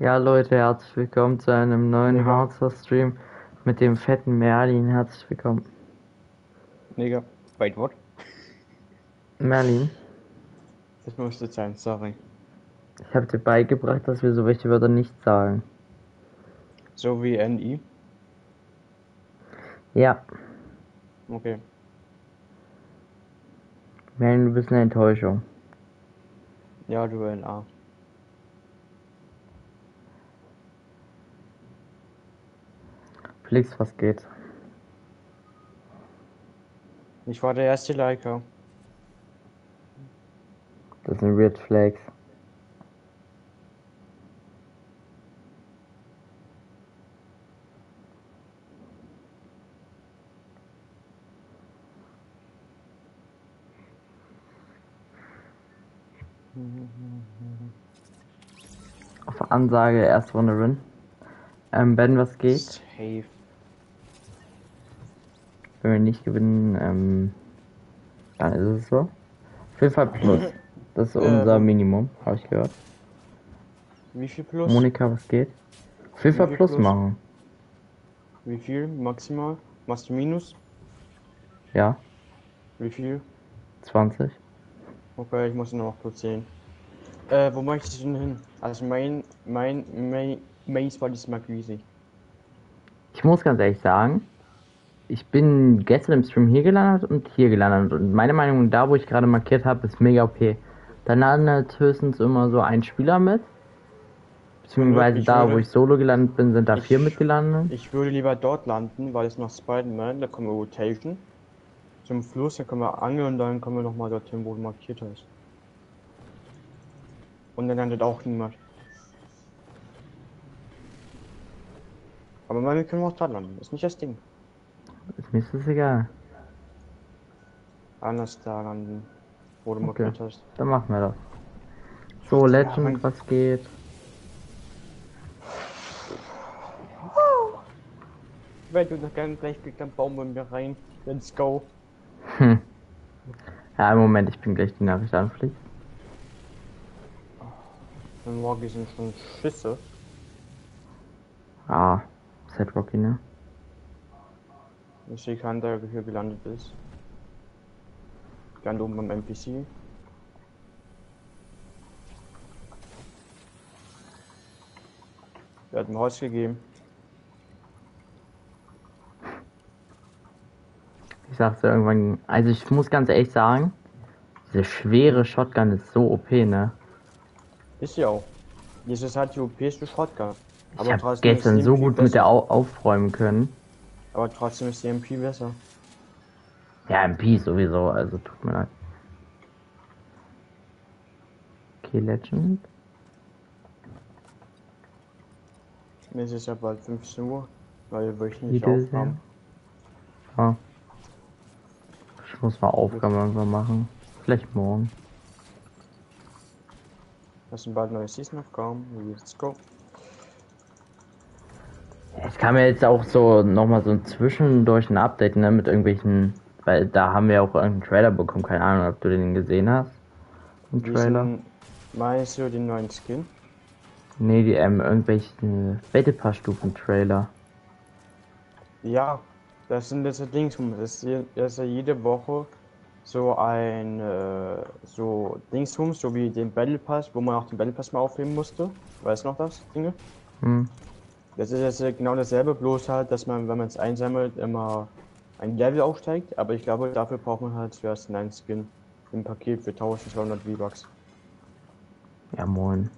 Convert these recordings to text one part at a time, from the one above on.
Ja, Leute, herzlich willkommen zu einem neuen Mega. Hardcore-Stream mit dem fetten Merlin. Herzlich willkommen. Nigga. Wait, what? Merlin, Das musste sein, sorry. ich habe dir beigebracht, dass wir so welche Wörter nicht sagen. So wie NI? Ja, Okay. Merlin, du bist eine Enttäuschung. Ja, du NA. Flix, was geht? Ich war der erste Liker. Das sind Weird Flags. Auf Ansage erste Runde Win. Ähm, Ben, was geht? Safe. Wenn wir nicht gewinnen, ähm, dann ist es so. Auf jeden Fall Plus. Das ist unser Ähm. Minimum, habe ich gehört. Wie viel plus? Monika, was geht? Auf jeden Fall Plus Plus? machen. Wie viel maximal? Machst du Minus? Ja, Wie viel? 20. Okay, ich muss nur noch plus 10. Äh, wo möchtest du denn hin? Also mein, mein, mein, mein Spot ist Marquise. Ich muss ganz ehrlich sagen, ich bin gestern im Stream hier gelandet und hier gelandet. Und meine Meinung, da wo ich gerade markiert habe, ist mega OP. Da landet höchstens immer so ein Spieler mit. Beziehungsweise Ich da, würde- wo ich solo gelandet bin, sind da Ich- vier mitgelandet. Ich würde lieber dort landen, weil es noch Spider-Man, da kommen wir Rotation. Zum Fluss, dann können wir angeln und dann kommen wir nochmal dorthin, wo markiert hast. Und dann landet auch niemand. Aber wir können auch da landen, ist nicht das Ding. Ist mir das egal. Anders da landen, wo du Okay. hast. Dann machen wir das. So, Legend, was geht? Wenn du noch gerne gleich kriegt, dann bauen wir mir rein. Let's go. Hm. Ja, Moment, ich bin gleich die Nachricht anfliegt. Dann morgen sind schon Schüsse. Ah, Set Rocky, ne? Ich sehe keinen, der hier gelandet ist. Ganz oben beim NPC. Der hat mir Holz gegeben. Ich dir irgendwann. Also, ich muss ganz ehrlich sagen, diese schwere Shotgun ist so OP, ne? Ist ja auch. Dieses hat die OPste Shotgun. Ich Aber hab trotzdem ist gestern so gut mit der au aufräumen können. Aber trotzdem ist die MP besser. Ja, MP sowieso, also tut mir leid. Okay, Legend. Es ist ja bald 15 Uhr, weil wir wöchentlich Wiedersehen. aufhaben. Ah. Ich muss mal Aufgaben irgendwann machen. Vielleicht morgen. Das sind bald neue Season-Aufgaben. Let's go. Es kam ja jetzt auch so nochmal so ein zwischendurch ein Update, ne, mit irgendwelchen, weil da haben wir auch irgendeinen Trailer bekommen, keine Ahnung, ob du den gesehen hast. Ein Trailer? Diesen, meinst du den neuen Skin? Nee, die ähm, irgendwelchen Wettepaar-Stufen-Trailer. Ja, das sind das Dingsum. Das ist, ja jede Woche so ein äh, so Dingsum, so wie den Battle Pass, wo man auch den Battle Pass mal aufheben musste. Weißt du noch das, Dinge? Hm. Das ist jetzt genau dasselbe, bloß halt, dass man, wenn man es einsammelt, immer ein Level aufsteigt. Aber ich glaube, dafür braucht man halt zuerst einen Skin im Paket für 1200 V-Bucks. Ja, moin.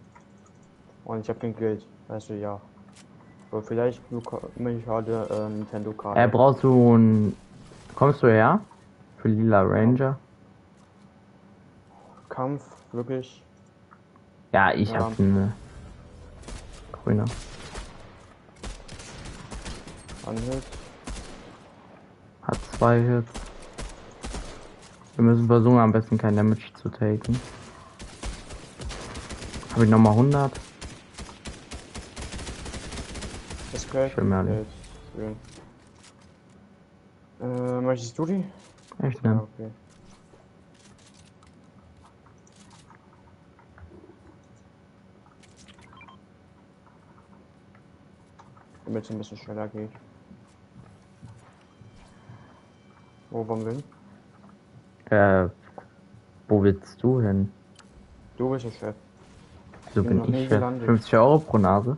Und ich habe kein Geld. Also ja. Aber vielleicht bekomme ich heute äh, Nintendo Karte. Äh, brauchst du ein. Kommst du her? Für Lila Ranger? Kampf, wirklich. Ja, ich Ja. hab eine. Grüner. Anhält. Hat zwei Hits. Wir müssen versuchen, am besten kein Damage zu taken. Habe ich nochmal 100? Das gehört. Schön, Merlin. Schön. Äh, möchtest du die? Echt, Ja, ne? okay. damit es ein bisschen schneller geht. Wo wollen wir hin? Äh, wo willst du hin? Du bist der Chef. Wieso bin bin ich gelandet. 50 Euro pro Nase?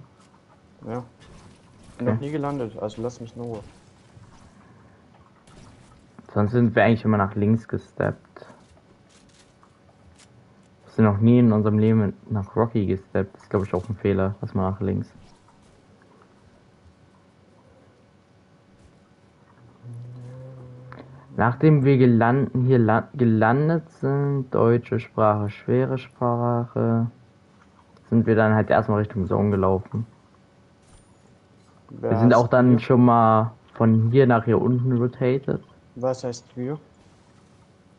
Ja. Bin Okay. noch nie gelandet, also lass mich in Ruhe. Sonst sind wir eigentlich immer nach links gesteppt. Wir sind noch nie in unserem Leben nach Rocky gesteppt. Das ist, glaube ich, auch ein Fehler, dass man nach links. Nachdem wir gelandet sind, deutsche Sprache, schwere Sprache, sind wir dann halt erstmal Richtung Zone gelaufen. Wer Wir sind auch dann wir? schon mal von hier nach hier unten rotated. Was heißt wir?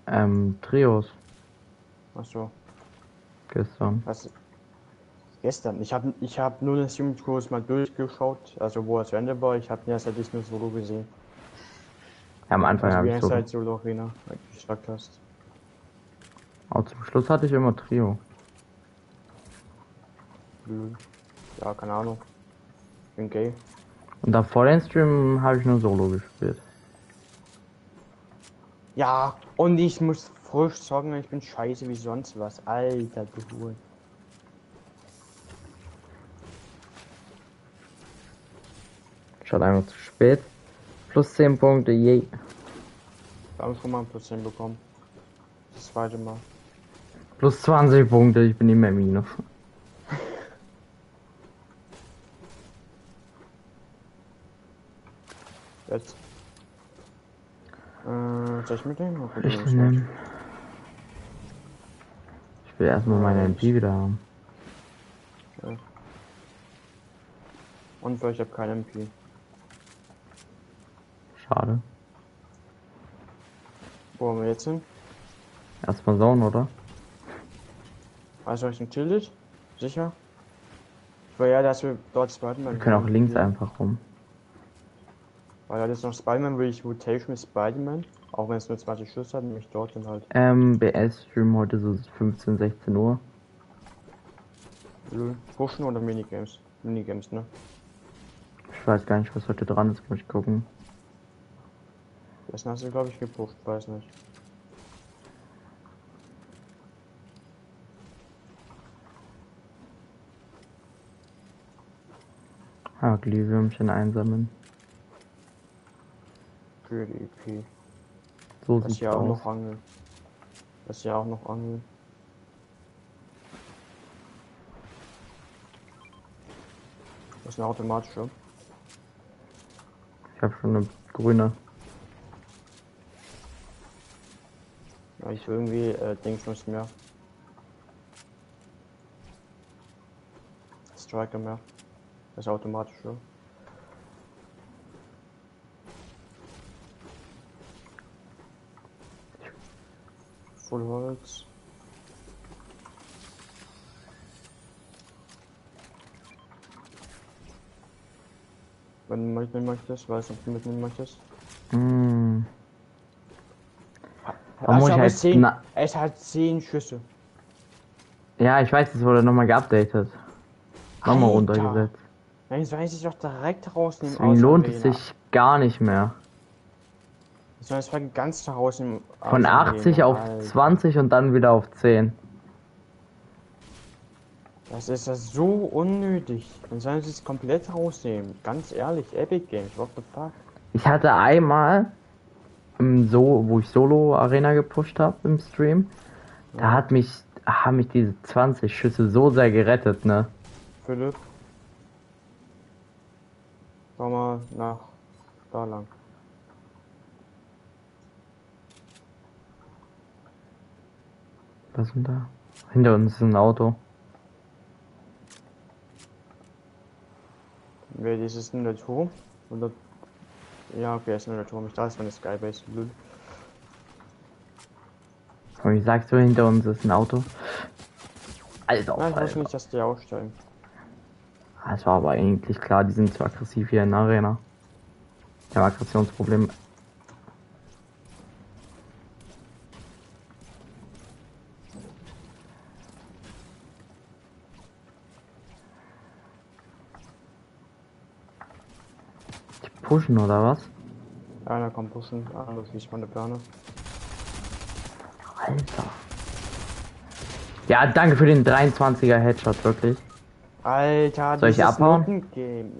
Ähm, Trios Achso, gestern. was? Gestern. Ich habe ich hab nur den Streamkurs mal durchgeschaut, also wo er zu Ende war. Ich habe erst halt nur Solo gesehen. Ja, am Anfang Also habe ich so. halt Solo Arena, wie du gesagt hast. Auch zum Schluss hatte ich immer Trio. Blöd. Ja, keine Ahnung. Bin gay. Und davor den Stream habe ich nur Solo gespielt. Ja, und ich muss frisch sagen, ich bin scheiße wie sonst was. Alter, du Hure. Schaut einfach zu spät. Plus 10 Punkte, je. Wir haben schon mal ein plus 10 bekommen. Das zweite Mal. Plus 20 Punkte, ich bin mehr Minus. Jetzt. Äh, soll ich mitnehmen? Okay, Ich dann ist nehm. Ich will erstmal meine MP wieder haben. gut. Und weil ich habe kein MP. Schade. Wo haben wir jetzt hin? Erstmal Zone, oder? Also Richtung Tilted? Sicher? Ich war ja, dass wir dort Spider-Man Wir können auch links Ja. einfach rum. Weil da ist noch Spider-Man, will ich Rotation mit Spider-Man. Auch wenn es nur 20 Schuss hat, nämlich dort dann halt. Ähm, BS-Stream heute so 15, 16 Uhr. Pushen oder Minigames? Minigames, ne? Ich weiß gar nicht, was heute dran ist, muss ich gucken. Das hast du, glaube ich, gepusht, weiß nicht. Ah, Glühwürmchen einsammeln. Für die EP. So Das hier auch aus. noch angeln. Das hier auch noch angeln. Das ist eine automatische. Ich habe schon eine grüne. Ich irgendwie äh, Dings nicht mehr. Striker mehr. Das ist automatische. Full Holz. Wenn du mitnehmen möchtest, weiß nicht, ob du mitnehmen möchtest. Mm. Muss ich aber halt zehn, es hat 10 Schüsse. Ja, ich weiß, es wurde nochmal geupdatet. Nochmal runtergesetzt. Dann soll ich sich doch direkt rausnehmen. Deswegen lohnt es sich gar nicht mehr. Soll das fucking ganz rausnehmen. Von aus 80 Arena, auf Alter. 20 und dann wieder auf 10. Das ist ja so unnötig. Dann sollen sie es komplett rausnehmen. Ganz ehrlich, Epic Games, what the fuck? Ich hatte einmal, so, wo ich Solo Arena gepusht habe im Stream, da hat mich, haben mich diese 20 Schüsse so sehr gerettet, ne? Philipp. Schau mal nach da lang. Was ist denn da? Hinter uns ist ein Auto. Wer dieses nur der Turm? Oder ja, okay, ist nur der Turm. Ich dachte, es war eine Skybase. Blöd. Und ich sagst du, hinter uns ist ein Auto. Alter, Nein, ich wusste nicht, dass die aussteigen. Es war aber eigentlich klar, die sind zu aggressiv hier in der Arena. Die haben Aggressionsprobleme. Pushen oder was? Einer kommt pushen, anderes wie ich meine Plane. Alter. Ja, danke für den 23er Headshot, wirklich. Alter, Soll ich abhauen?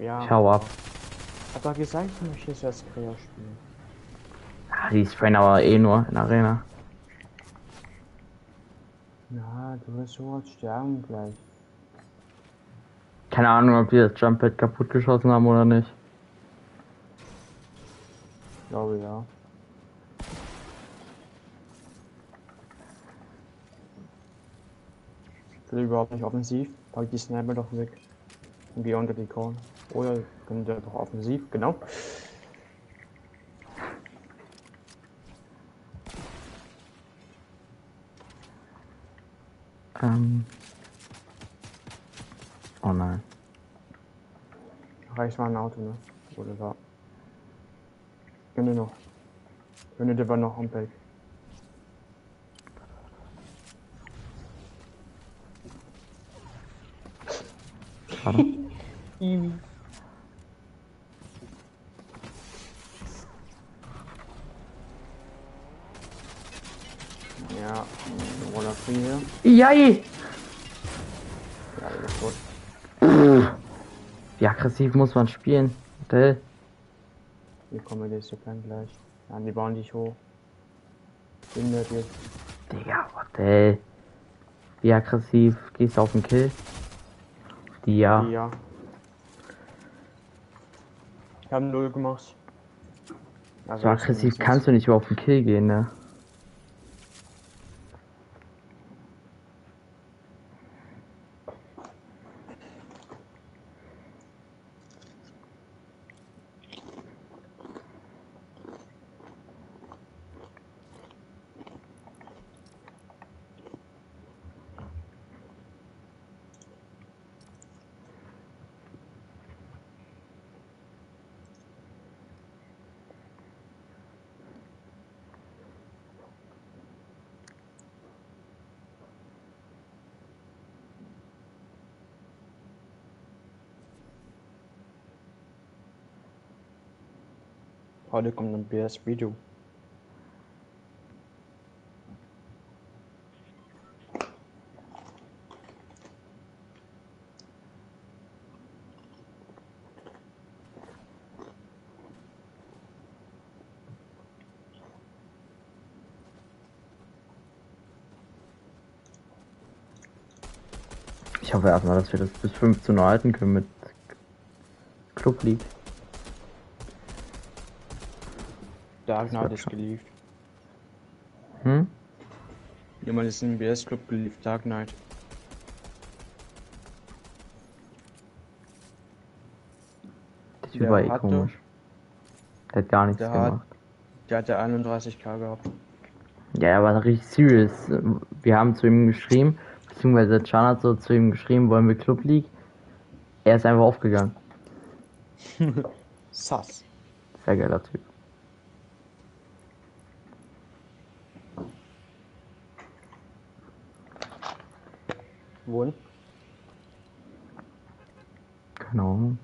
Ja. Ich hau ab. Hat doch gesagt, ich möchte es als Krea spielen. Ah, die sprayen aber eh nur in Arena. Na, du wirst sofort sterben gleich. Keine Ahnung, ob die das Jump Pad kaputt geschossen haben oder nicht. Ich glaube ja. Ich will überhaupt nicht offensiv. Pack die Sniper doch weg. Und geh unter die Korn. Oder können wir doch offensiv, genau. Ähm. Oh nein. Reicht mal ein Auto, ne? Oder da. Könnte noch. Könnte der war noch am Back. Warte. Ja, Roller Free hier. Jai! Ja, ist tot. Wie aggressiv muss man spielen? Dell. Hier kommen jetzt dann gleich. Ja, die bauen dich hoch. Hindert jetzt. Digga, what the Wie aggressiv gehst du auf den Kill? Die ja. Ja. Ich habe null gemacht. Also So aggressiv kannst du nicht über auf den Kill gehen, ne? Heute kommt ein BS-Video. Ich hoffe erstmal, dass wir das bis 15 Uhr halten können mit Club League. Dark Knight ist geliefert. Hm? Jemand ist im BS-Club geliefert, Dark Knight. Der Der war eh hatte- komisch. Der hat gar nichts Der hat- gemacht. Der hat ja 31k gehabt. Ja, er war richtig serious. Wir haben zu ihm geschrieben, beziehungsweise Chan hat so zu ihm geschrieben, wollen wir Club League? Er ist einfach aufgegangen. Sass. Sehr geiler Typ. Wohin? Genau.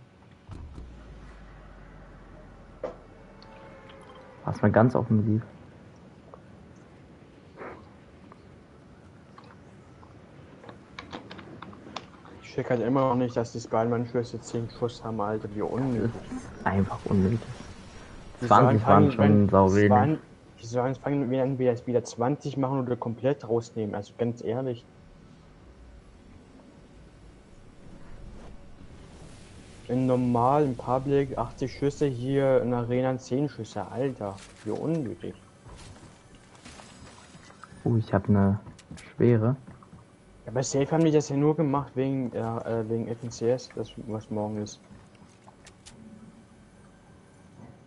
War's mal ganz offensiv. Ich check halt immer noch nicht, dass die Spider-Man-Schüsse 10 Schuss haben, Alter. Wie unnötig. Einfach unnötig. Die 20 sollen waren fangen, schon wenn- sau die sollen- sollen fangen, wenn wir jetzt wieder 20 machen oder komplett rausnehmen. Also ganz ehrlich. In normalen Public 80 Schüsse, hier in Arena 10 Schüsse. Alter, wie unnötig. Uh, ich habe eine schwere. Ja, bei Safe haben die das ja nur gemacht wegen, äh, wegen FNCS, das was morgen ist.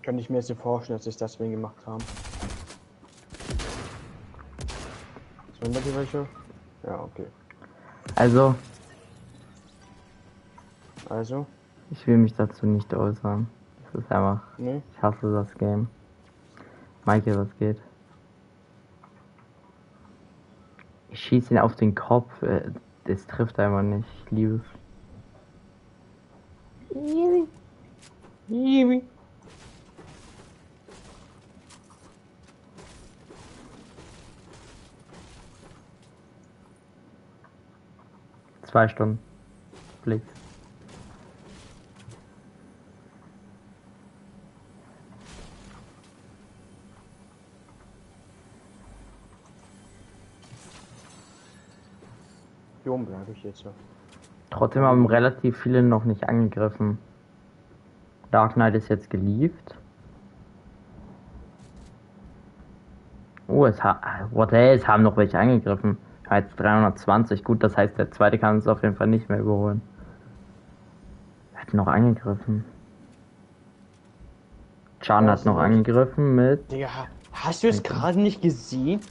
Könnte ich mir jetzt nicht vorstellen, dass sie es deswegen gemacht haben. Da die welche? Ja, okay. Also, Also, ich will mich dazu nicht äußern. Das ist einfach. Nee. Ich hasse das Game. Maike, was geht? Ich schieße ihn auf den Kopf. Äh, das trifft einfach nicht. Ich liebe es. Yibi. Yibi. Zwei Stunden. Blitz. Oben bleibe ich jetzt. Trotzdem haben relativ viele noch nicht angegriffen. Dark Knight ist jetzt gelieft. Oh, es, ha What, es haben noch welche angegriffen. Jetzt 320. Gut, das heißt, der zweite kann es auf jeden Fall nicht mehr überholen. Er hat noch angegriffen. Chan hat noch angegriffen mit. Digga, hast du es gerade nicht gesehen?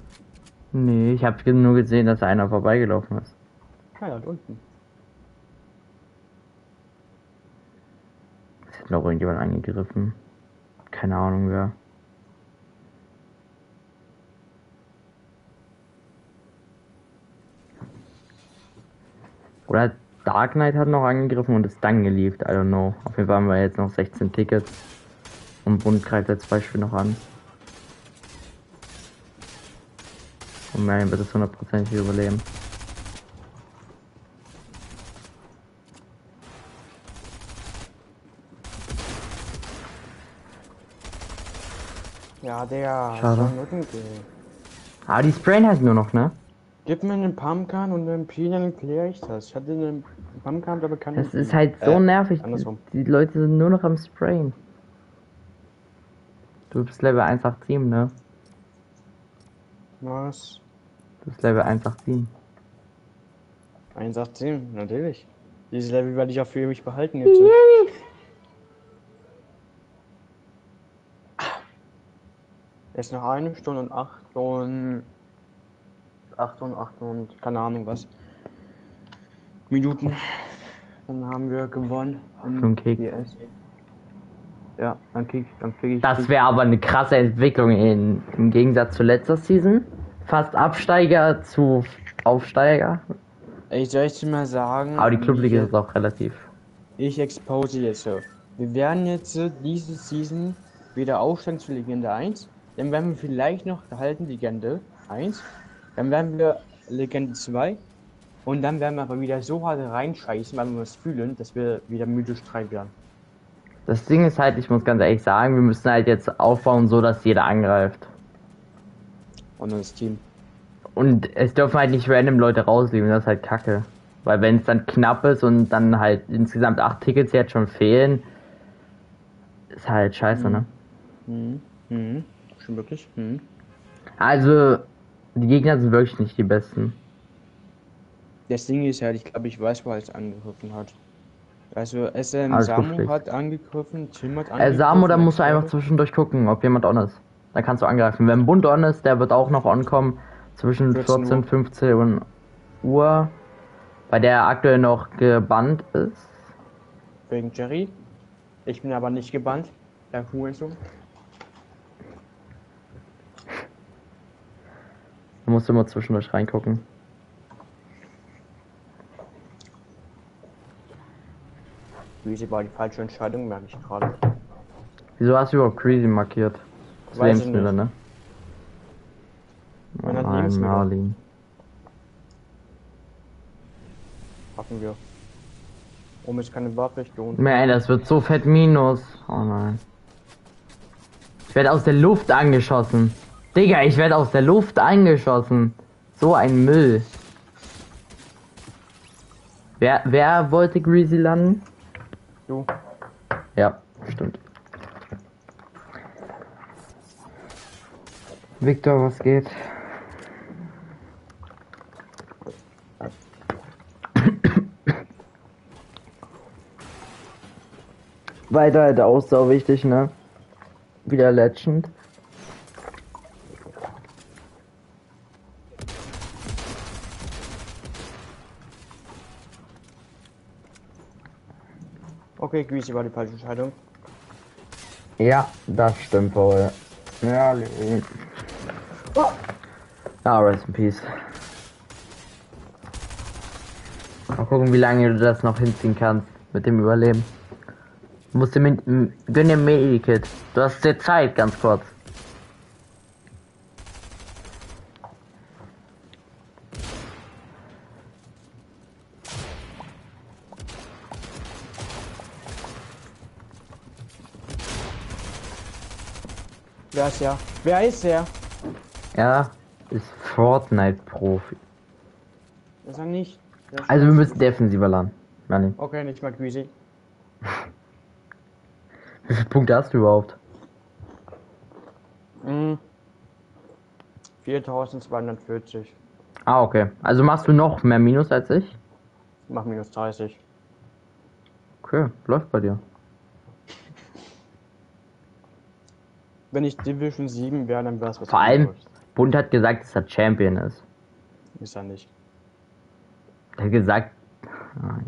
Nee, ich habe nur gesehen, dass einer vorbeigelaufen ist. Ja, da unten. Es hat noch irgendjemand angegriffen. Keine Ahnung wer. Oder Dark Knight hat noch angegriffen und ist dann geliefert. I don't know. Auf jeden Fall haben wir jetzt noch 16 Tickets. Und Bund greift als Beispiel noch an. Und Marion wird es hundertprozentig überleben. Ja, Digga. Schade. Ah, die sprayen halt nur noch, ne? Gib mir einen Pumpgun und einen P, dann kläre ich das. Ich hatte einen Pumpgun, aber kann Das ist halt so Äh, nervig. andersrum. Die Leute sind nur noch am Sprayen. Du bist Level 187, ne? Was? Du bist Level 187. 1,18, natürlich. Dieses Level werde ich auch für mich behalten jetzt. Es ist noch eine Stunde und acht und acht und acht und keine Ahnung was. Minuten. Dann haben wir gewonnen. Schon Kick. PS. Ja, dann krieg, dann krieg ich. Das wäre aber eine krasse Entwicklung in, im Gegensatz zu letzter Season. Fast Absteiger zu Aufsteiger. Ich soll ich dir mal sagen. Aber die Clubliga ist auch relativ. ich expose jetzt so. Wir werden jetzt diese Season wieder aufsteigen zu Legende 1. Dann werden wir vielleicht noch gehalten Legende 1. Dann werden wir Legende 2. Und dann werden wir aber wieder so hart reinscheißen, weil wir uns fühlen, dass wir wieder mythisch 3 werden. Das Ding ist halt, ich muss ganz ehrlich sagen, wir müssen halt jetzt aufbauen, so dass jeder angreift. Und das Team. Und es dürfen halt nicht random Leute rausliegen, das ist halt kacke. Weil wenn es dann knapp ist und dann halt insgesamt acht Tickets jetzt schon fehlen, ist halt scheiße, ne? Mhm. Mhm. Schon wirklich? Mhm. Also, die Gegner sind wirklich nicht die besten. Das Ding ist halt, ich glaube, ich weiß, wo er es angegriffen hat. Also, SM Alles Samu gut, hat angegriffen, Tim hat Äh, angegriffen. Samo, da musst du einfach zwischendurch gucken, ob jemand on ist. Dann kannst du angreifen. Wenn Bund on ist, der wird auch noch on kommen. Zwischen 14 14 Uhr. 15 Uhr. Bei der aktuell noch gebannt ist. Wegen Jerry. Ich bin aber nicht gebannt. Der Hurensohn. Da musst du immer zwischendurch reingucken. Greasy war die falsche Entscheidung, merke ich gerade. Wieso hast du überhaupt Crazy markiert? Das Weiß Lebensmittel, ne? Man hat Nein, Lebensmittel. Marlin. Hoffen wir. Oben ist keine Wachrichtung. Nein, das wird so fett minus. Oh nein. Ich werde aus der Luft angeschossen. Digga, ich werde aus der Luft angeschossen. So ein Müll. Wer, wer wollte Greasy landen? Du. Ja, stimmt. Victor, was geht? Weiter der Ausdauer wichtig, ne? Wieder Legend. Okay, Greasy war die falsche Entscheidung. Ja, das stimmt wohl. Ja, li- ja, rest in peace. Mal gucken, wie lange du das noch hinziehen kannst mit dem Überleben. Du musst dir mit, gönn dir Medikit. Du hast dir Zeit, ganz kurz. Wer ist er? Wer ist er? Er ist Fortnite-Profi. Ist er nicht? Ist- Also wir müssen defensiver landen. Okay, nicht mal Greasy. wie viele Punkte hast du überhaupt? Mhm. 4240. Ah, okay. Also machst du noch mehr Minus als ich? Ich mach minus 30. Okay, läuft bei dir. Wenn ich Division 7 wäre, dann wäre es was Vor allem, anderes. Bund hat gesagt, dass er Champion ist. Ist er nicht. Er hat gesagt. Ah.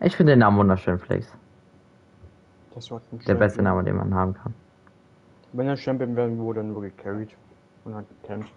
Ich finde den Namen wunderschön, Flex. Der beste Name, den man haben kann. Wenn er Champion werden würde, dann nur gecarried und hat gekämpft.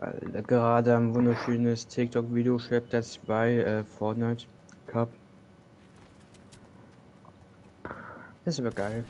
Alter, gerade ein wunderschönes TikTok-Video schreibt das bei äh, Fortnite Cup. Das ist aber geil.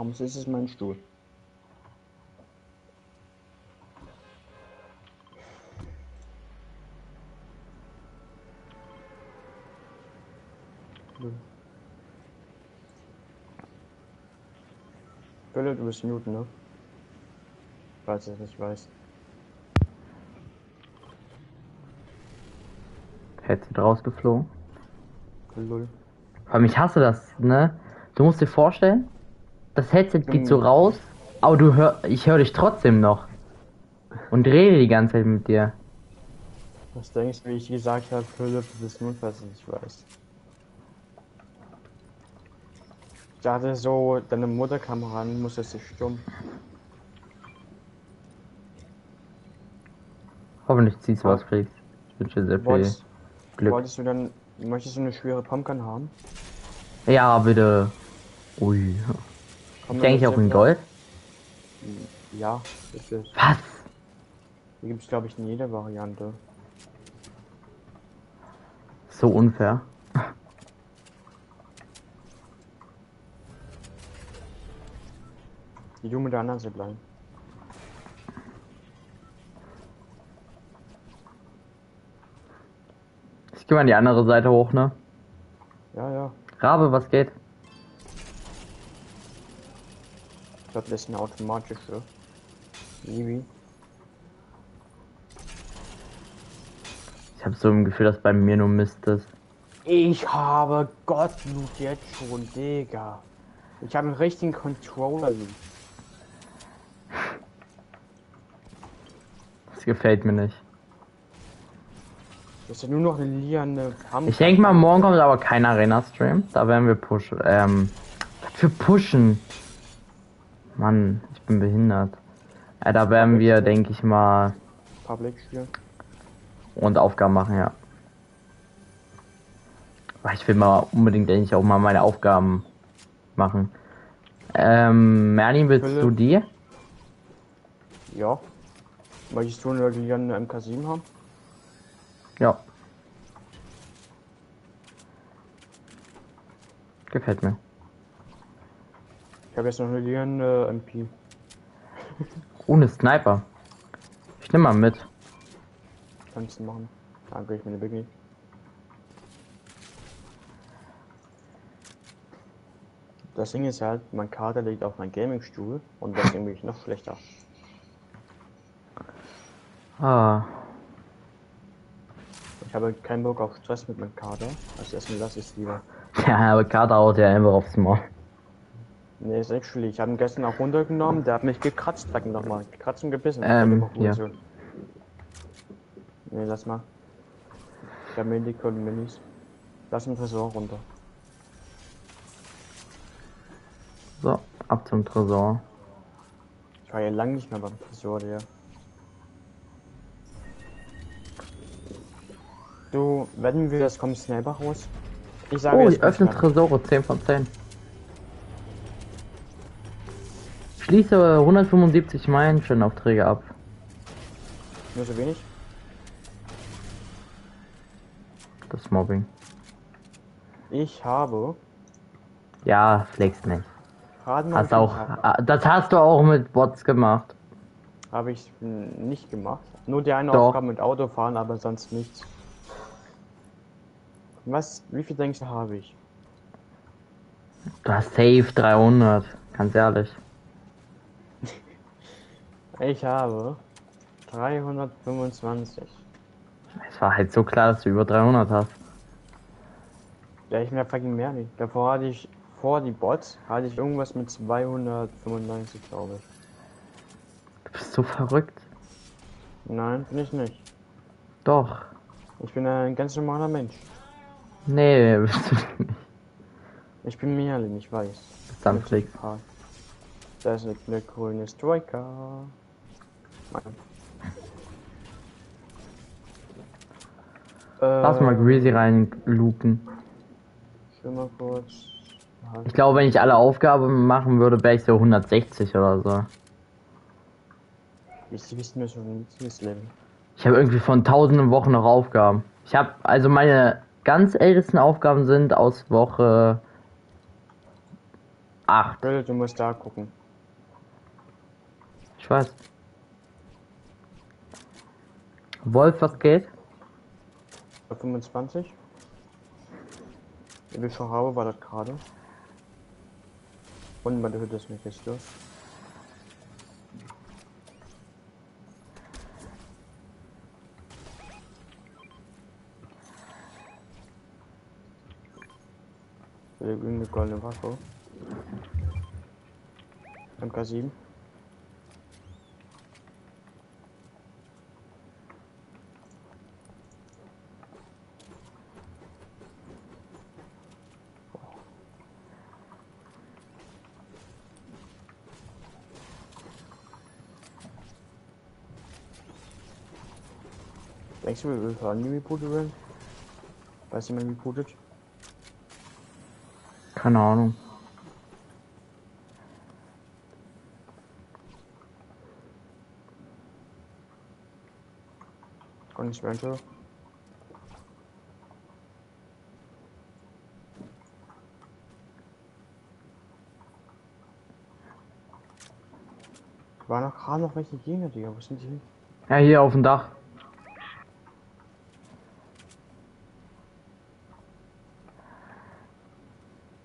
Warum ist es mein Stuhl? Philipp, du bist Newton, ne? Falls es nicht weißt. Headset rausgeflogen. Lull. Weil ich hasse das, ne? Du musst dir vorstellen, das Headset geht so Mhm. raus, aber du hör, ich höre dich trotzdem noch. Und rede die ganze Zeit mit dir. Was denkst du, wie ich gesagt habe, Philipp, du bist du es nicht weißt? Ich dachte so, deine Mutter kam ran, muss es sich stumm. Hoffentlich ziehst du was, Felix. Ich wünsche dir sehr viel Wolltest, Glück. wolltest du dann, möchtest du eine schwere Pumpkin haben? Ja, bitte. Ui. Komm, Denke ich auch in Gold? Ja, wirklich. Was? Die gibt es, glaube ich, in jeder Variante. So unfair. Die du mit der anderen Zipline. Ich geh mal an die andere Seite hoch, ne? Ja, ja. Rabe, was geht? Ich glaube, das ist eine automatische. Libi. Ich habe so ein Gefühl, dass bei mir nur Mist ist. Ich habe Gottblut jetzt schon, Digga. Ich habe einen richtigen Controller. Das gefällt mir nicht. Das ist ja nur noch eine liane. Ich denke mal, morgen kommt aber kein Arena-Stream. Da werden wir pushen. Ähm, was für pushen? Mann, ich bin behindert. Äh, da werden wir, denke ich mal, Public spielen. und Aufgaben machen, ja. Ich will mal unbedingt endlich auch mal meine Aufgaben machen. Ähm, Merlin, willst Philipp? du die? Ja. Möchtest du eine liane MK7 haben? Ja. Gefällt mir. Ich habe jetzt noch eine liane MP. Ohne Sniper. Ich nehme mal mit. Kannst du machen. Danke, ich bin eine Biggie. Das Ding ist halt, mein Kader liegt auf meinem Gaming-Stuhl und deswegen bin ich noch schlechter. Ah, Ich habe keinen Bock auf Stress mit meinem Kader, also deswegen lasse ich es lieber. Ja, aber Kater haut ja einfach aufs Maul. Nee, ist actually. Ich habe ihn gestern auch runtergenommen, der hat mich gekratzt, sag ich nochmal. Gekratzt und gebissen. Ähm, ja. Nee, lass mal. Ich mir die Kolben Minis. Lass den Tresor runter. So, ab zum Tresor. Ich war ja lange nicht mehr beim Tresor, der. Du, wetten wir, das kommt Sniper raus? Ich sage, Oh, ich öffne. Tresore, 10 von 10. Schließe 175 Meilensteinaufträge ab. Nur so wenig? Das Mobbing. Ich habe. Ja, flex nicht. Mal, Hast auch, ah, das hast du auch mit Bots gemacht. Habe ich nicht gemacht. Nur die eine Doch. Aufgabe mit Autofahren, aber sonst nichts. Was? Wie viel denkst du habe ich? Du hast safe 300, ganz ehrlich. Ich habe 325. Es war halt so klar, dass du über 300 hast. Ja, ich mehr fucking mehr nicht. Davor hatte ich, vor die Bots, hatte ich irgendwas mit 295, glaube ich. Du bist so verrückt. Nein, bin ich nicht. Doch. Ich bin ein ganz normaler Mensch. Nee, bist du nicht. Ich bin Merlin, ich weiß. Ah, Da ist eine grüne Striker. Nein. Lass mal Äh, Greasy reinluken. Schau mal kurz. Ich glaube, wenn ich alle Aufgaben machen würde, wäre ich so 160 oder so. Wie wissen wir schon dieses Level? Ich habe irgendwie von tausenden Wochen noch Aufgaben. Ich habe, also meine ganz ältesten Aufgaben sind aus Woche 8. Bill, du musst da gucken. Ich weiß. Wolf, was geht? Bei 25. Wie viel habe, war das gerade? Und meine Hütte ist nicht richtig durch. Irgendeine goldene Waffe. MK7. Denkst du, wir fahren die rebootet werden? Weiß jemand rebootet? Keine Ahnung. Kann nicht mehr. War noch gerade noch welche Gegner, Digga. Wo sind die hin? Ja, hier auf dem Dach.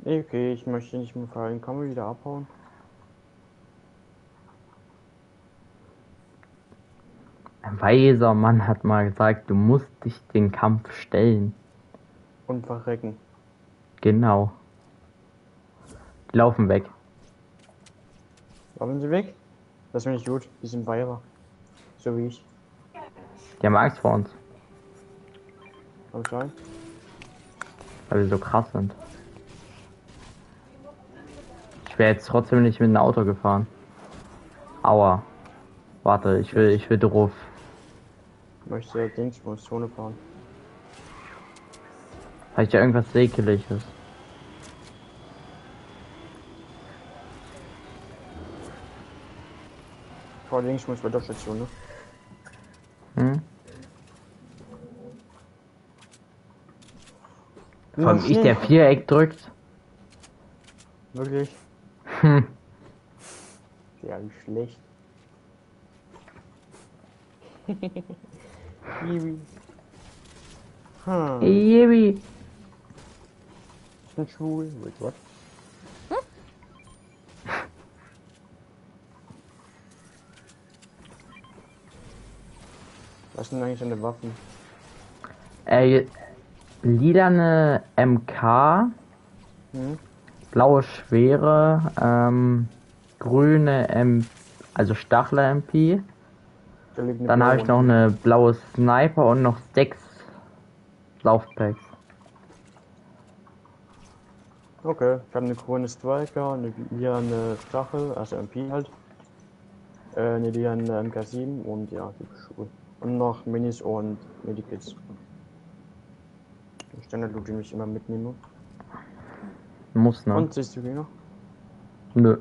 Nee, okay, ich möchte nicht mehr fallen. Kann man wieder abhauen? Ein weiser Mann hat mal gesagt, du musst dich den Kampf stellen. Und verrecken. Genau. Die laufen weg. Laufen sie weg? Das finde ich gut. Die sind Weiber. So wie ich. Die haben Angst vor uns, Kann sein? weil wir so krass sind. Ich wäre jetzt trotzdem nicht mit einem Auto gefahren. Aua. Warte, ich will, ich will drauf. Ich möchte Dings Zone fahren. Vielleicht ja irgendwas Sekeliges. Vor links muss Wetterstation, ne? Hm? Vor allem ich, der Viereck drückt. Wirklich? Hm. Ja, wie schlecht. Iwi. Hm. Yibi. Ich bin schwul. Wait, what? Was sind eigentlich deine Waffen? Äh, lilane MK Hm? Blaue Schwere, ähm, grüne M, also Stachler MP. Da Dann habe ich noch eine blaue Sniper und noch sechs Laufpacks. Okay, ich habe eine grüne Striker, eine hier eine Stachel, also MP halt. Äh, eine hier eine MK7 und ja, die Schuhe. Und noch Minis und Medikits. Standard Loot, den ich immer mitnehme. Muss, ne? Und siehst du die noch? Nö.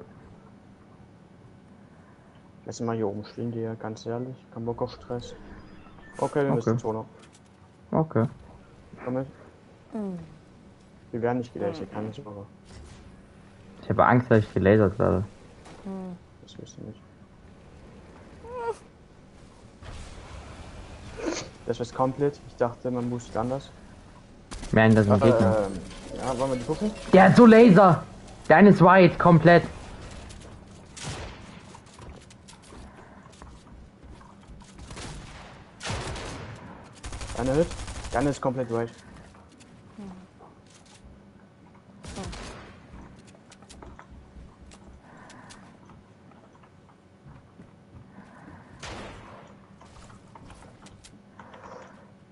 Lass mal hier oben stehen, die ganz ehrlich. Kein Bock auf Stress. Okay, wir Okay. müssen Zone. Okay. Komm mit. Wir werden nicht gelasert, keine Sorge. Ich habe Angst, dass ich gelasert werde. Das wirst du nicht. Das ist komplett. Ich dachte, man boostet anders. Mehr in das Aber, Gegner. ähm, ja, wollen wir die gucken? Der hat so Laser! Der eine ist white, komplett. Einer Hit. Der andere ist komplett right.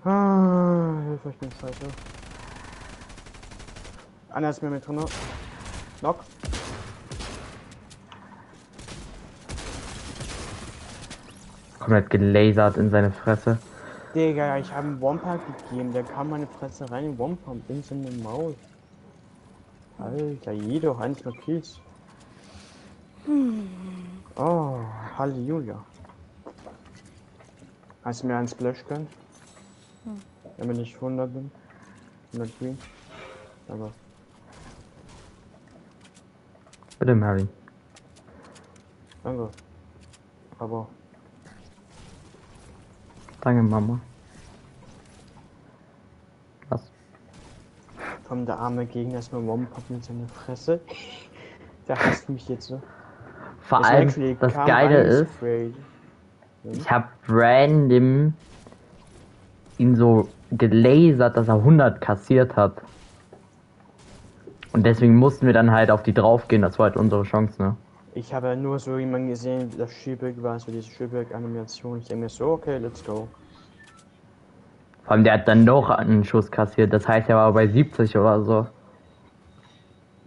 Ah, Hilfe, ich bin scheiße. Einer ist mir mit drin. Knock. Komplett gelasert in seine Fresse. Digga, ich habe einen Womper gegeben, der kam meine Fresse rein in Womper in seine Maul. Alter, jeder eins noch Kills. Oh, Halleluja. Hast du mir einen Splash gönnt? Wenn ich 100 bin. 100 Green. Aber Bitte, Mary. danke. Aber Danke, Mama. Was? komm, der arme Gegner ist mit Womper in seine Fresse. Der hasst mich jetzt so. Vor Das allem, das Geile ist, angesprayt. ich habe random ihn so gelasert, dass er 100 kassiert hat. Und deswegen mussten wir dann halt auf die draufgehen. Das war halt unsere Chance, ne? Ich habe ja nur so jemanden gesehen, das Schiebeck war, so diese Schiebeck-Animation. Ich denke mir so, okay, let's go. Vor allem, der hat dann noch einen Schuss kassiert. Das heißt, er war bei 70 oder so.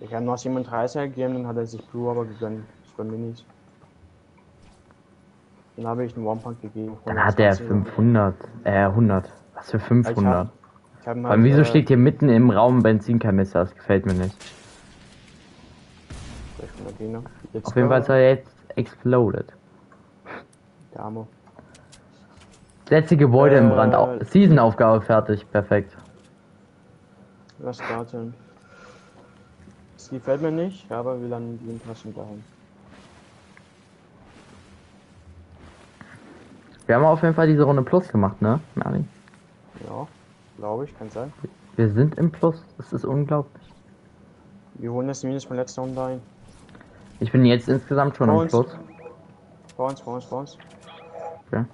Ich habe noch 37 gegeben, dann hat er sich Blue aber gegönnt. Das war Minis. Dann habe ich einen One-Punch gegeben. Dann hat er 120. 500. Äh, 100. Was für 500? Habe Vor allem, wieso äh, steht hier mitten im Raum Benzinkanister? Das gefällt mir nicht. Auf jeden Fall ist er jetzt exploded. Das letzte Gebäude im Brand. Äh, Au- Season-Aufgabe fertig. Perfekt. Lass starten. Das gefällt mir nicht, aber wir landen die Taschen dahin. Wir haben auf jeden Fall diese Runde Plus gemacht, ne? Mari? Ja, glaube ich, kann sein. Wir sind im Plus. Das ist unglaublich. Wir holen das Minus von letzter Runde ein. Ich bin jetzt insgesamt schon Bei im uns. Plus. Vor uns, vor uns, vor uns. Okay.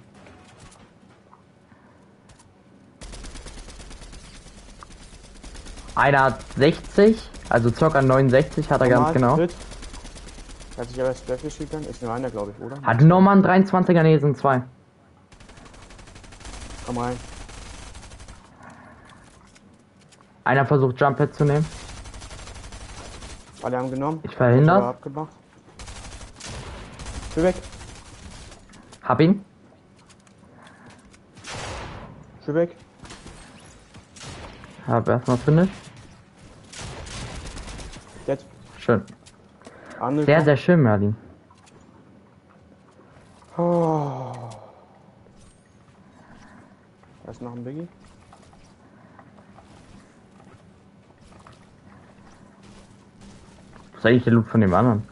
Einer hat 60, also circa 69 hat er ganz Normal, genau. Crit. Hat sich aber das Black geschickt, ist nur einer, glaube ich, oder? Hat nochmal einen 23er, nee, sind zwei. Komm rein. Einer versucht Jumppad zu nehmen. Alle haben genommen. Ich verhindert. Abgemacht. Schön weg. Hab ihn. Schön weg. Hab erstmal Finish. Jetzt. Schön. Andere. Sehr, sehr schön, Merlin. Oh. Da ist noch ein Biggie. Ist eigentlich der Loot von dem anderen?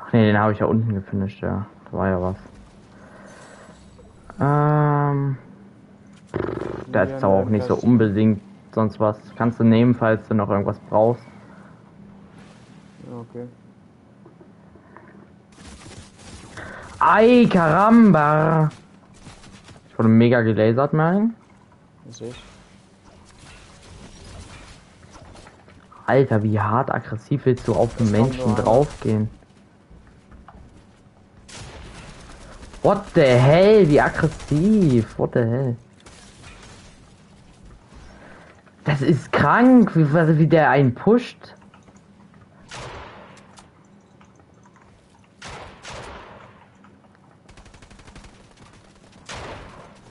Ach nee, den habe ich ja unten gefinisht, ja. Da war ja was. Ähm. Da ist eine auch nicht so unbedingt sonst was. Kannst du nehmen, falls du noch irgendwas brauchst. Ja, okay. Ay, caramba! Ich wurde mega gelasert, Merlin. Das sehe Alter, wie hart aggressiv willst du auf den Menschen draufgehen? What the hell? Wie aggressiv? What the hell? Das ist krank, wie, wie der einen pusht.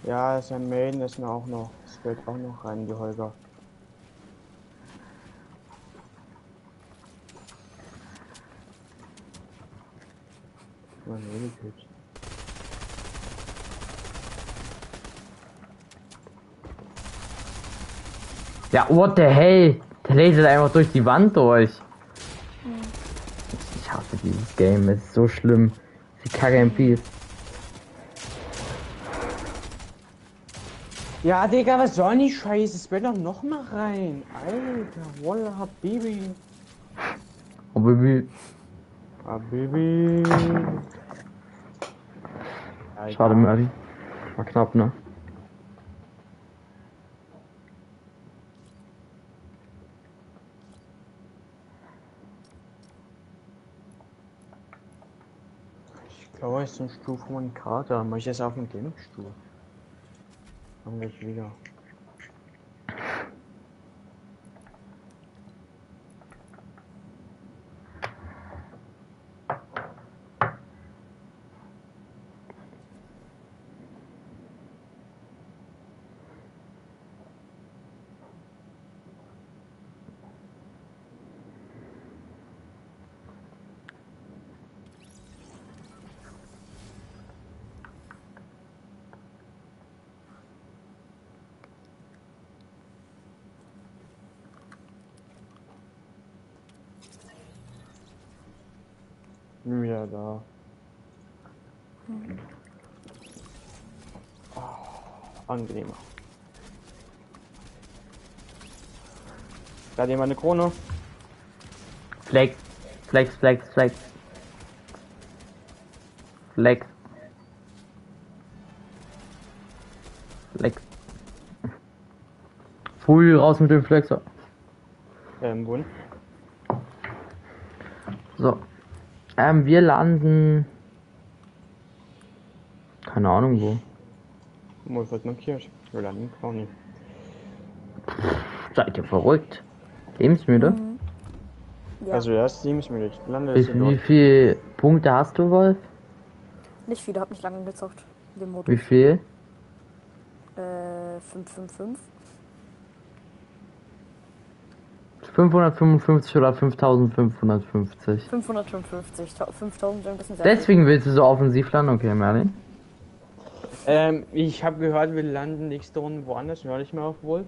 Ja, sein Main ist mir auch noch. Das fällt auch noch rein, die Holger. Meine Güte. Ja, what the hell? Der lasert einfach durch die Wand durch. Ich hasse dieses Game, es ist so schlimm. Die Kacke MP ist. Ja, Digga, was soll die Scheiße? Es wird doch noch mal rein. Alter, Wallah, Baby. Oh, Baby. Ah, Baby. Ja, Schade. Murray. War knapp, ne? Ich glaube, es ist ein Stuhl von meinem Kater. Mach ich jetzt auf dem Gaming-Stuhl? Dann gleich wieder. Bin wieder da. Oh, angenehmer. Da hat jemand eine Krone. Flex. Flex, Flex, Flex. Flex. Flex. Pfui, raus mit dem Flexer. Ähm, wohin? So. Ähm, wir landen. Keine Ahnung wo. Wo wird markiert? Wir landen Crowny. Seid ihr verrückt? Lebensmüde? Ja, Also erst Lebensmittel. Ich lande hier wie viele Punkte hast du, Wolf? nicht viele, hab nicht lange gezockt. Dem Modus. Wie viel? Äh, 555. 555 oder 5550? 555. Ta- 5000 wäre ein bisschen sehr Deswegen willst du so offensiv landen? Okay, Merlin. Ähm, ich habe gehört, wir landen nächste Runde woanders, hör nicht mehr auf Wolf.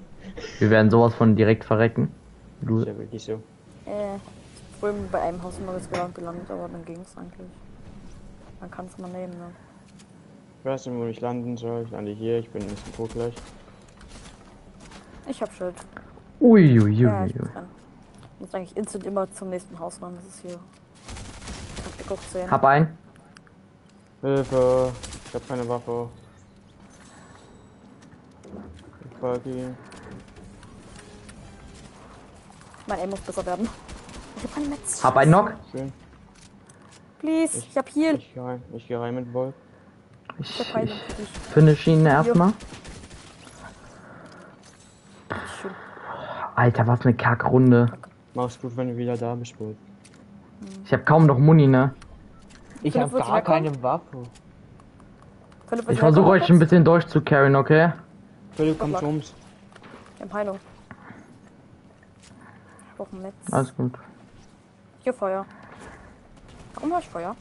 Wir werden sowas von direkt verrecken. Du, Ist ja wirklich so. Äh, vorhin bei einem Haus immer das gelandet, gelandet, aber dann ging es eigentlich. Man kann es mal nehmen, ne? Ich weiß nicht, wo ich landen soll. Ich lande hier, ich bin ein bisschen tot gleich. Ich hab Schild. ui, ui, Ja, ui, ich bin ui. Muss eigentlich instant immer zum nächsten Haus rennen. Das ist hier. Hoch 10. Hab ein. Hilfe! Ich habe keine Waffe. Ich ihm. Mein Aim muss besser werden. Ich hab keinen Metz. Hab ein Knock. Schön. Please, ich hab Heal. Ich gehe rein. Ich gehe rein mit Wolf. Ich, Ich hab ich finish ihn erstmal. Alter, was eine Kackrunde. Mach's gut, wenn du wieder da bist, Wolf. Ich hab kaum noch Muni, ne? Ich du gar keine Waffe. Ich versuche euch ein bisschen durchzucarryen, okay? Philipp, komm Luck. zu uns. Wir haben Heilung. Ich brauch ein Metz. Alles gut. Hier Feuer. Warum habe ich Feuer?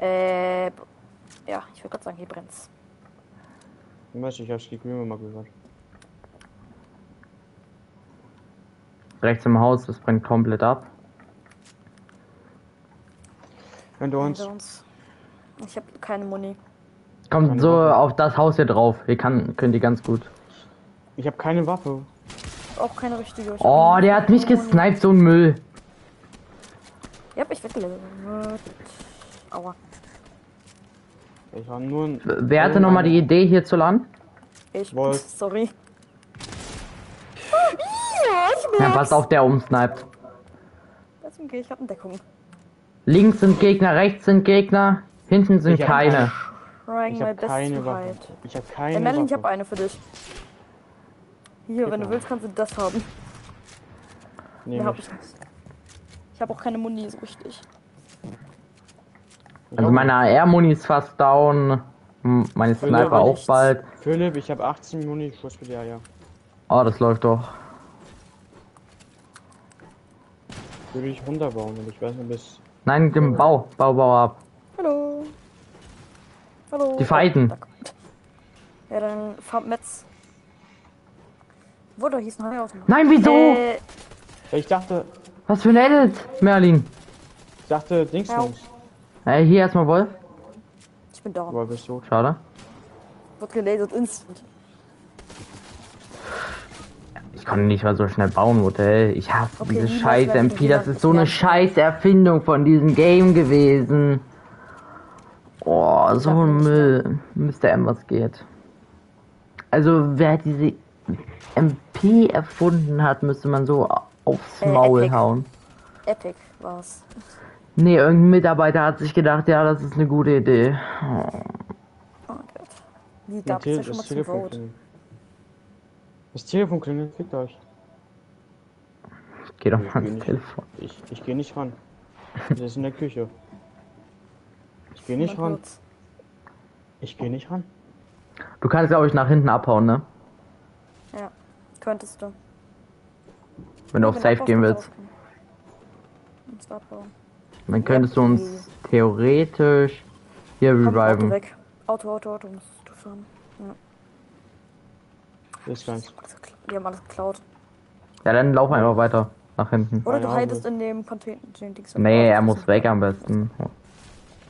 Äh, ja, ich würde gerade sagen, hier brennt's. Ich weiß, ich hab's die Grüne mal gehört. Rechts im Haus, das brennt komplett ab. Hinter uns. Hinter uns. Ich habe keine Muni. Kommt so Waffe. auf das Haus hier drauf. Ihr kann, könnt ihr ganz gut. Ich habe keine Waffe. Auch keine richtige. Ich hab Oh, der hat mich gesniped, so ein Müll. Ja, ich weggelevelt. Aua. Ich habe nur ein. Wer hatte nochmal die Idee hier zu landen? Ich Wolf. Sorry. Ja, ich Ja, pass auf, der umsniped. Deswegen gehe ich in Deckung. Links sind Gegner, rechts sind Gegner, hinten sind Ich hab keine. Trying Ich my habe best keine to Waffe. hide. Ich habe Hey keine Merlin, ich habe eine für dich. Hier, wenn du Genau. willst, kannst du das haben. Nee, hab ich nicht. Ich habe auch keine Muni so richtig. Ich Also meine AR-Muni ist fast down. Meine Philipp, Sniper auch nichts. bald. Philipp, ich habe 18 Muni Schuss für die Eier. Oh, das läuft doch. Würde ich runterbauen und ich weiß nicht bis. Nein, dem Bau. Bau, Bau ab. Hallo. Hallo. Die. Oh, kommt- Ja, dann farmt Metz. Wo da hieß aus dem Nein, wieso? Äh, Ich dachte, Was für ein Edit, Merlin. ich dachte Dingsbums. Äh, hier erstmal Wolf. ich bin da. Aber bist du? Schade. Wird gelasert instant. Ich konnte nicht mal so schnell bauen, Hotel. Ich hasse Okay, diese scheiß MP. Das ist so eine scheiß Erfindung von diesem Game gewesen. Oh, so ein Müll. Mr. M, was geht. Also, wer diese MP erfunden hat, müsste man so aufs Äh, Maul Epic. hauen. Epic war's. Nee, irgendein Mitarbeiter hat sich gedacht, ja, das ist eine gute Idee. Oh Gott. Die Mein gab's Tele ja schon mal das zum Telefon Vote. Das Telefon klingelt, fickt euch. Geh doch Ich mal geh ans nicht. Telefon. Ich, ich gehe nicht ran. Das ist in der Küche. Ich gehe nicht ran. Ich gehe nicht ran. Du kannst, glaube ich, nach hinten abhauen, ne? Ja, könntest du. Wenn du auf Safe gehen willst. Dann könntest du uns theoretisch hier reviven. weg. Auto, Auto, Auto musst du fahren. Das ist ganz. Die haben alles geklaut. Ja, dann lauf einfach weiter nach hinten. Oder du heidest Ahnung. in dem Container. Nee, er muss weg am besten.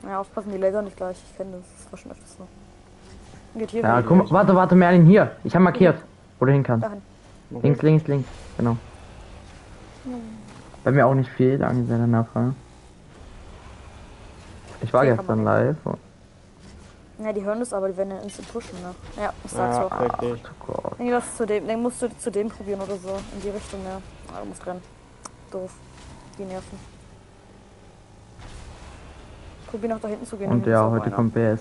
Ja, aufpassen, die Laser nicht gleich. Ich kenne das. Das war schon öfters so. Geht hier Ja, mal, warte, warte, Merlin, hier. Ich habe markiert, wo du hin kannst. Dahin. Okay. Links, links, links. Genau. Bei mir auch nicht viel, danke sehr Nachfrage. Ich war Okay, gestern live. Ja, die hören das, aber die werden ja instant pushen, ne? Ja, ich Ja, sag's auch. fick dich. Oh Gott. Nee, was zu dem, dann musst du zu dem probieren oder so. In die Richtung, ja. Ah, du musst rennen. Doof. Die nerven. Probier nach da hinten zu gehen. Und ja, heute auch kommt BS.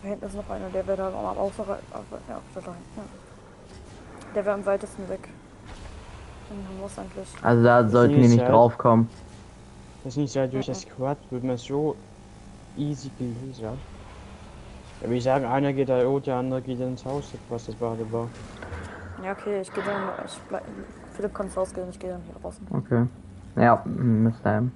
Da hinten ist noch einer, der wäre da am Außer... Ja, da hinten, ja. Der wäre am weitesten weg. Dann haben wir es eigentlich. Also da sollten die nicht halt- drauf kommen. Das ist nicht so durch das Quad wird man so easy gelasert. Ja, wie ich sagen, einer geht da oh, der andere geht ins Haus, was das gerade war. Ja, okay, ich gehe dann... Ich bleib, Philipp kann ins Haus gehen, ich gehe dann hier draußen. Okay. Ja, mm, Mr. M.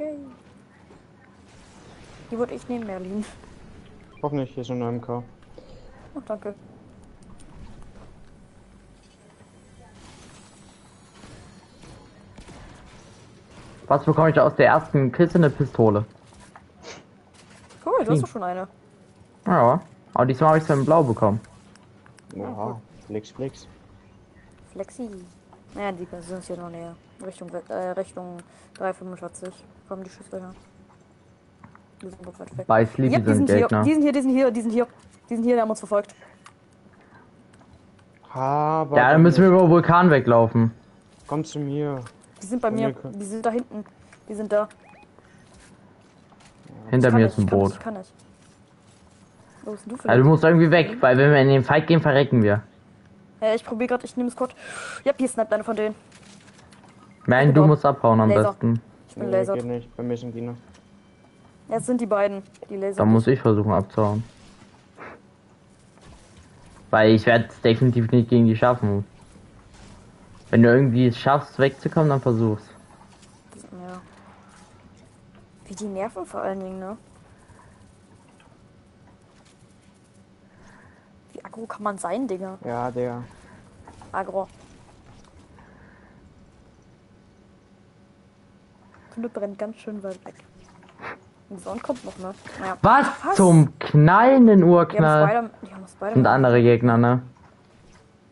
Yay. Die wollte ich nehmen, Merlin. Hoffentlich hier so ein MK. Oh, danke. Was bekomme ich aus der ersten Kiste? Eine Pistole. Cool, du hast Hm. doch schon eine. Ja. Aber diesmal habe ich es in Blau bekommen. Oha, Flix, Flix. Flexi. Naja, die sind hier noch näher. Richtung, äh, Richtung 345 kommen die Schüsse her. Die sind weg. Bei Sleepy Ja, die sind sind hier, Gegner. die sind hier, die sind hier, die sind hier. Die sind hier, die haben uns verfolgt. Aber. Ja, dann müssen wir über Vulkan weglaufen. Komm zu mir. Die sind bei mir. Die sind da hinten. Die sind da. Hinter mir ist ein ich kann Boot. Nicht, ich kann nicht. Wo bist du Also du musst irgendwie weg, weil wenn wir in den Fight gehen, verrecken wir. Ja, ich probiere gerade, ich nehme Squad. Ja, hier sniped einer von denen. Merlin, du musst abhauen am Laser. besten. Ich bin Nee, lasert. geht nicht. Bei mir sind die noch. Jetzt sind die beiden. Die Laser. Dann muss ich versuchen abzuhauen. Weil ich werde es definitiv nicht gegen die schaffen. Wenn du irgendwie es schaffst, wegzukommen, dann versuch's. Ja. Wie die nerven vor allen Dingen, ne? Wie aggro kann man sein, Digga? Ja, der. Aggro. Kunde brennt ganz schön weit weg. Sonne kommt noch, ne? Naja. Was, Was? zum knallenden Urknall? Sind andere Gegner, ne?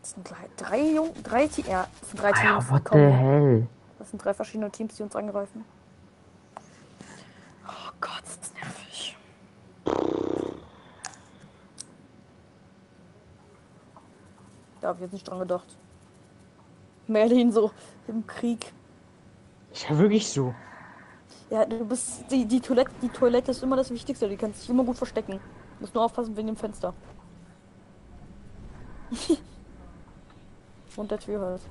Das sind drei, drei Jung, drei Teams. Ja, das sind drei Ah, Teams. what the hell? Das sind drei verschiedene Teams, die uns angreifen. Oh Gott, das ist nervig. Da hab ich jetzt nicht dran gedacht. Merlin so im Krieg. Ist ja wirklich so. Ja, du bist. Die, die, Toilette, die Toilette ist immer das Wichtigste. Die kannst dich immer gut verstecken. Musst nur aufpassen wegen dem Fenster. Und der Tür halt.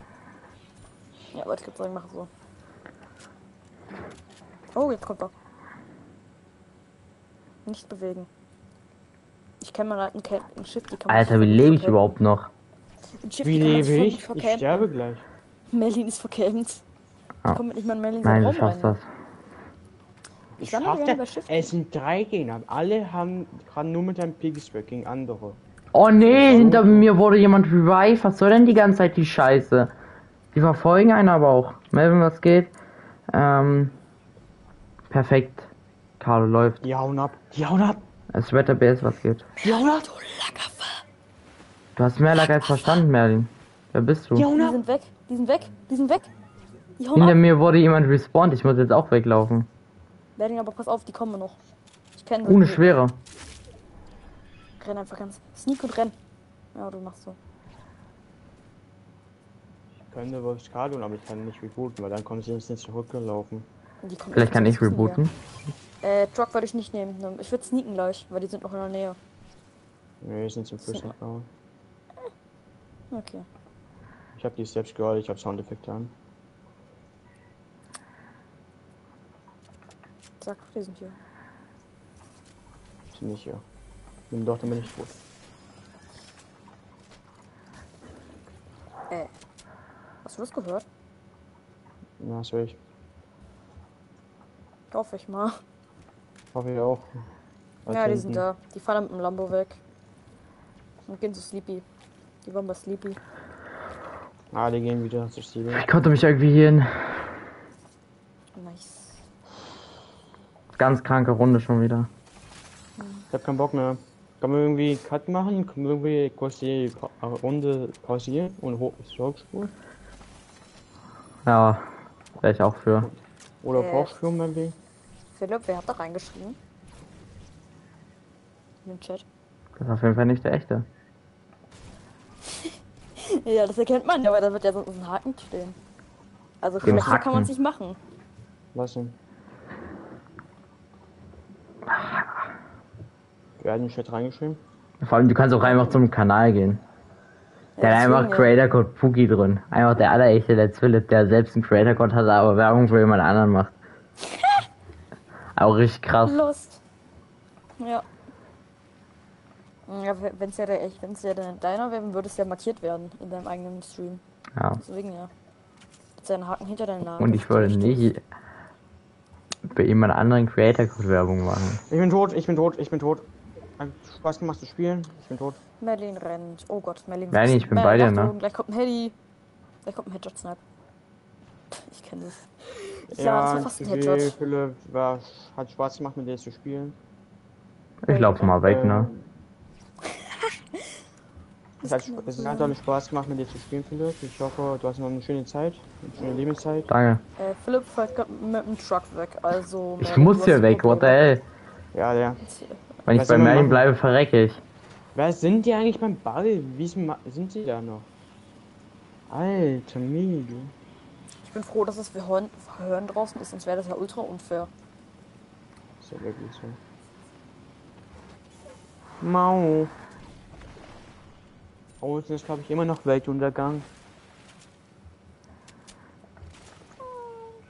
Ja, aber ich würde sagen, mach so. Oh, jetzt kommt er. Nicht bewegen. Ich kenne mal alten Camp ein Schiff, die kann man Alter, wie lebe ich überhaupt noch? Ein Schiff, Wie lebe ich? Ich sterbe gleich. Merlin ist verkämmt. Ah. Kommt nicht mal in Merlin Nein, du schaffst rein. das. Ich. Schiffen. Es sind drei Gegner. Alle haben gerade nur mit einem Piggy's gegen andere. Oh nee, hinter mir wurde jemand revive. Was soll denn die ganze Zeit die Scheiße? Die verfolgen einen aber auch. Melvin, was geht? Ähm. Perfekt. Carlo läuft. Die hauen ab. Die hauen ab. Es Wetter BS, was geht? Die hauen ab. Du hast mehr Lack als verstanden, Merlin. Wer bist du? Die hauen Die ab. sind weg, die sind weg, die sind weg. Die hauen Hinter ab. mir wurde jemand respawned. Ich muss jetzt auch weglaufen. Merlin, aber pass auf, die kommen noch. Ich kenne. Ohne Schwere. Renn einfach ganz. Sneak und renn. Ja, du machst so. Ich könnte wohl Skadon, aber ich kann nicht rebooten, weil dann kommen sie jetzt nicht zurückgelaufen. Die Vielleicht kann ich rebooten. Äh, Truck würde ich nicht nehmen. Ich würde sneaken gleich, weil die sind noch in der Nähe. Nee, die sind zum Fluss gebaut. Okay. Ich habe die selbst gehört, ich habe Soundeffekte an. Sag, die sind hier. Sind nicht hier. Nimm doch, dann bin ich tot. Äh. Hast du das gehört? Ja, das will ich. Kauf ich mal. Hoffe ich auch. Was ja, die sind da. Die fahren mit dem Lambo weg. Und gehen zu Sleepy. Die waren bei Sleepy. Ah, die gehen wieder zu Steven. Ich konnte mich irgendwie hier in Nice. Ganz kranke Runde schon wieder. Ich hab keinen Bock mehr. Kann man irgendwie Cut machen? Kann man irgendwie kurz die Pa- Runde pausieren und hoch zurückspulen? Ja, wäre ich auch für. Oder Äh. Vorspulen irgendwie? Philipp, wer hat da reingeschrieben? In den Chat. Das ist auf jeden Fall nicht der echte. Ja, das erkennt man ja, aber da wird ja sonst ein Haken stehen. Also Den schlechter kann man es nicht machen. Was denn? Wer hat den Chat reingeschrieben? Vor allem, du kannst auch einfach zum Kanal gehen. Der hat deswegen, einfach ja. Creator Code Puki drin. Einfach der allerechte, der Philipp, der selbst einen Creator Code hat, aber Werbung für jemand anderen macht. auch richtig krass. Lust. Ja. Ja, wenn es ja der echt, wenn es ja der deiner wäre, würde es ja markiert werden in deinem eigenen Stream. Ja. Deswegen ja. Jetzt einen Haken hinter deinem Namen. Und ich würde ist nicht für jemand anderen Creator Code Werbung machen. Ich bin tot, ich bin tot, ich bin tot. Hat Spaß gemacht zu spielen. Ich bin tot. Merlin rennt. Oh Gott, Merlin. Merlin, ich bin bei dir, ne? Gleich kommt ein Hedy. Gleich kommt ein Headshot-Snipe. Ich kenne das. Ja, das war fast ein Headshot. Fülle war, hat Spaß gemacht mit dir zu spielen. Ich lauf mal weg, ne? Es hat, es hat auch Spaß gemacht mit dir zu spielen, Philipp. Ich hoffe, du hast noch eine schöne Zeit, eine schöne Lebenszeit. Danke. Äh, Philipp fährt grad mit dem Truck weg. Also. Ich muss hier weg, what the hell? Ja, der. Wenn ich Was bei Merlin bleibe, verrecke ich. Wer sind die eigentlich beim Ball? Wie sind ma- sind sie da noch? Alter Miege. Ich bin froh, dass es für Hören, Hören draußen ist, sonst wäre das ja ultra unfair. Ist ja wirklich so. Mau. Oh, jetzt ist glaube ich immer noch Weltuntergang.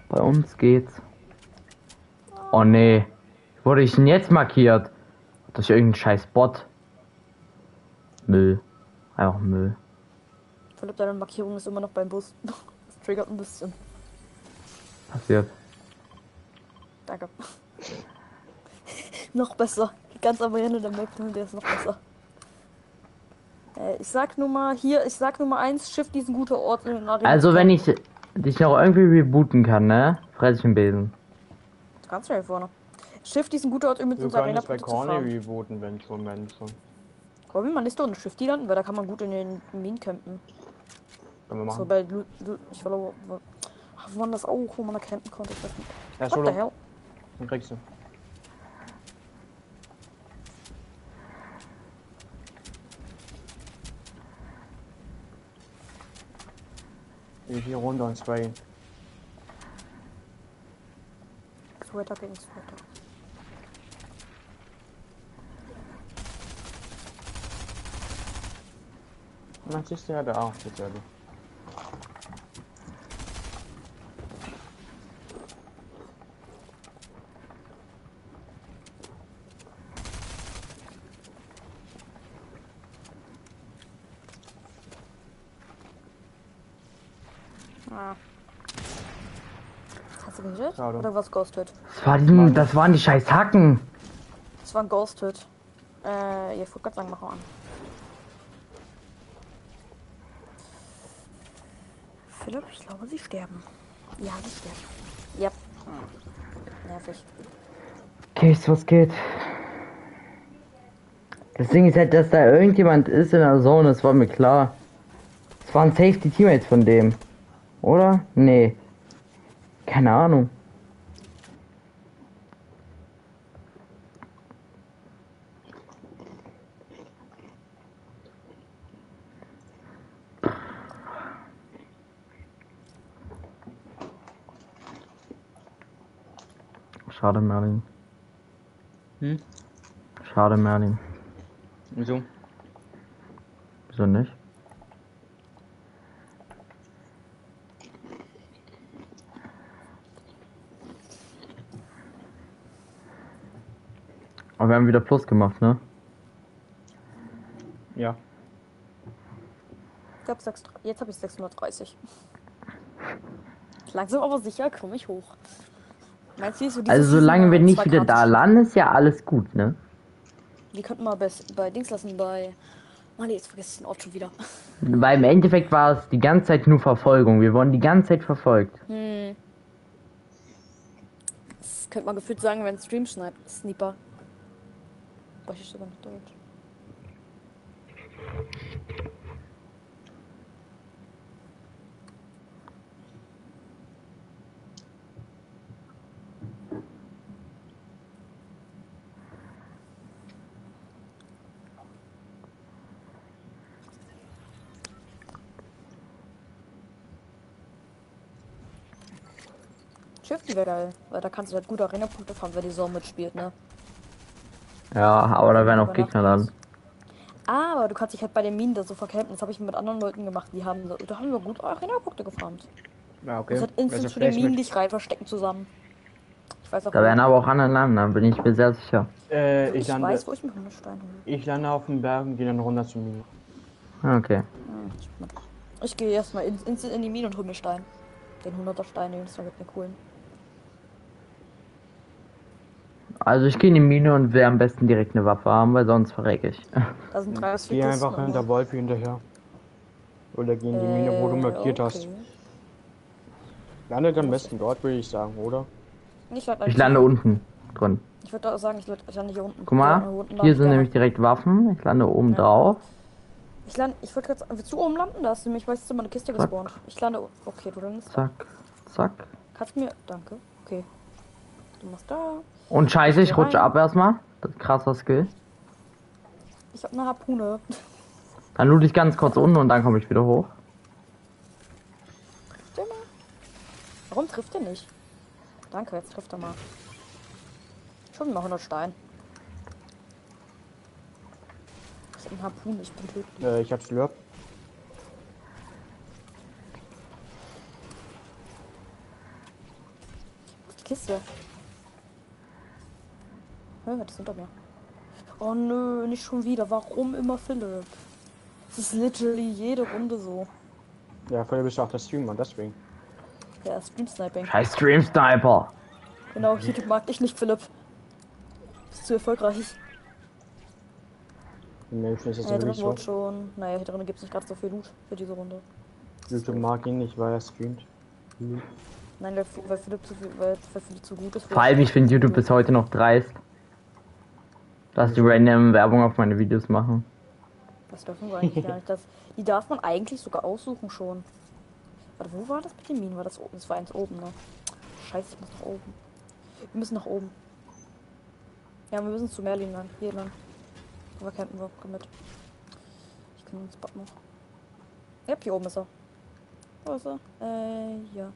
Bei uns geht's. Oh nee. Wurde ich denn jetzt markiert? Durch irgendeinen scheiß Bot. Müll. Einfach Müll. Philipp, deine Markierung ist immer noch beim Bus. Das triggert ein bisschen. Passiert. Danke. noch besser. Ganz am Ende der Map, der ist noch besser. Äh, ich sag nur mal hier, ich sag nur mal eins, Schiff diesen guter Ort in den Arena. Also wenn ich dich noch irgendwie rebooten kann, ne? Fress ich einen Besen. Du kannst ja hier vorne. Schiff diesen guter Ort, mit Du uns Arena kannst bei zu Corny rebooten, wenn schon, wenn schon. Komm, man ist doch eine Schiff, die landen, weil da kann man gut in den Minen campen. Können wir So machen. bei Lu Lu ich verlor, wo ach, wo man das auch, wo man da campen konnte. Ich weiß nicht. Ja, What the hell? Dann kriegst du. Hier hier runter und zwei. Sweater gegen Sweater. Na, siehst du ja da auch, bitte. Ah. Schade. Oder was Ghosted? Das, war die, das waren die scheiß Hacken. Das war ein Ghosted. Äh, ich wollte gerade sagen, mach mal an. Philipp, ich glaube, sie sterben. Ja, sie sterben. Ja. Nervig. Case, was geht? Das Ding ist halt, dass da irgendjemand ist in der Zone, das war mir klar. Das waren Safety Teammates von dem. Oder? Nee. Keine Ahnung. Schade, Merlin. Hm? Schade, Merlin. Wieso? Wieso nicht? Aber wir haben wieder Plus gemacht, ne? Ja. Ich glaube, jetzt habe ich 630. Langsam aber sicher komme ich hoch. Meinst du, so Also solange wir nicht wieder da landen, ist ja alles gut, ne? Die könnten wir bei, bei Dings lassen, bei. Mann, jetzt vergesse ich den Ort schon wieder. Weil im Endeffekt war es die ganze Zeit nur Verfolgung. Wir wurden die ganze Zeit verfolgt. Hm. Das könnte man gefühlt sagen, wenn Stream Snipe Sniper. Weiß ich sogar nicht Deutsch. Wäre geil. Weil da kannst du halt gute Arena-Punkte fahren, wenn die Sau mitspielt, ne? Ja, aber da werden auch Gegner dann. Ah, aber du kannst dich halt bei den Minen da so verkämpfen. Das habe ich mit anderen Leuten gemacht. Die haben, so- da haben wir gut Arena-Punkte gefarmt. Ja, okay. Das hat instant Also zu den Minen mit- dich rein verstecken zusammen. Ich weiß auch Da werden aber auch andere landen, da bin ich mir sehr sicher. Äh, ich ich lande, weiß, wo ich mir Hundestein hole. ich lande auf dem Berg und gehe dann runter zu mir. Ah, Okay. Ich gehe erstmal in, instant in die Mine und hol mir Stein. Den 100er Stein, den ist dann mit mir coolen. Also ich gehe in die Mine und will am besten direkt eine Waffe haben, weil sonst verrecke ich. Da sind drei Geh einfach aber- hinter Wolfi hinterher. Oder geh in die Mine, wo du Äh, markiert hast. okay. Landet am besten dort, würde ich sagen, oder? Ich, lande Ich lande unten drin. Ich würde auch sagen, ich lande ich lande hier unten. Guck mal, unten hier sind gerne. nämlich direkt Waffen. Ich lande oben Ja. drauf. Ich lande, ich wollte gerade willst du oben landen? Da hast du mich, weißt du, meine Kiste Zack. gespawnt. Ich lande, okay, du landest. Zack, zack. Kannst du mir, danke, okay. Du machst da. Und scheiße, ich rutsche ab erstmal. Das ist krasser Skill. Ich habe eine Harpune. Dann loot ich ganz kurz unten und dann komme ich wieder hoch. Trifft der mal? Warum trifft er nicht? Danke, jetzt trifft er mal. Schon mal 100 Stein. Ich hab eine Harpune, ich bin tödlich. Äh, ich hab's Slurp. Die Kiste. Hä, das ist hinter mir. Oh nö, nicht schon wieder. Warum immer Philipp? Es ist literally jede Runde so. Ja, vorher bist du auch der Streamer, deswegen. Ja, Stream Sniping. Scheiß Stream Sniper. Genau, YouTube mag dich nicht, Philipp. Bist zu erfolgreich. Nee, ich weiß jetzt Ja, so. schon. Naja, hier drin gibt es nicht gerade so viel Loot für diese Runde. YouTube mag ihn nicht, weil er streamt. Nein, weil, weil Philipp zu viel, weil, weil Philipp zu gut ist. Vor allem, ich finde YouTube bis heute noch dreist. Dass die random Werbung auf meine Videos machen. Das dürfen wir eigentlich gar nicht. Das, die darf man eigentlich sogar aussuchen schon. Warte, wo war das mit den Minen? War das oben? Das war eins oben, ne? Scheiße, ich muss nach oben. Wir müssen nach oben. Ja, wir müssen zu Merlin lang. Hier lang. Aber campen wir. Komm mit. Ich kann uns Spot noch. Ja, hier oben ist er. Wo ist er? Äh, ja.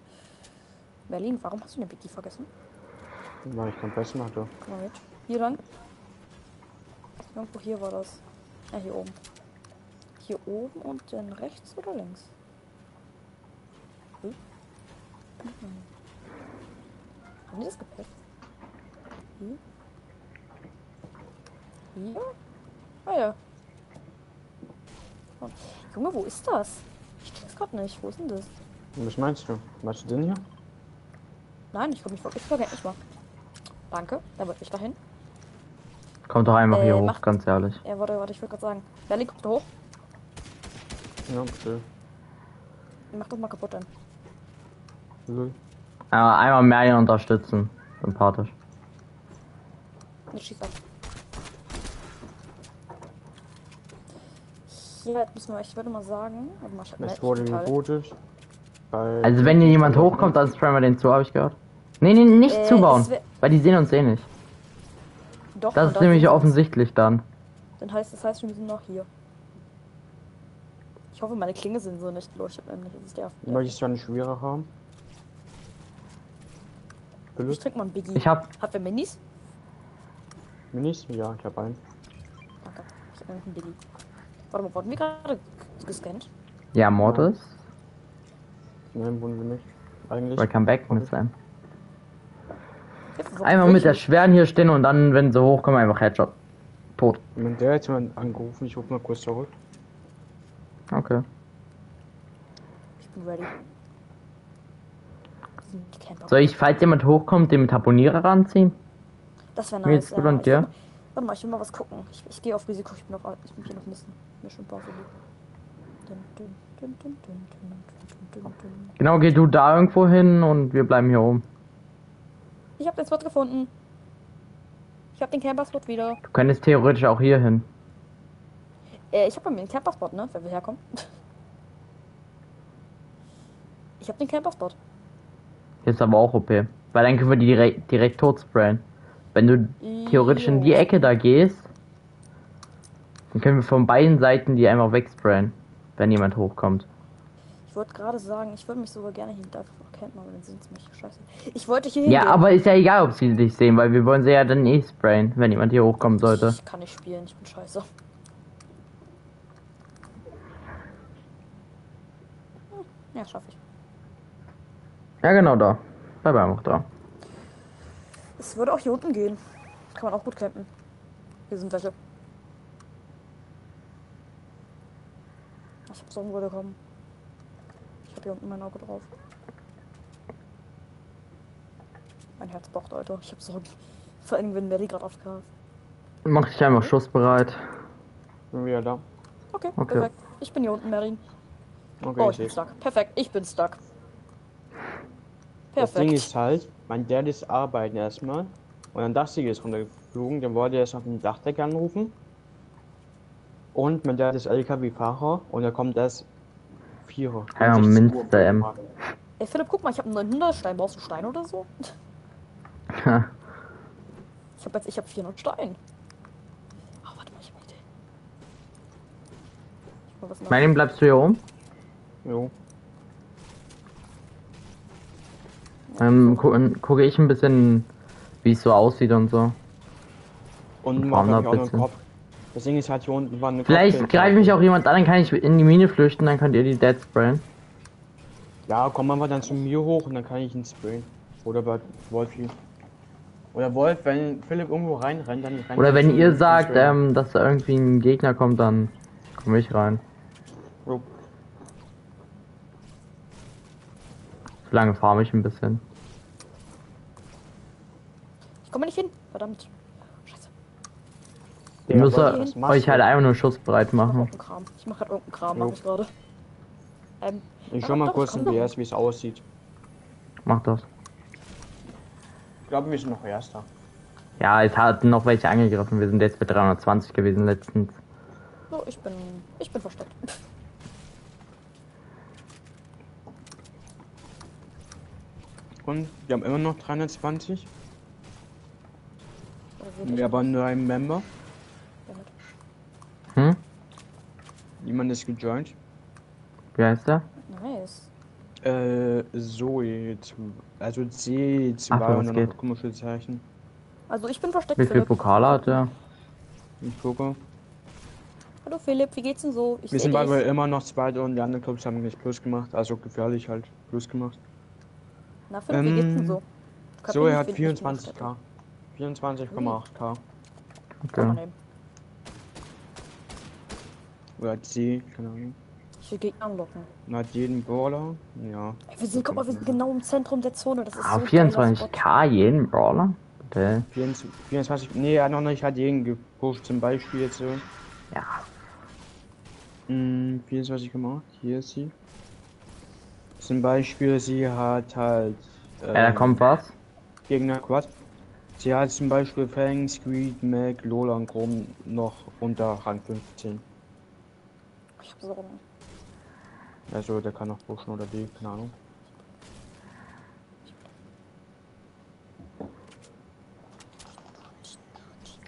Merlin, warum hast du den Biggie vergessen? Weil ich kein Besten hatte. Komm mal mit. Hier lang. Irgendwo hier war das. Ja, hier oben. Hier oben und dann rechts oder links? Hm? Mhm. Haben die das Gepäck? Hier? Hier? Ah ja. Oh. Junge, wo ist das? Ich check's grad nicht. Wo ist denn das? Was meinst du? Meinst du den hier? Nein, ich komm nicht vor. Ich vergesse nicht mal. Danke, da wollte ich dahin. Kommt doch einfach hier Äh, hoch, mach- ganz ehrlich. Ja, warte, warte, ich wollte gerade sagen. Berlin, kommst du hoch? Ja, bitte. Mach das mal kaputt dann. Lul. Aber einmal Merlin unterstützen. Sympathisch. Jetzt schieß ab. Hier jetzt müssen wir, ich würde mal sagen, warte mal, ich Es wurde. Weil Also wenn hier jemand hochkommt, dann sprayen wir den zu, habe ich gehört. Nee, nee, nicht Äh, zubauen. Weil die sehen uns eh nicht. Doch, Das ist nämlich offensichtlich dann. Dann heißt das heißt, wir sind noch hier. Ich hoffe, meine Klinge sind so nicht leuchtet nicht. Das ist der. möchtest du eine schwere haben? Ich trinke mal ein Biggie. Ich hab. Hat wer Minis? Minis? Ja, ich hab einen. Danke. Ich hab einen Biggie. Warte mal, wurden wir gerade gescannt? Ja, Mortis. Nein, wurden wir nicht. Eigentlich. Welcome back, Miss Sam. Einmal mit der Schweren hier stehen und dann, wenn sie hochkommen, einfach Headshot. Tot. Wenn der jetzt jemand angerufen, ich ruf mal kurz zurück. Okay. Ich bin ready. Soll ich, falls jemand hochkommt, den mit Harponierer ranziehen? Das wäre nice. Jetzt gut ja, und dir? Warte mal, ich will mal was gucken. Ich, ich gehe auf Risiko, ich bin, auf, ich bin hier noch müssen. Mir schon Pause Genau, geh du da irgendwo hin und wir bleiben hier oben. Ich habe den Spot gefunden. Ich habe den Camper-Spot wieder. Du könntest theoretisch auch hier hin. Äh, ich habe bei mir den Camper-Spot, ne? Wenn wir herkommen. Ich habe den Camper-Spot. Ist aber auch OP. Weil dann können wir die direkt, direkt tot sprayen. Wenn du theoretisch in die Jo. Ecke da gehst, dann können wir von beiden Seiten die einfach wegsprayen. Wenn jemand hochkommt. Ich wollte gerade sagen, ich würde mich sogar gerne hinter einfach aber dann sind sie mich. Scheiße. Ich wollte hier Ja, hingehen. aber ist ja egal, ob sie dich sehen, weil wir wollen sie ja dann eh sprayen, wenn jemand hier hochkommen sollte. Ich kann nicht spielen, ich bin scheiße. Hm, Ja, schaffe ich. Ja, genau da. Bleib einfach da. Es würde auch hier unten gehen. Kann man auch gut campen. Hier sind welche. Ich hab Sorgen, wo der kommen. Ich hab hier unten mein Auge drauf. Mein Herz pocht, Alter. Ich hab Sorgen. Vor allem, wenn Melly gerade aufgreift. Mach dich einfach schussbereit. Bin wieder da. Okay, Okay. perfekt. Ich bin hier unten, Merin. Okay, Oh, ich ich bin stuck. Perfekt, ich bin stuck. Das Ding Perfekt. ist halt, mein Dad ist arbeiten erstmal. Und dann Dachsiegel ist runtergeflogen. Dann wollte er erst auf den Dachdecker anrufen. Und mein Dad ist LKW-Fahrer. Und er kommt erst Vierer. Ja, 16 Uhr. Minster M. Ey, Philipp, guck mal, ich habe einen 900 Stein. Brauchst du Stein oder so? Ich habe jetzt, ich habe 400 Stein. Oh, warte mal, ich Idee. Ich mal was Meinem bleibst du hier oben? Jo. Ähm, gu gucke ich ein bisschen, wie es so aussieht und so. Und Und mach fahren da ich auch noch einen. Kopf. Das Ding ist halt hier unten war eine Vielleicht greift mich auch jemand an, dann kann ich in die Mine flüchten, dann könnt ihr die Dead sprayen. Ja, komm einfach dann zu mir hoch und dann kann ich ihn sprayen. Oder bei Wolfi. Oder Wolf, wenn Philipp irgendwo reinrennt, dann rennt Oder er wenn ihr sagt, ähm, dass da irgendwie ein Gegner kommt, dann komme ich rein. Jo. Solange farm ich ein bisschen. Ich komme nicht hin. Verdammt. Ihr Ja, müsst euch halt einfach nur Ich mach machen. Ich mach grad irgendeinen Kram, mach ich gerade. Ähm, Ich aber schau mal doch, kurz in. BS, wie es aussieht. Mach das. Ich glaube, wir sind noch Erster. Ja, es hatten noch welche angegriffen. Wir sind jetzt bei 320 gewesen letztens. So, ich bin. Ich bin versteckt. Und wir haben immer noch 320. Oder seht ihr Wir haben nur einen Member. Hm? Niemand ist gejoint. Wie heißt der? Nice. Äh, Zoe. Also C2 Ach, und dann geht. noch komische Zeichen. Also ich bin versteckt, Wie viele Philipp. Pokale hat er? Ich gucke. Hallo Philipp, wie geht's denn so? Ich Wir sind beide immer noch Zweite und die anderen Clubs haben nicht Plus gemacht. Also gefährlich halt Plus gemacht. Na Philipp, wie geht's denn Ähm, so? Kabine Zoe hat finden, ich bin 24k. 24,8k. versteckt. Kann man Okay. Oder C, keine Ahnung. Ich will Gegner anlocken. Hat jeden Brawler. Ja. Ey, wir sind, guck mal, wir sind genau im Zentrum der Zone. Das ist Ah, so ein geiler Spot. 24k jeden Brawler? Bitte. 24, 24 nee, er hat noch nicht hat jeden gepusht. Zum Beispiel jetzt so. Ja. Mh, 24 gemacht. Hier ist sie. Zum Beispiel, sie hat halt. Ja, da ähm, kommt was. Gegner Quad. Sie hat zum Beispiel Fang, Squeak, Mac, Lola und Chrom noch unter Rang 15. Ich hab so. Also der kann noch pushen oder die, keine Ahnung.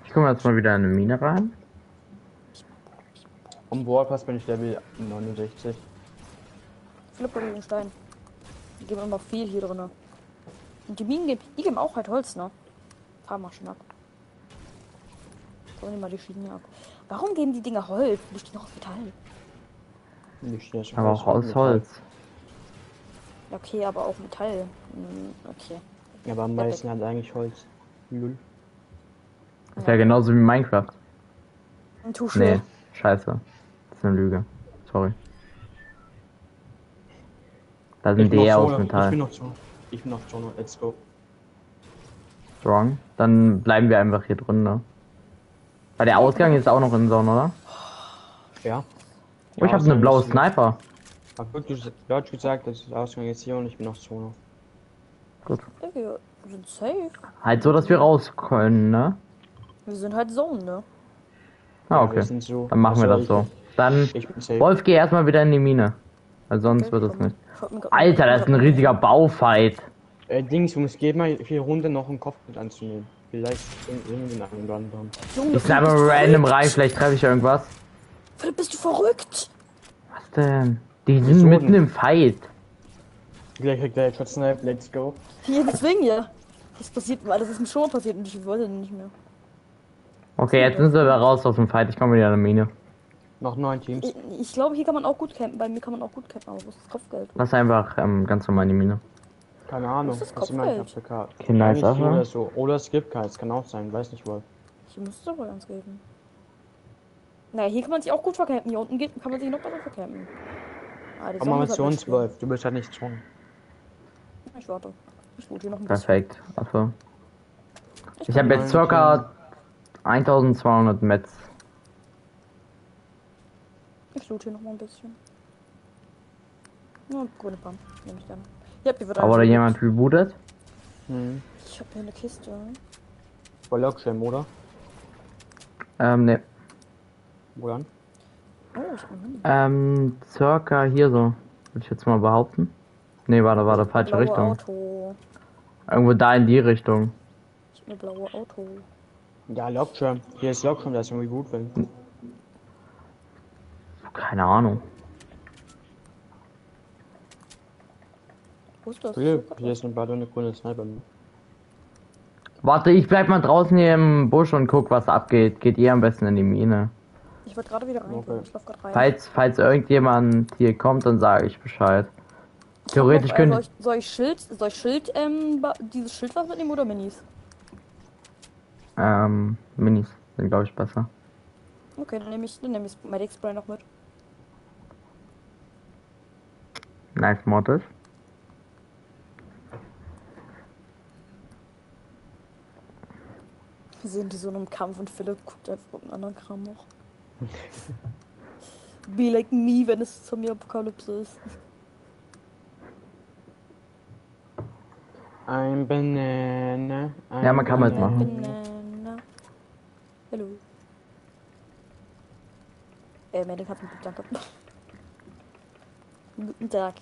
Ich komme jetzt mal wieder in eine Mine rein. Um Wallpass bin ich Level 69. Philipp oder den Stein. Die geben immer viel hier drin. Und die Minen geben, die geben auch halt Holz, ne? Paar mal schon ab. Sollen die mal die Schienen ab. Warum geben die Dinger Holz? Auch aus Metall. Aber auch aus Holz. Okay, aber auch Metall. Hm, okay. Ja, aber am meisten hat eigentlich Holz. Null. Ist ja genauso wie Minecraft. Ein Touche. Nee, scheiße. Das ist eine Lüge. Sorry. Da sind die eher aus Zone. Ich Metall. bin noch Zone. Ich bin noch. Let's go. Strong. Dann bleiben wir einfach hier drin, ne? Weil der Ausgang ist auch noch in Zone, oder? Ja. Oh, ich habe eine blaue Sniper. Hab wirklich Deutsch gesagt, das ist Ausgang jetzt hier und ich bin noch Zone. Gut. Ja, wir sind safe. Halt so, dass wir raus können, ne? Wir sind halt Zone, ne? Ah, Ja, okay. sind so. Dann machen wir Also das so. Dann, Ich bin safe. Wolf, geh erstmal wieder in die Mine. Weil sonst Okay, wird es nicht. Ich Alter, das ist ein riesiger Baufight. Äh, Dings, Jungs, geht mal hier runter noch einen Kopf mit anzunehmen. Vielleicht irgendwie den einen oder anderen. Junge, Ich snipe random rein, vielleicht treffe ich irgendwas. Philipp, bist du verrückt? Was denn? Die sind Wieso mitten denn? im Fight. Gleich der Shot Snipe, let's go. Hier, deswegen ja. Das passiert, weil das ist mir schon mal passiert und ich wollte nicht mehr. Okay, jetzt sind sie aber raus aus dem Fight. Ich komme wieder in die Mine. Noch neun Teams. Ich, ich glaube, hier kann man auch gut campen. Bei mir kann man auch gut campen, aber wo ist das Kopfgeld? Lass einfach ähm, ganz normal in die Mine. Keine Ahnung. Das ist immer Kopfgeld. auf der Karte. Okay, nice, Oder so. Oder Skip Cards, kann auch sein, weiß nicht wohl. Hier müsste es aber ganz geben. Naja, hier kann man sich auch gut vercampen. Hier unten geht, kann man sich noch besser vercampen. Ah, die Komm mal Sonne mit wird zu uns, nicht Wolf. Du bist halt nicht stehen. Ich warte. Ich warte hier noch ein bisschen. Perfekt. Also, ich kann habe jetzt circa 1200 Metz. Ich loot hier noch mal ein bisschen. Ja, grüne Pump. Nehme ich gerne. Ja, wird Aber da jemand rebootet? Hm. Ich habe hier eine Kiste. Voll Lockschirm, oder? Ähm, ne. Wo dann? Oh. Ähm, circa hier so. Würde ich jetzt mal behaupten. Ne, warte, warte, falsche Blaue Richtung. Auto. Irgendwo da in die Richtung. Ich habe eine blaue Auto. Ja, Lockschirm. Hier ist Lockschirm, da ist irgendwie gut, wenn. Keine Ahnung. Wo ist das? Philipp, hier ist eine eine grüne Sniper. Warte, ich bleib mal draußen hier im Busch und guck, was abgeht. Geht ihr am besten in die Mine. Ich wollte gerade wieder rein. Okay. Ich lauf gerade rein. Falls, falls irgendjemand hier kommt, dann sage ich Bescheid. Theoretisch Äh, soll, könnte ich, soll ich Schild, soll ich Schild, ähm, dieses Schild was mitnehmen oder Minis? ähm, Minis sind glaube ich besser. Okay, dann nehme ich, dann nehme ich Medic Spray noch mit. Nice Mortis. Wir sehen die so in einem Kampf und Philipp guckt einfach auf einen anderen Kram noch. Be like me, wenn es zur mir Apokalypse ist. Ein Banana. Ein Ja, man kann Banana. mitmachen. Banana. Hallo. Äh, Medic hat danke. Guten Tag.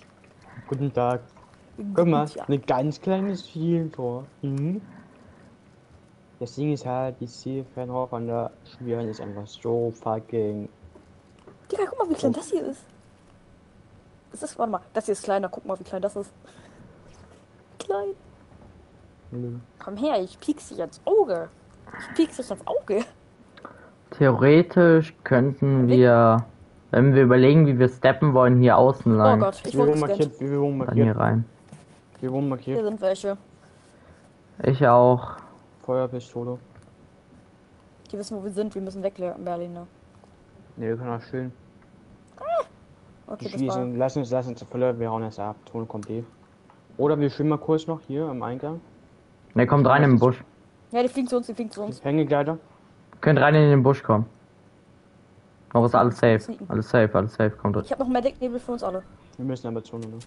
Guten Tag. Guck mal, Guten Tag. ein ganz kleines Zieltor. Mhm. Das Ding ist halt, die Zielfernrohr von der Spielerin ist einfach so fucking. Digga, guck mal, wie klein das hier ist. Das ist, warte mal, das hier ist kleiner. Guck mal, wie klein das ist. Klein. Nö. Komm her, ich piekse dich ans Auge. Ich piekse dich ans Auge. Theoretisch könnten wir, wenn wir überlegen, wie wir steppen wollen, hier außen Oh lang. Gott, ich Wir wurde markiert, wir wurden Dann hier markiert, rein. wir wurden Hier markiert. sind welche. Ich auch. Feuerpistole. Die wissen, wo wir sind. Wir müssen weg, Berlin. Ne? Ne, wir können auch schön. Okay, das war. schießen, lass uns, lass uns Fülle, wir hauen es ab. Ton kommt eh. Oder wir schwimmen mal kurz noch hier am Eingang. Ne, kommt rein in den Busch. Ja, die fliegen zu uns, die fliegen zu uns. Hängegleiter. Könnt rein in den Busch kommen. Noch ist alles safe. Alles safe, alles safe. Kommt Ich habe noch Medic-Nebel für uns alle. Wir müssen aber Zone, ne?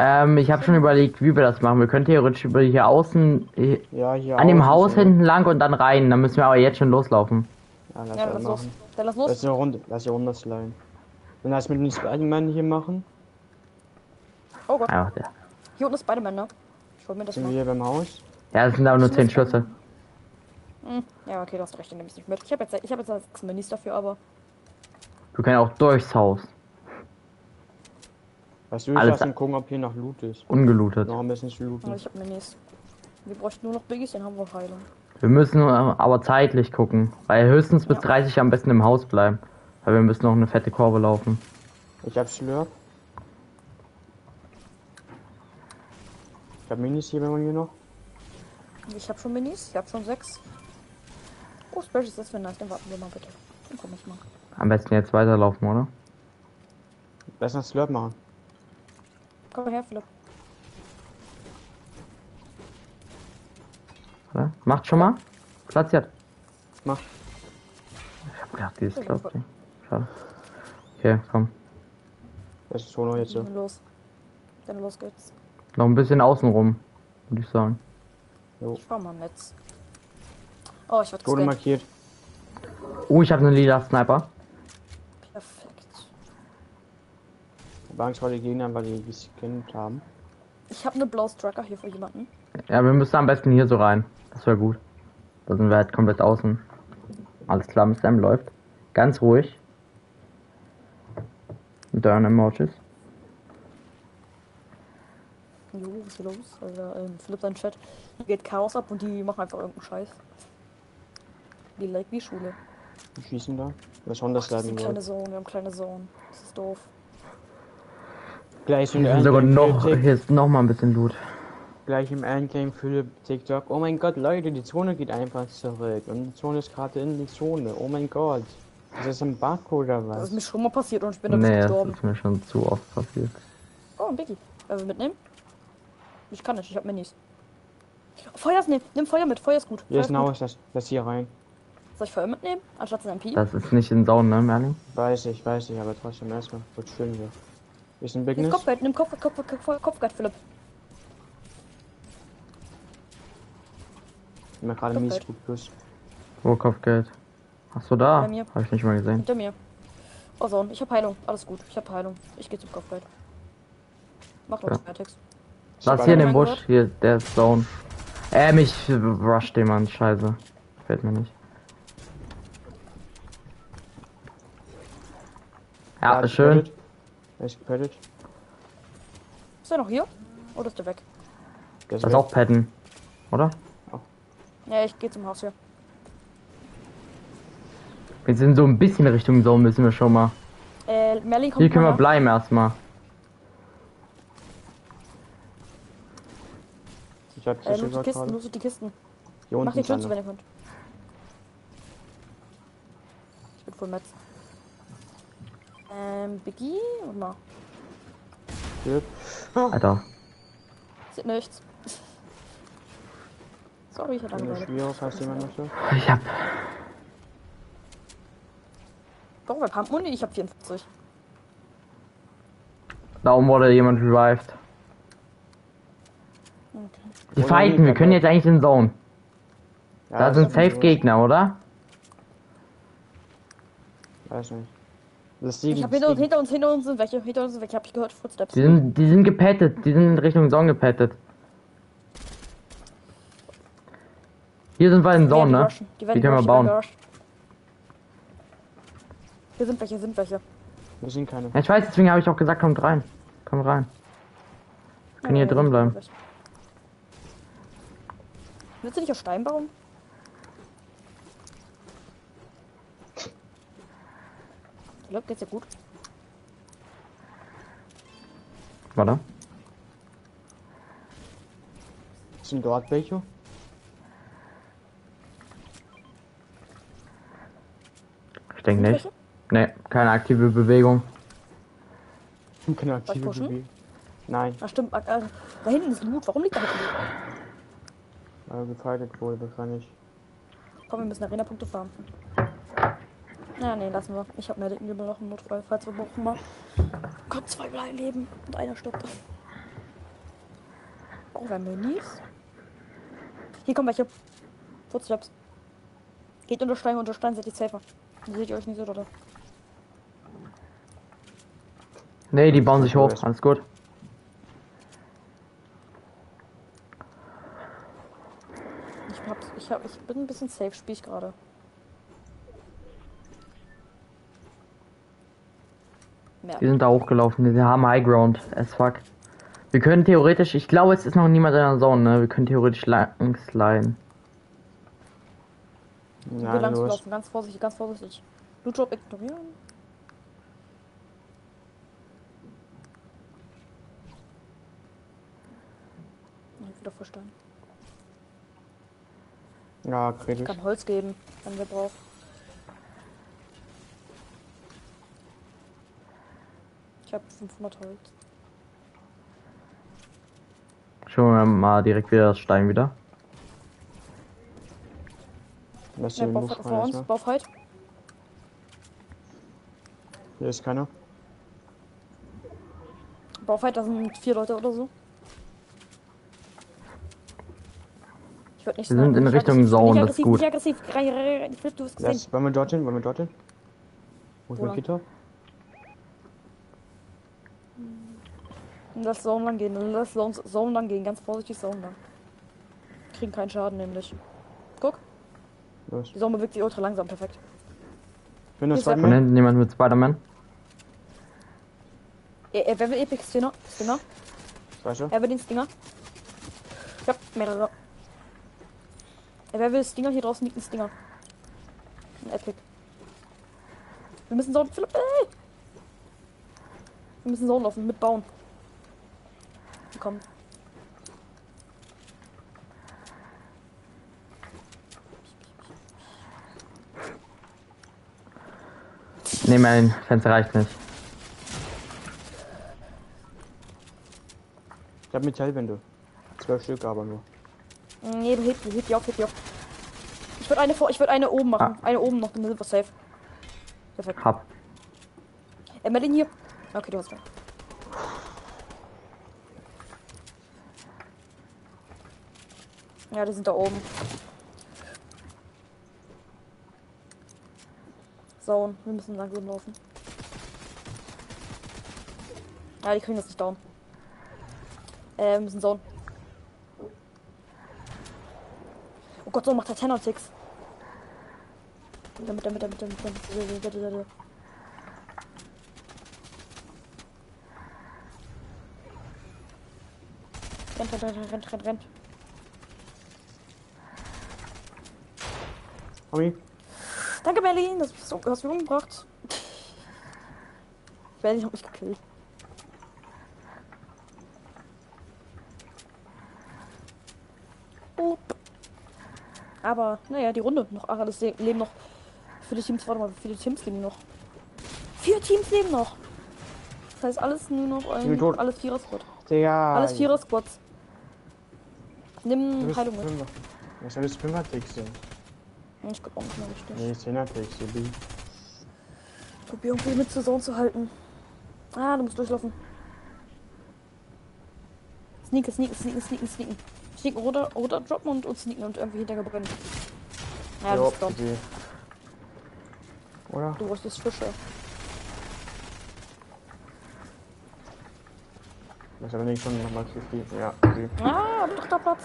Ähm, ich habe schon überlegt, wie wir das machen. Wir können theoretisch über hier außen äh, Ja, hier an dem Haus so. hinten lang und dann rein. Dann müssen wir aber jetzt schon loslaufen. Ja, lass Ja, das lass los. Dann lass Lass los. hier runter, lass hier runter sliden. Dann lass mit den Spider-Man hier machen. Oh Gott, Einfach der. hier unten ist Spider-Man, ne? Ich hol mir das Sind wir mal. hier beim Haus. Ja, das sind aber nur 10 Schüsse. Hm. Ja, okay, du hast recht, den nehme ich nicht mit. Ich habe jetzt, ich hab jetzt sechs Minis dafür, aber. Wir können auch durchs Haus. Weißt du, ich Alles lass ihn gucken, ob hier noch Loot ist. Ungelootet. Noch ein bisschen zu looten. ich habe Minis. Wir bräuchten nur noch Biggies, den haben wir Heilung. Wir müssen aber zeitlich gucken. Weil höchstens bis 30 am besten im Haus bleiben. Weil wir müssen noch eine fette Kurve laufen. Ich hab Slurp. Ich hab Minis hier, wenn man hier noch. Ich habe schon Minis, ich habe schon sechs. Oh, Splash ist das für nice, dann warten wir mal bitte. Dann komm ich mal. Am besten jetzt weiterlaufen, oder? Uns Slurp machen. Komm her, Philipp. oder? Macht schon mal. Platziert. Mach. Ich hab gedacht, die ist glaub ich. Schade. Okay, komm. Das ist Zone jetzt los. Dann los geht's. Noch ein bisschen außen rum, würde ich sagen. Ich fahr mal Netz. Oh, ich gescannt. markiert. Oh, ich habe einen lila Sniper. Perfekt. Ich hab Angst vor den Gegnern, weil die gescannt haben. Ich habe eine blaue Striker hier für jemanden. Ja, wir müssen am besten hier so rein. Das wäre gut. Da sind wir halt komplett außen. Alles klar, Mr. M läuft. Ganz ruhig. Mit euren Emojis. Jo, was ist hier los? Also, ähm, Philipp sein Chat. Hier geht Chaos ab und die machen einfach irgendeinen Scheiß. Wie like wie Schule. Die schießen da. Das Honda Das ist eine sliden kleine wird. Zone, wir haben kleine Zone. Das ist doof. Gleich im Hier sind sogar Endgame noch, ist noch mal ein bisschen Loot. Gleich im Endgame für TikTok. Oh mein Gott, Leute, die Zone geht einfach zurück. Und die Zone ist gerade in die Zone. Oh mein Gott. Ist das ein Bug oder Das ist was? mir schon mal passiert und ich bin da Nee, das gestorben. ist mir schon zu oft passiert. Oh, ein Biggie. Wollen wir mitnehmen? Ich kann nicht, ich hab Minis. Feuer nehmen, nimm Feuer mit, Feuer ist gut. Hier Feuer ist ein gut. Haus, das, das hier rein. Soll ich Feuer mitnehmen? Anstatt ein MP? Das ist nicht in Zone, ne, Merlin? Weiß ich, weiß ich, aber trotzdem erstmal. Wird schön hier. Ist ein Bigness? Kopfgeld, nimm Kopf, Kopf, Kopf, Kopf, Kopfgeld, Philipp. Immer gerade mies Kopfgeld. gut plus. Wo Kopfgeld? Hast du da? Bei mir. Habe ich nicht mal gesehen. Hinter mir. Oh, so, ich hab Heilung. Alles gut, ich hab Heilung. Ich geh zum Kopfgeld. Mach noch Ja. zwei Text. Lass hier in den Einen Busch. Hier, der ist Zone. Äh, mich rusht jemand. Scheiße. Fällt mir nicht. Ja, ist schön. Er ist gecredit. Ist der noch hier? Oder ist der weg? Der ist Das weg. auch Patten. Oder? Ja, ich geh zum Haus hier. Wir sind so ein bisschen Richtung Zone, müssen wir schon mal. Äh, Merlin kommt Hier können wir mal. bleiben erstmal. Ich hab Äh, lootet die Kisten, gerade. lootet die Kisten. Hier Mach unten die ist Tür zu, einer. wenn ihr könnt. Ich bin voll Metz. Ähm, Biggie? Warte mal. Hier. Alter. Sieht nichts. Sorry, ich hatte. Schwierig, falls jemand so. Ich hab. Warum, wer pumpt Muni? Ich hab 44. Da oben wurde jemand revived. Okay. Die Oder fighten, wir können jetzt eigentlich in Zone. Ja, Da sind safe. Gegner, oder? Weiß nicht. Das die, Ich hab hinter uns, hinter uns, hinter uns sind welche, hinter uns sind welche, hab ich gehört, Footsteps. Die sind, die sind gepettet. Die sind in Richtung Zone gepettet. Hier sind wir in Ja, Zone, die ne? rushen. Die, werden Die können wir bauen. Hier sind welche, hier sind welche. Wir sind keine. Ja, ich weiß, deswegen habe ich auch gesagt, kommt rein. Kommt rein. Können hier Ja, drin ja, bleiben. ja. Willst du nicht aus Stein bauen? Hallo, geht's dir gut? Warte. Sind dort welche? Ich denke nicht. Ne, keine aktive Bewegung. Keine aktive? Bewegung. Nein, Ach stimmt, äh, äh, da hinten ist Loot. Warum liegt da Loot? weil gefightet wurde wahrscheinlich. Komm, wir müssen Arena-Punkte farmen. Ja, nee, lassen wir. Ich habe Medic lieber noch im Notfall, falls wir brauchen mal. Gott, zwei bleiben leben und einer stirbt. Oh, wir haben Minis. Hier kommen welche. Footsteps. Geht unter Stein, unter Stein seid ihr safer. Seht ihr euch nicht so dort. Ne, die bauen sich hoch. Alles gut. Ich, hab, ich, hab, ich bin ein bisschen safe, spiel ich gerade. Ja. Die sind da hochgelaufen. Die haben High Ground. As fuck. Wir können theoretisch, ich glaube, es ist noch niemand in der Zone, ne? Wir können theoretisch lang sliden. Wir Nein, langsam los. laufen, ganz vorsichtig, ganz vorsichtig. Loot Drop ignorieren. Ja, wieder verstanden. Ja, Ich kritisch. kann Holz geben, wenn wir brauchen. Ich habe 500 Holz. Schauen wir mal direkt wieder das Stein wieder. Lass Ja, den Bauch vor uns, erstmal. Baufight. Hier ist keiner. Baufight, da sind vier Leute oder so. Ich würd nicht Wir sind in nicht Richtung aggressiv, nicht das ist aggressiv, gut. Nicht aggressiv, rein, rein. Flip, du hast gesehen. Lass, wollen wir dorthin? Wollen wir dorthin? Wo ist mein lang? Lass Zone lang gehen, lass Zone, Zone lang gehen, ganz vorsichtig Zone lang. Kriegen keinen Schaden nämlich. Guck, Los. die Zone bewegt sich ultra langsam, perfekt. Ich bin das Hier ist zwei er. Von hinten jemand mit Spider-Man. Er, er, wer will Epic Stinger? Stinger? Weißt du? Er will den Stinger. Ich hab mehrere. Er wer will Stinger? Hier draußen liegt ein Stinger. Ein Epic. Wir müssen Zone. Philipp, äh! Wir müssen Zone laufen, mit bauen. Komm. Ne, mein Fenster reicht nicht. Ich hab Metallwände. Zwölf Stück aber nur. Nee, du heb die, heb die auf, heb die auf. Ich würde eine vor, ich würde eine oben machen. Ah. Eine oben noch, dann sind wir safe. Perfekt. Hab. Äh, Merlin hier. Okay, du hast recht. Ja, die sind da oben. Zone. Wir müssen langsam laufen. Ja, die kriegen das nicht down. Äh, wir müssen Zone. Oh Gott, so macht er 10 und 6. Damit, damit, damit, damit, damit, damit, damit. Rennt, rennt, rennt, rennt, rennt, Homie, Danke, Berlin, das hast du hast mich umgebracht. Berlin hat mich gekillt. Boop. Aber, naja, die Runde noch. Ach, alles le- leben noch. Viele Teams, warte mal, wie viele Teams leben noch? Vier Teams leben noch. Das heißt, alles nur noch ein. tot. Alles Vierer-Squad. Digga. Alles Vierer-Squads. Nimm Heilung mit. Was soll das Fünfer-Tricks sein? Ich guck auch nicht mehr richtig. Nee, Zehner-Tricks, Baby. Probier irgendwie mit zur Zone zu halten. Ah, du musst durchlaufen. Sneaken, sneaken, sneaken, sneaken, sneaken. Sneaken, runter, runter droppen und, und sneaken und irgendwie hinterher brennen. Ja, Jo, das ist. Oder? Du wolltest Fische. Das ist aber nicht schon nochmal zu viel. Ja, okay. Ah, doch da Platz.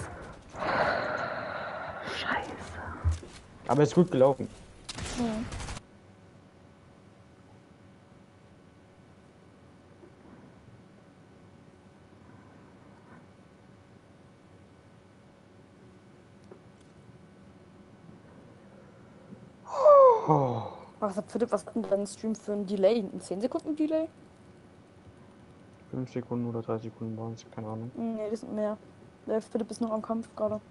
Aber ist gut gelaufen. Mhm. Oh. Was hat Philipp, was hat denn dein Stream für ein Delay? Ein 10 Sekunden Delay? 5 Sekunden oder 3 Sekunden waren es, keine Ahnung. Nee, das sind mehr. Der Philipp ist noch am Kampf gerade.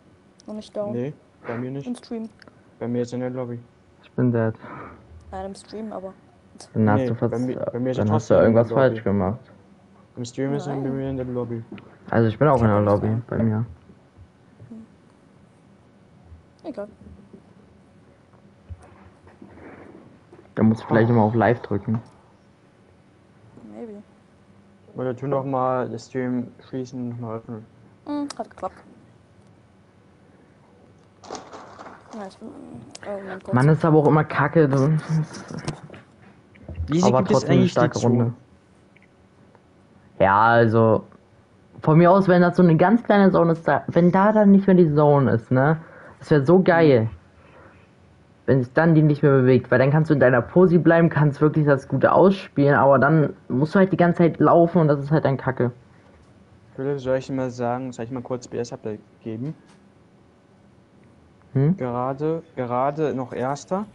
Noch nicht down. Nee, bei mir Im nicht. Stream. Bei mir ist in der Lobby. Ich bin dead. Nein, im Stream, aber. Dann hast Nee, du, fast, bei mir- bei mir ist dann hast du irgendwas falsch gemacht. Im Stream ist er bei mir in der Lobby. Also ich bin auch in der Lobby bei mir. Egal. Da musst du vielleicht immer auf Live drücken. Maybe. Oder tu noch mal das Stream schließen und mal öffnen. Hm, hat geklappt. Ja, ich bin. Oh, Moment, kurz. Mann, ist aber auch immer kacke. Wie aber trotzdem eine starke Runde. Ja, also von mir aus, wenn das so eine ganz kleine Zone ist, da, wenn da dann nicht mehr die Zone ist, ne? Das wäre so geil. Wenn sich dann die nicht mehr bewegt, weil dann kannst du in deiner Posi bleiben, kannst wirklich das Gute ausspielen, aber dann musst du halt die ganze Zeit laufen und das ist halt dann Kacke. Philipp, soll ich mal sagen, soll ich mal kurz BS-Update geben? Hm? Gerade, gerade noch Erster.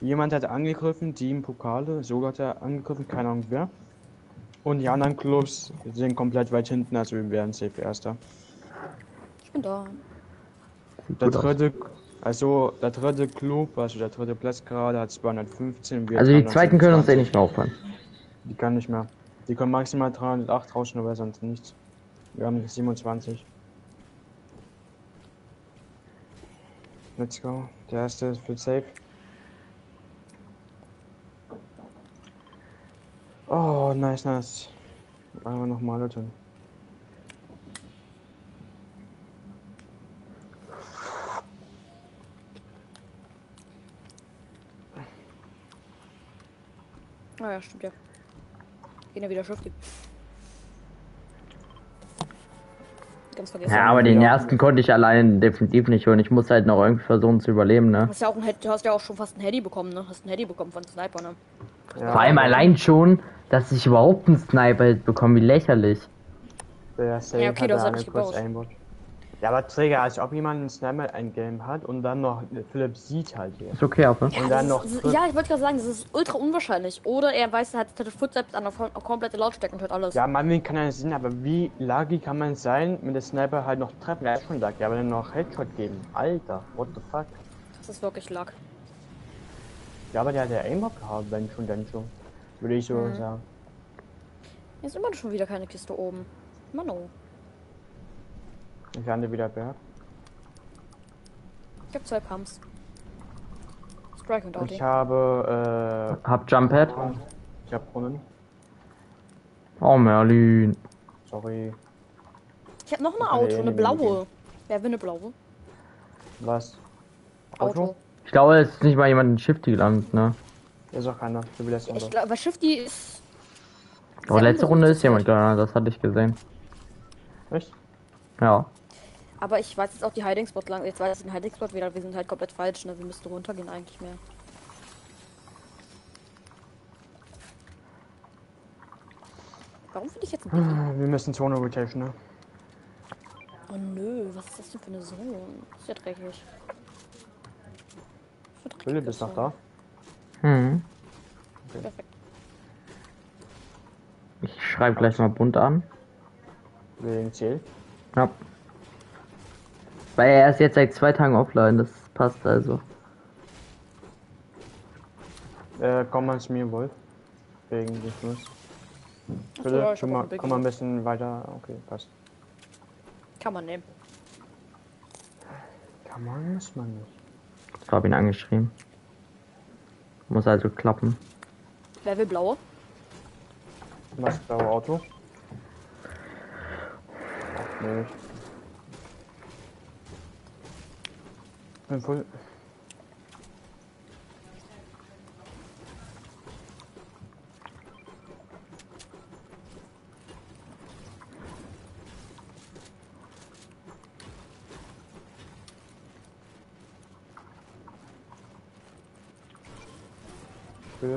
Jemand hat angegriffen, sieben Pokale, so hat er angegriffen, keine Ahnung wer. Und die anderen Clubs sind komplett weit hinten, also wir werden safe Erster. Ich bin da. Der dritte, also der dritte Club, also der dritte Platz gerade hat 215. wir Also die zweiten können uns eh 327. nicht mehr aufhören. Die kann nicht mehr. Die können maximal 308 rauschen, aber sonst nichts. Wir haben 27. Let's go. Der erste ist für safe. Oh, nice, nice. Einmal nochmal, Leute. Ah ja, stimmt ja. Gehen ja wieder Schrift. Ganz vergessen. Ja, aber den ersten konnte ich allein definitiv nicht holen. Ich muss halt noch irgendwie versuchen zu überleben, ne? Du hast ja auch ein, du hast ja auch schon fast ein Handy bekommen, ne? Hast ein Handy bekommen von Sniper, ne? Ja, Vor allem allein schon, dass ich überhaupt einen Sniper-Hit bekomme, wie lächerlich. Ja, okay, hat du hast nicht gebaut. Aimbot. Ja, aber Träger, als ob jemand einen Sniper ein Game hat und dann noch Philipp sieht halt hier. Ist okay, aber. Und dann noch ist, ja, ich wollte gerade sagen, das ist ultra unwahrscheinlich. Oder er weiß, er hat Footsteps an der komplette Lautstärke und hört alles. Ja, man kann ja sehen, aber wie laggy kann man sein, mit der Sniper halt noch treffen? Ja, ist schon laggy, aber dann noch Headshot geben. Alter, what the fuck? Das ist wirklich Luck. Ja, aber der hat ja Aimbot gehabt, wenn schon, dann schon. Würde ich so Mhm. sagen. Jetzt immer schon wieder keine Kiste oben. Mano. Ich lande wieder Berg. Ich habe zwei Pumps. Strike und Outing. ich habe, Hab Jump-Pad. äh, ich habe Brunnen. Oh, Merlin. Sorry. Ich habe noch ein kann Auto, eine blaue. Wer will eine blaue? Was? Auto. Ich glaube, es ist nicht mal jemand in Shifty gelandet, ne? Ist auch keiner. Ich glaube, bei Shifty ist. Aber letzte Runde ist jemand gelandet, das hatte ich gesehen. Echt? Ja. Aber ich weiß jetzt auch die Hiding Spot lang. Jetzt weiß ich den Hiding Spot wieder. Wir sind halt komplett falsch. Ne? Wir müssten runtergehen eigentlich mehr. Warum finde ich jetzt ein? Wir müssen Zone Rotation, ne? Oh nö, was ist das denn für eine Zone? Das ist ja dreckig. Philipp ist noch da. Hm. Perfekt. Ich schreibe gleich mal bunt an. Wegen Ziel. Ja. Weil er ist jetzt seit zwei Tagen offline, das passt also. Äh, komm mal zu mir, Wolf. Wegen des Schluss. Achso, Bitte, ja, komm mal, komm mal ein bisschen weiter. Okay, passt. Kann man nehmen. Kann man, muss man nicht. Ich habe ihn angeschrieben. Muss also klappen. Wer will blaue? Was blaue Auto? Ach, nee. bin voll.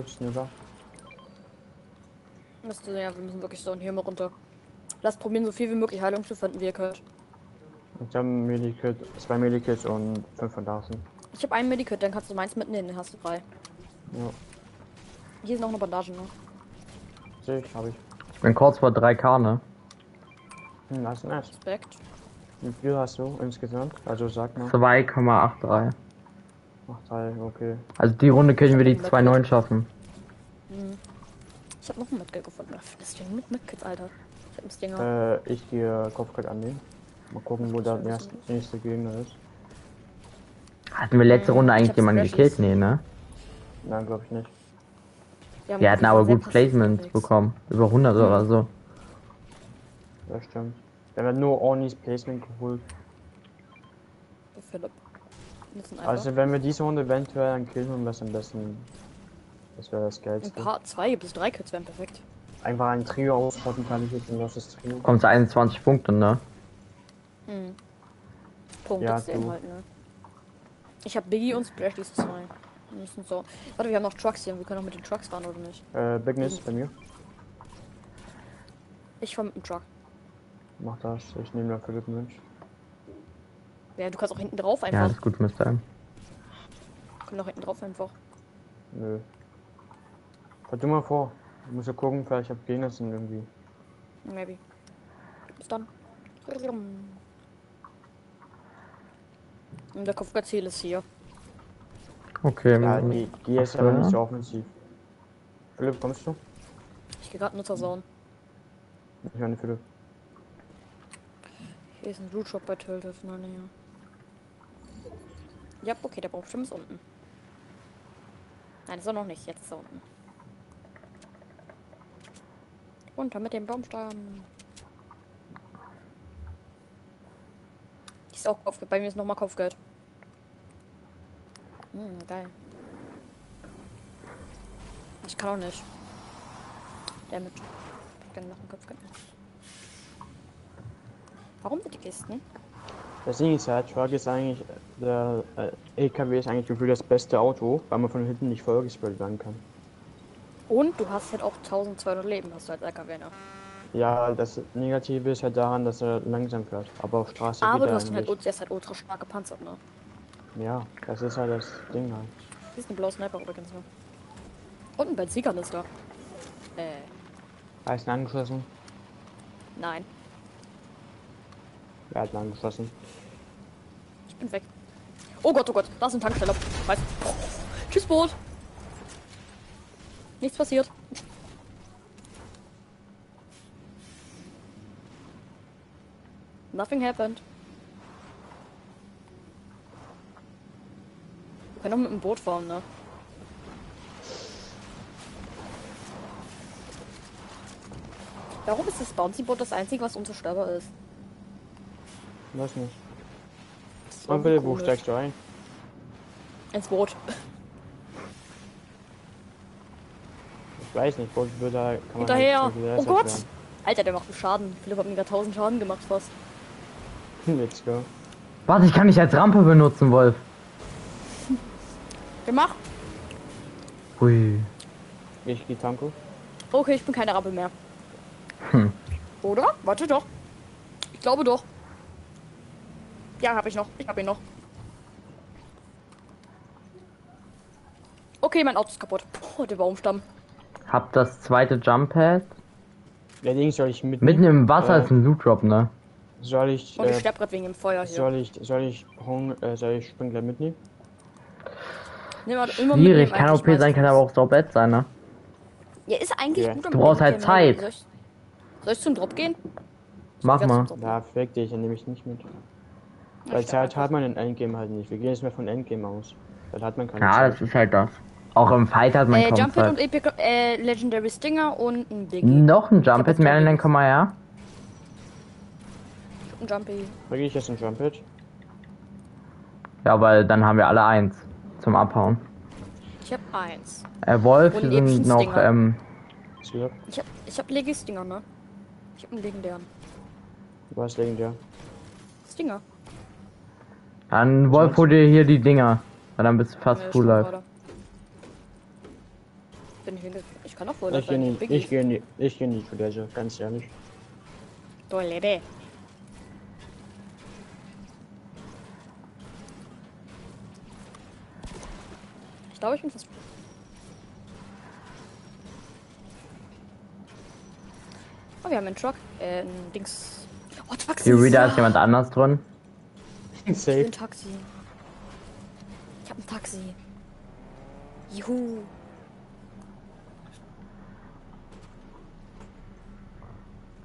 schneller. Müsste, ja, wir müssen wirklich so und hier mal runter. Lasst probieren, so viel wie möglich Heilung zu finden, wie ihr könnt. Ich habe Medikit, zwei Medikits und fünf von Dasen. Ich habe einen Medikit, dann kannst du meins mitnehmen, den hast du frei. Ja, Hier ist noch eine Bandage, ne? sehe ich, habe ich. Ich bin kurz vor 3K, ne? Hm, das ist nice. Respekt. Wie viel hast du insgesamt? Also sag mal. 2,83. Ach, drei, okay. Also die Runde können wir die 2,9 schaffen. Hm. Ich habe noch ein Medkit gefunden. Ist denn mit Medkits, Alter? Ich hab das Dinger. Äh, ich gehe Kopfgeld annehmen. Mal gucken, wo der nächste, Gegner ist. Hatten wir letzte Runde ich eigentlich jemanden gekillt? Nee, ne? Nein, glaube ich nicht. Wir, Wir hatten aber gut Placements bekommen. Über 100 oder so. Das stimmt. Wir haben nur Ornis Placement geholt. Philipp. Das Also wenn wir diese Runde eventuell dann killen, und was am besten. Das wäre das ein Geilste. paar, zwei bis drei Kits wären perfekt. Einfach ein Trio ausrotten kann ich jetzt ein loses Trio. Kommt zu 21 Punkte, ne? Hm. Punkt, Ja, ist du. halt, ne? Ich habe Biggie und Splash, die zwei. Wir müssen so. Warte, wir haben noch Trucks hier. Wir können auch mit den Trucks fahren, oder nicht? Äh, Bigness bei mir. Ich fahr mit dem Truck. Mach das. Ich nehme den Philipp mit. Ja, du kannst auch hinten drauf Ja, einfach. das ist gut, Mr. M. Können auch hinten drauf einfach. Nö. Fahr du mal vor. Ich muss ja gucken, vielleicht hab Gegner sind irgendwie. Maybe. Bis dann. Und der Kopfgeziel ist hier. Okay, Ja, die, die ist aber so. nicht so offensiv. Philipp, kommst du? Ich gehe gerade nur zur Zone. Ich meine Philipp. Hier ist ein Loot Shop bei Tilted in der Nähe. Ja, okay, der Baumstamm ist unten. Nein, ist er noch nicht. Jetzt ist er unten. Runter mit dem Baumstamm. Ist auch Kopfgeld. Bei mir ist nochmal Kopfgeld. Hm, geil. Ich kann auch nicht. Damit. Ich kann noch ein Kopfgeld. Warum sind die Kisten? Das Ding ist halt, Truck ist eigentlich, der äh, LKW ist eigentlich gefühlt das beste Auto, weil man von hinten nicht vollgespült werden kann. Und du hast halt auch 1200 Leben, hast du als LKW, ne? Ja, das Negative ist halt daran, dass er langsam fährt. Aber auf Straße Aber du hast ihn halt, der ist halt ultra stark gepanzert, ne? Ja, das ist halt das Ding halt. Hier ist ein blauer Sniper übrigens, ne? Und ein Benzinkanister. Äh, Er ist ihn angeschossen. nein. Er hat ihn angeschossen. Ich bin weg. Oh Gott, oh Gott, da ist ein Tanksteller. Weiß. Tschüss, Boot. Nichts passiert. Nothing happened. Wir können auch mit dem Boot fahren, ne? Warum ist das Bouncy-Boot das einzige, was unzerstörbar ist? Weiß nicht. Irgendwie bitte, wo steigst du ein? Ins Boot. Ich weiß nicht, wo wird da. Hinterher. Oh Gott. Alter, der macht mir Schaden. Philipp hat mir gerade 1000 Schaden gemacht fast. Let's go. Was, ich kann dich als Rampe benutzen, Wolf. Gemacht. Hui. Ich gehe Tanko. Okay, ich bin keine Rappe mehr. Hm. Oder? Warte doch. Ich glaube doch. Ja, habe ich noch. Ich habe ihn noch. Okay, mein Auto ist kaputt. Boah, der Baumstamm. Hab das zweite Jump Pad. Der Ding soll ich mitnehmen. Mitten im Wasser Äh, ist ein Loot Drop, ne? Soll ich. Und ich Äh, sterbe gerade wegen dem Feuer hier. soll ich. Soll ich. Hung, äh, soll ich Sprinkler mitnehmen? Nimm mal immer Schwierig, kann OP sein, kann aber auch so bad sein, ne? Ja, ist eigentlich Ja. gut. Du brauchst halt Zeit. Soll ich, soll ich zum Drop gehen? Mach mal. Ja, fick dich, dann nehme ich nicht mit. Ja, Weil Zeit hat man in Endgame halt nicht. Wir gehen jetzt mal von Endgame aus. Dann hat man keine Ja, Zeit. das ist halt das. Auch im Fight hat man Äh, kaum Jump Hit und. Epic, äh, Legendary Stinger und ein Biggie. Noch ein Jump hab Hit, jetzt Marilyn, keinen komm mal her. Ein Jumpy. Da gehe ich jetzt in Jump Hit. Ja, weil dann haben wir alle eins zum Abhauen. Ich hab eins. Äh, Wolf, Und sind noch, ähm. Ich hab, ich hab Legi Stinger, ne? Ich hab einen legendären. Was legendär? Stinger. dann Wolf, hol dir hier die Dinger. Weil dann bist du fast Ja, Full Life. bin ich. Ich kann auch wohl Ich gehe nie, ich gehe nie, ich nie Toilette, ganz ehrlich. Toilette. Glaube, ich bin fast. Oh, wir haben einen Truck. Äh, ein Dings. Oh, Taxi. Theory, da ist jemand anders drin. Ich Safe. ein Taxi. Ich hab ein Taxi. Juhu.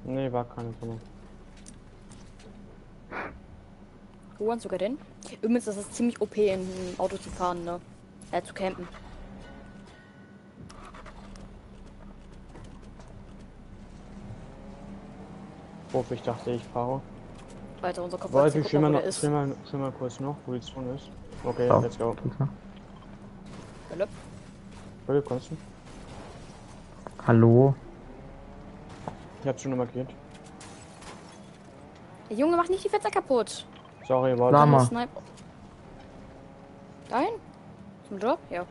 Nee, war keine von uns. Wo waren sogar denn? Übrigens, das ist ziemlich OP, in ein Auto zu fahren, ne? Äh, zu campen. Wofür ich dachte, ich fahre. Weiter unser Kopf Warte, ich mal, noch- schwimm mal kurz noch, wo die Zone ist. Okay, Oh. let's go. Philipp? Philipp, kommst du? Hallo? Ich hab's schon markiert. Der Junge macht nicht die Fenster kaputt. Sorry, warte. mal. Sniper. Dahin? Zum Job? Ja.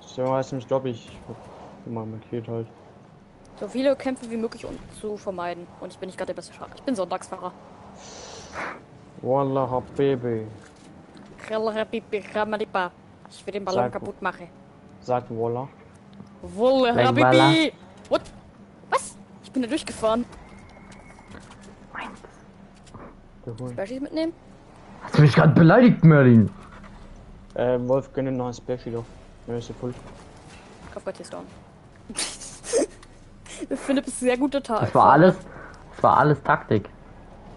So heißt im Stopp, ich hab immer markiert halt. So viele Kämpfe wie möglich um zu vermeiden. Und ich bin nicht gerade der beste Fahrer. Ich bin Sonntagsfahrer. Wallah, Habibi. Ramadipa. Ich will den Ballon Sag- kaputt machen. Sagt Wallah. Wolle, Weg, Rabibi! What? Was? Ich bin da durchgefahren. Ich das mitnehmen? Hast du mich gerade beleidigt, Merlin? Äh, Wolf, gönne noch ein Special. Ja, ist ja voll. Kopfgott ist down. Philipp ist ein sehr guter Tag. Das war alles. Das war alles Taktik.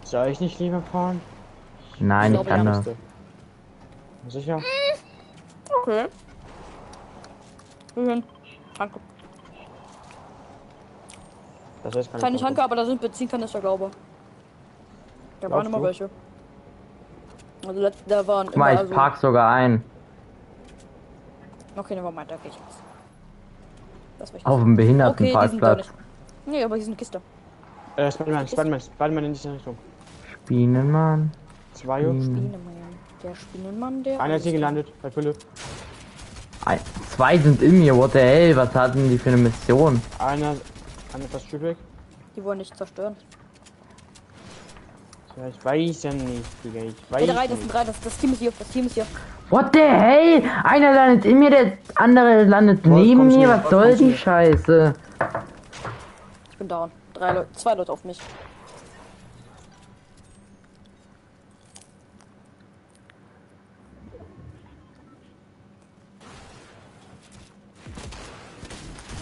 Soll ich nicht lieber fahren? Nein, ich glaube, kann das. Sicher? Okay. Wohin? Danke. Das heißt keine Keine. Tanke, aber da sind Benzinkanister, glaube ich. Da waren immer welche. Also letzt, da waren Guck mal, ich also, park sogar ein. Okay, never mind, da gehe ich jetzt. Das war ich Auf dem Okay, da Behindertenparkplatz. nicht. Nee, aber hier ist eine Kiste. Äh, Spiderman, Spiderman, Spiderman in diese Richtung. Spinnenmann. Zwei. Hm. Spinnenmann. Der Spinnenmann, der. Einer ist hier gelandet, bei Philipp. Ein, zwei sind in mir, what the hell? Was hatten die für eine Mission? Einer, einer fast Stück weg. Die wollen nicht zerstören. Ja, ich weiß ja nicht, Digga. Ich weiß Hey, drei, das sind nicht. drei, das, das Team ist hier, das Team ist hier. What the hell? Einer landet in mir, der andere landet Wolf, neben mir. Was soll die? Scheiße? Ich bin down. Drei Leute, zwei Leute auf mich.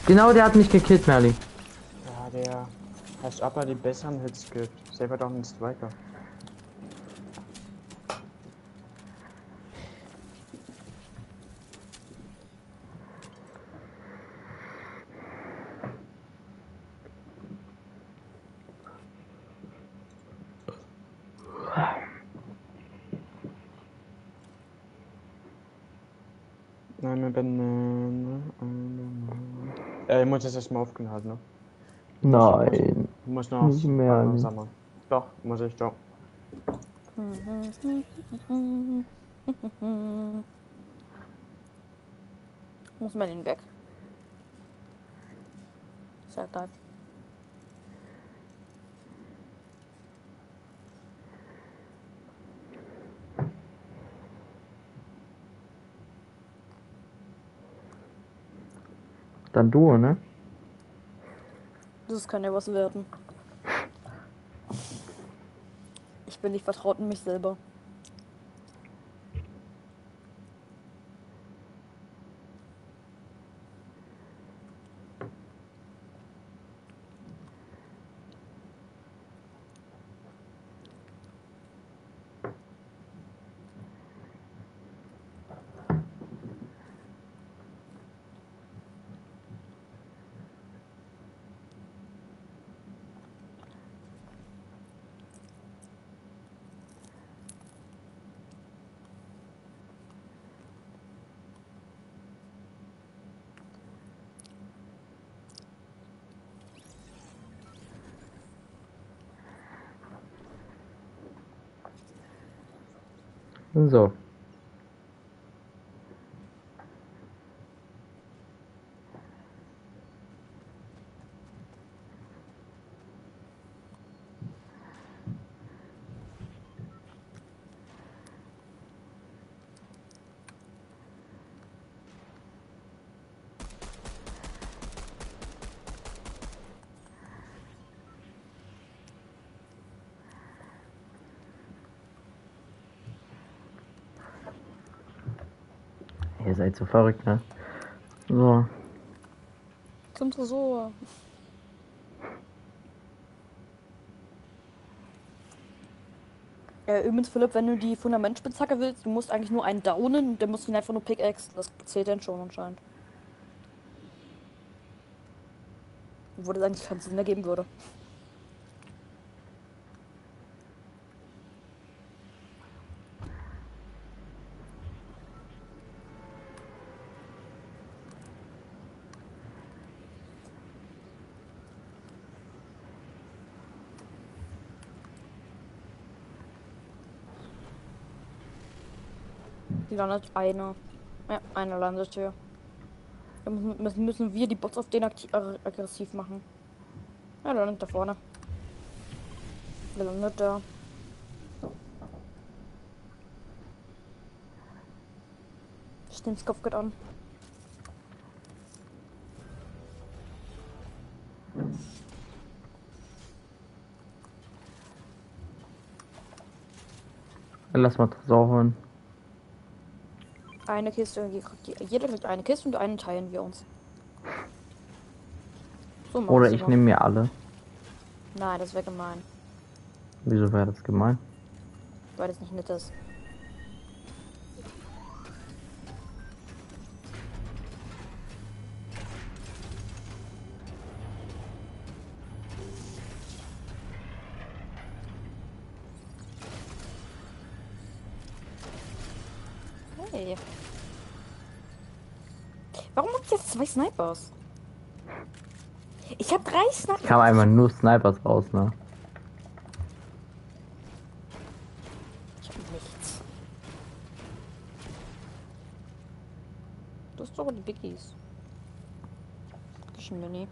Genau, der hat mich gekillt, Merlin. Ja, der heißt aber die besseren Hits gibt. Selber doch einen Striker. Eine Banane, eine ich muss das erstmal aufgehalten, ne? Nein. Ich muss noch Nicht mehr, sammeln. Doch, muss ich doch. Muss man den weg. Sehr geil. Dann du, ne? Das kann ja was werden. Ich bin nicht vertraut in mich selber. So. So verrückt, ne? So. Zum Tresor. Äh, übrigens, Philipp, wenn du die Fundamentspitzhacke willst, du musst eigentlich nur einen downen und dann musst du ihn einfach nur pickaxe. Das zählt dann schon anscheinend. Obwohl das eigentlich keinen Sinn ergeben würde. Landet eine. Ja, eine landet hier. Dann müssen, wir die Bots auf den aggressiv machen. Ja, landet da vorne. Der landet da. Ich nehm's Kopfgeld an. Lass mal Tresor holen. Eine Kiste, je- jeder kriegt eine Kiste und einen teilen wir uns. So Oder ich nehme mir alle. Nein, das wäre gemein, Wieso wäre das gemein? weil das nicht nett ist. Ich Snipers? Ich habe drei Snipers. Kam einfach nur Snipers raus, ne? Ich hab nichts. Das ist doch die Biggies. Ich ein Mini.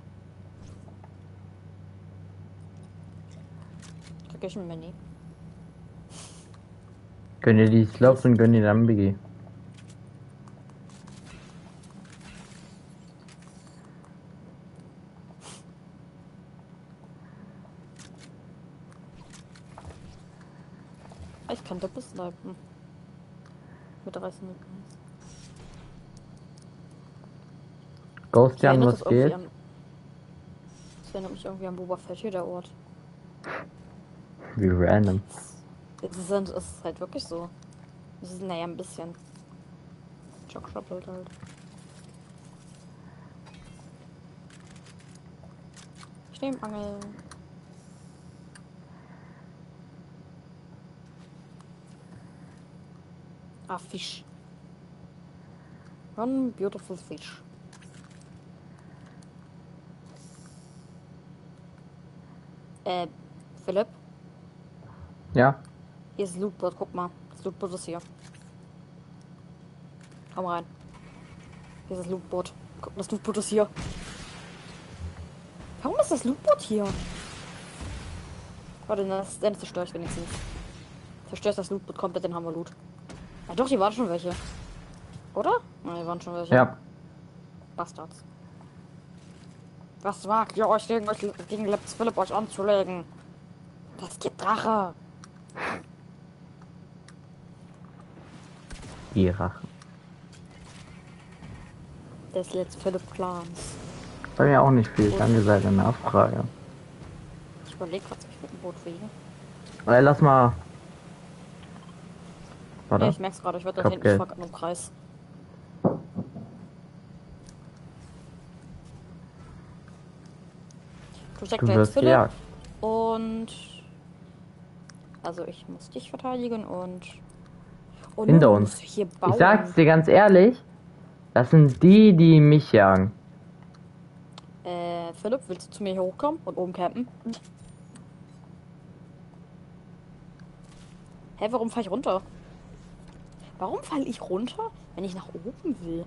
Ich ein Mini. Gönn dir die Slopes und gönn dir dann Biggie. Ich kann doppelt snipen. Mit 30 Minuten. Ghost Jan, Erinnert was das geht? an- Das erinnert mich irgendwie an Boba Fett hier, der Ort. Wie random. Es ist, es ist halt wirklich so. Es ist, naja, ein bisschen. Shuffled halt. Ich nehme Angel. Ah, Fisch. One beautiful fish. Äh, Philipp? Ja? Hier ist Lootboard, guck mal. Das Lootboard ist hier. Komm rein. Hier ist das Lootboard. Guck, das Lootboard ist hier. Warum ist das Lootboard hier? Warte, das, dann zerstöre ich wenigstens. Zerstöre ich das Lootboard komplett, dann haben wir Loot. Ja doch, hier waren schon welche. Oder? Nein, hier waren schon welche. Ja. Bastards. Was wagt ihr euch gegen, euch, gegen Let's Philipp euch anzulegen? Das gibt Drache. Die Rache. Des Let's Philipp Clans. Bei mir auch nicht viel. Danke sei der Nachfrage. Ich überlege ob ich mit dem Boot fliegen. Ey, lass mal. Ja, Warte. ich merk's gerade, ich werde da hinten im Kreis. Protect Du wirst Philipp und. Also, ich muss dich verteidigen und. und Hinter uns. Hier bauen. Ich sag's dir ganz ehrlich. Das sind die, die mich jagen. Äh, Philipp, willst du zu mir hier hochkommen und oben campen? Hä, warum fall ich runter? Warum falle ich runter, wenn ich nach oben will?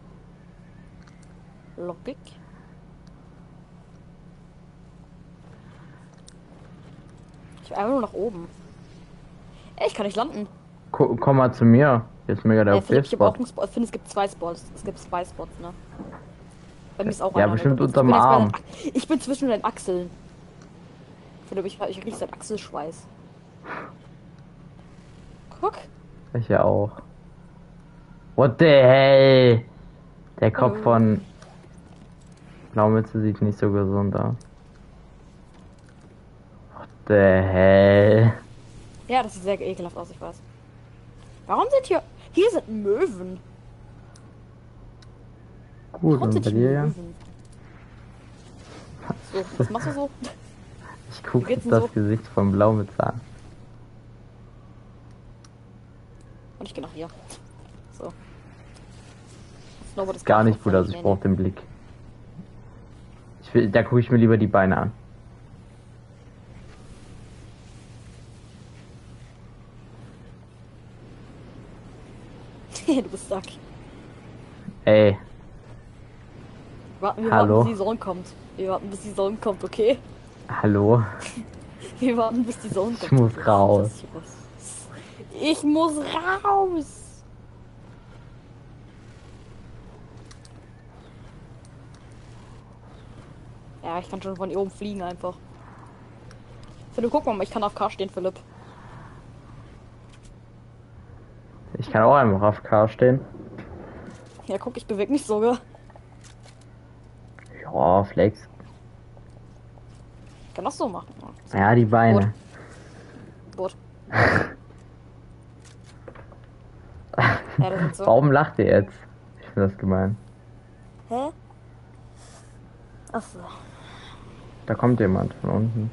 Logik. Ich will einfach nur nach oben. Ey, ich kann nicht landen. Ko komm mal zu mir. Ist mega der Philipp, ich. Ich finde, es gibt zwei Spots. Es gibt zwei Spots, ne? Bei mir ist auch Ja, einer. bestimmt Ich bin unterm jetzt Arm. den Ich bin zwischen den Achseln. Philipp, ich, ich rieche seit Achselschweiß. Guck. Ich ja auch. What the hell? Der Kopf von Blaumütze sieht nicht so gesund aus. The hell? Ja, das sieht sehr ekelhaft aus, ich weiß. Warum sind hier. Hier sind Möwen. Gut, Warum und bei dir ja? So, was machst du so? Ich gucke das so? Gesicht von Blaumütze an. Und ich gehe nach hier. So. Snowboard ist Gar gar nicht gut, also ich brauche den Blick. Ich will, da gucke ich mir lieber die Beine an. Sack. Ey, Warten, wir Hallo? warten, bis die Sonne kommt. Wir warten, bis die Sonne kommt, okay? hallo? Wir warten, bis die Sonne kommt. Ich muss raus. Ich muss raus. Ja, ich kann schon von hier oben fliegen einfach. Philipp, guck mal, ich kann auf K stehen, Philipp. Ich kann auch einfach auf K stehen. Ja, guck, ich bewege mich sogar. Ja, Flex. Ich kann das so machen. Ja. Ja, die Beine. Boot. Ja, so. Warum lacht ihr jetzt? Ich finde das gemein. Hä? Achso. Da kommt jemand von unten.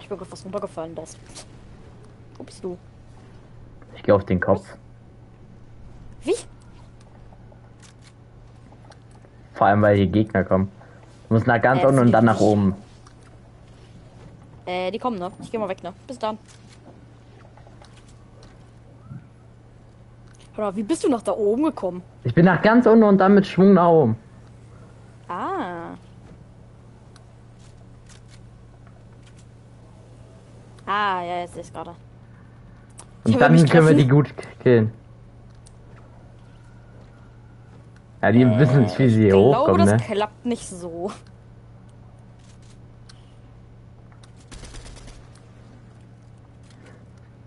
Ich bin fast runtergefallen, das. Wo bist du? Ich gehe auf den Kopf. Wie? Vor allem, weil hier Gegner kommen. Du musst nach ganz Äh, unten und dann nach oben. Äh, die kommen, ne? Ich geh mal weg, ne? Bis dann. Mal, wie bist du nach da oben gekommen? Ich bin nach ganz unten und dann mit Schwung nach oben. Ah. Ah, ja, jetzt ich gerade. Und dann können wir die gut killen. Ja, die wissen nicht, wie sie ich hier glaube, hochkommen, das ne? klappt nicht so.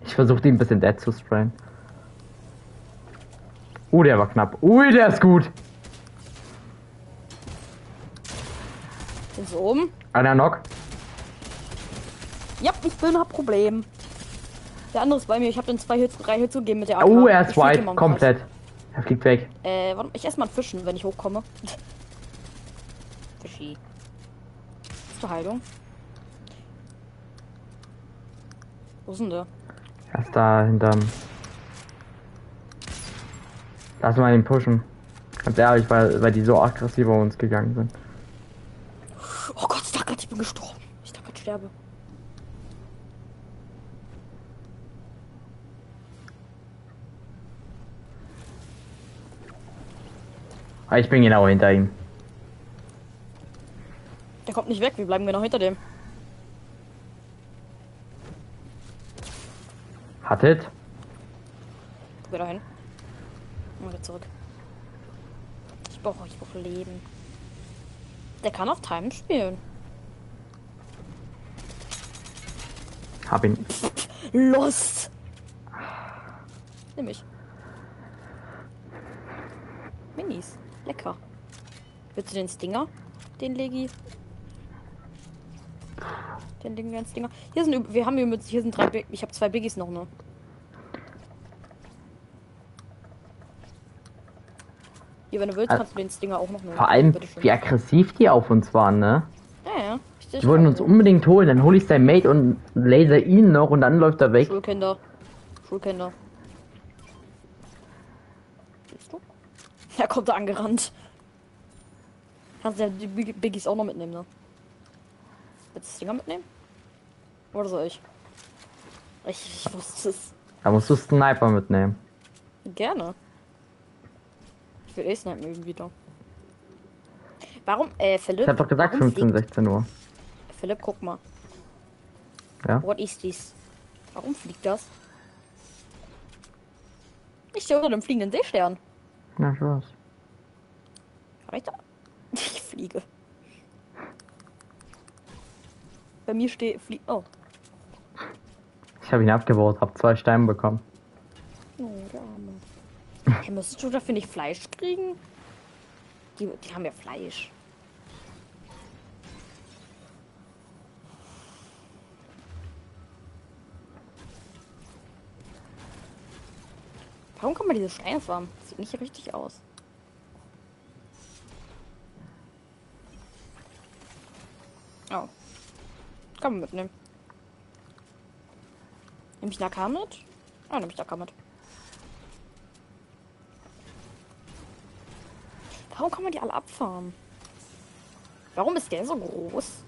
Ich versuche die ein bisschen dead zu sprayen. Uh, der war knapp. Ui, der ist gut. Sie oben? Einer Knock. Ja, ich bin ein Problem. Der andere ist bei mir. Ich habe den zwei Hits, drei Hits gegeben mit der AK. Oh, er Ich ist im Komplett. Er fliegt weg. Äh, warte, ich esse mal Fischen, wenn ich hochkomme. Fischi. Zur Heilung. Wo sind der? Er ist da hinterm. Lass mal ihn pushen. Ganz ehrlich, weil, weil die so aggressiv auf uns gegangen sind. Oh Gott, ich bin gestorben. Ich dachte ich sterbe. Ich bin genau hinter ihm. Der kommt nicht weg, wir bleiben genau hinter dem. Hattet? Guck wieder hin. Mal wieder zurück. Ich brauche ich brauche Leben. Der kann auf Time spielen. Hab ihn. Lost! Nimm ich. Minis. Lecker. Willst du den Stinger? Den Legi? Den Ding, den Stinger. Hier sind, wir haben hier, sind drei, Big ich habe zwei Biggies noch, ne? Hier, wenn du willst, kannst du den Stinger auch noch nehmen. Vor allem, wie aggressiv die auf uns waren, ne? Ja, ja. Die wollten uns unbedingt holen, dann hol ich sein Mate und laser ihn noch und dann läuft er weg. Schulkinder. Schulkinder. Siehst du? Ja, kommt er angerannt. Kannst ja die Big- Biggies auch noch mitnehmen, ne? Willst du das Dinger mitnehmen? Oder soll ich? Ich, ich wusste es. Da musst du Sniper mitnehmen. Gerne. Ich will eh snipen üben wieder. Warum, äh, Philipp? Ich hab doch gesagt warum 15, fliegt- 16 Uhr. Philipp, guck mal. Ja? What is this? Warum fliegt das? Ich stehe unter dem fliegenden Seestern. Na, Spaß. Kann ich fliege. Bei mir steht fliegt. Oh. Ich habe ihn abgebaut, hab zwei Steine bekommen. oh, der Arme. Hey, müsstest du dafür nicht Fleisch kriegen? Die, die haben ja Fleisch. Warum kann man diese Steine farmen? Sieht nicht richtig aus. Oh. Kann man mitnehmen. Nehme ich Naka mit? Ah, nehme ich Naka mit. Warum kann man die alle abfahren? Warum ist der so groß?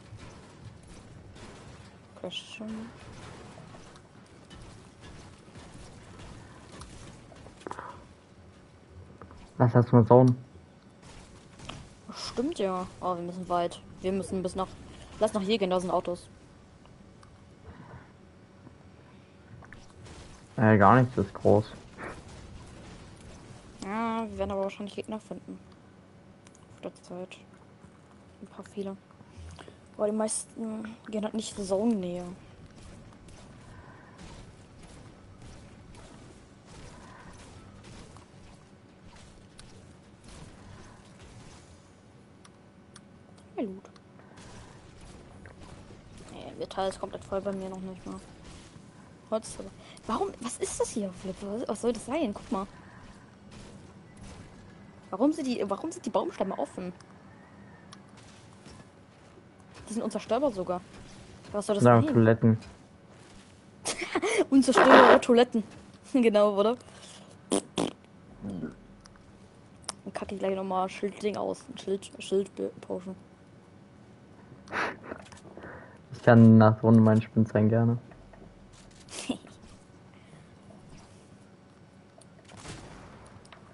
Question. Lass erst mal Zone. Stimmt ja. Oh, wir müssen weit. Wir müssen bis nach. Lass nach hier gehen, da sind Autos. Äh, gar nichts ist groß. Ja, wir werden aber wahrscheinlich Gegner finden. Auf der Zeit. Ein paar viele. Aber die meisten gehen halt nicht Zone-Nähe. Ja, gut. Nee, Metall ist komplett voll bei mir noch nicht mal. Holz. Warum? Was ist das hier? Was- soll das sein? Guck mal. Warum sind die, warum sind die Baumstämme offen? Die sind unzerstörbar sogar. Was soll das Da sein? Toiletten. Unzerstörbare Toiletten. genau, oder? Dann kacke ich gleich nochmal Schildding aus. Schild, Schild tauschen. Ich kann nach Runde meinen Spind sein gerne.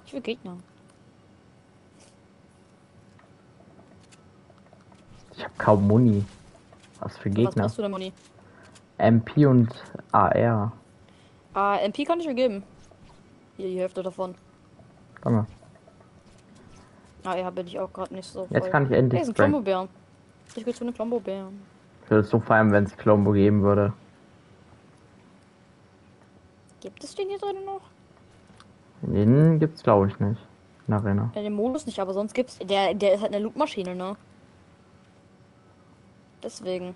Ich will Gegner. Ich habe kaum Muni. Was für Was Gegner. machst du denn, Moni? MP und AR. Ah, MP kann ich mir geben. Hier, die Hälfte davon. Warte mal. Ah, ja, bin ich auch gerade nicht so. Jetzt voll. kann ich endlich Hey, sprayen. Klombo-Bären. Ich will zu den Klombo-Bären. Würde es so feiern, wenn es Klombo geben würde. Gibt es den hier drin noch? Den gibt's glaube ich nicht. In der Arena. Ja, den Modus nicht, aber sonst gibt's. Der, der ist halt eine Lootmaschine, ne? Deswegen.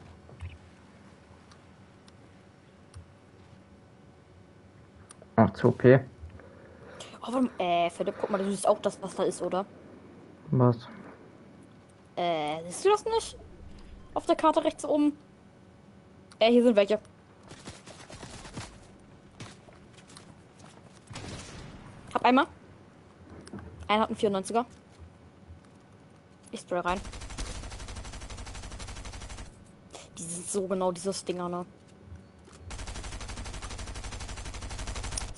Ach, zu OP. Oh, warte mal. Äh, Philipp, guck mal, du siehst auch das, was da ist, oder? Was? Äh, siehst du das nicht? Auf der Karte rechts oben. Äh, hier sind welche. Hab einmal. Einer hat einen 94er. Ich spray rein. Die sind so genau dieses Dinger, ne?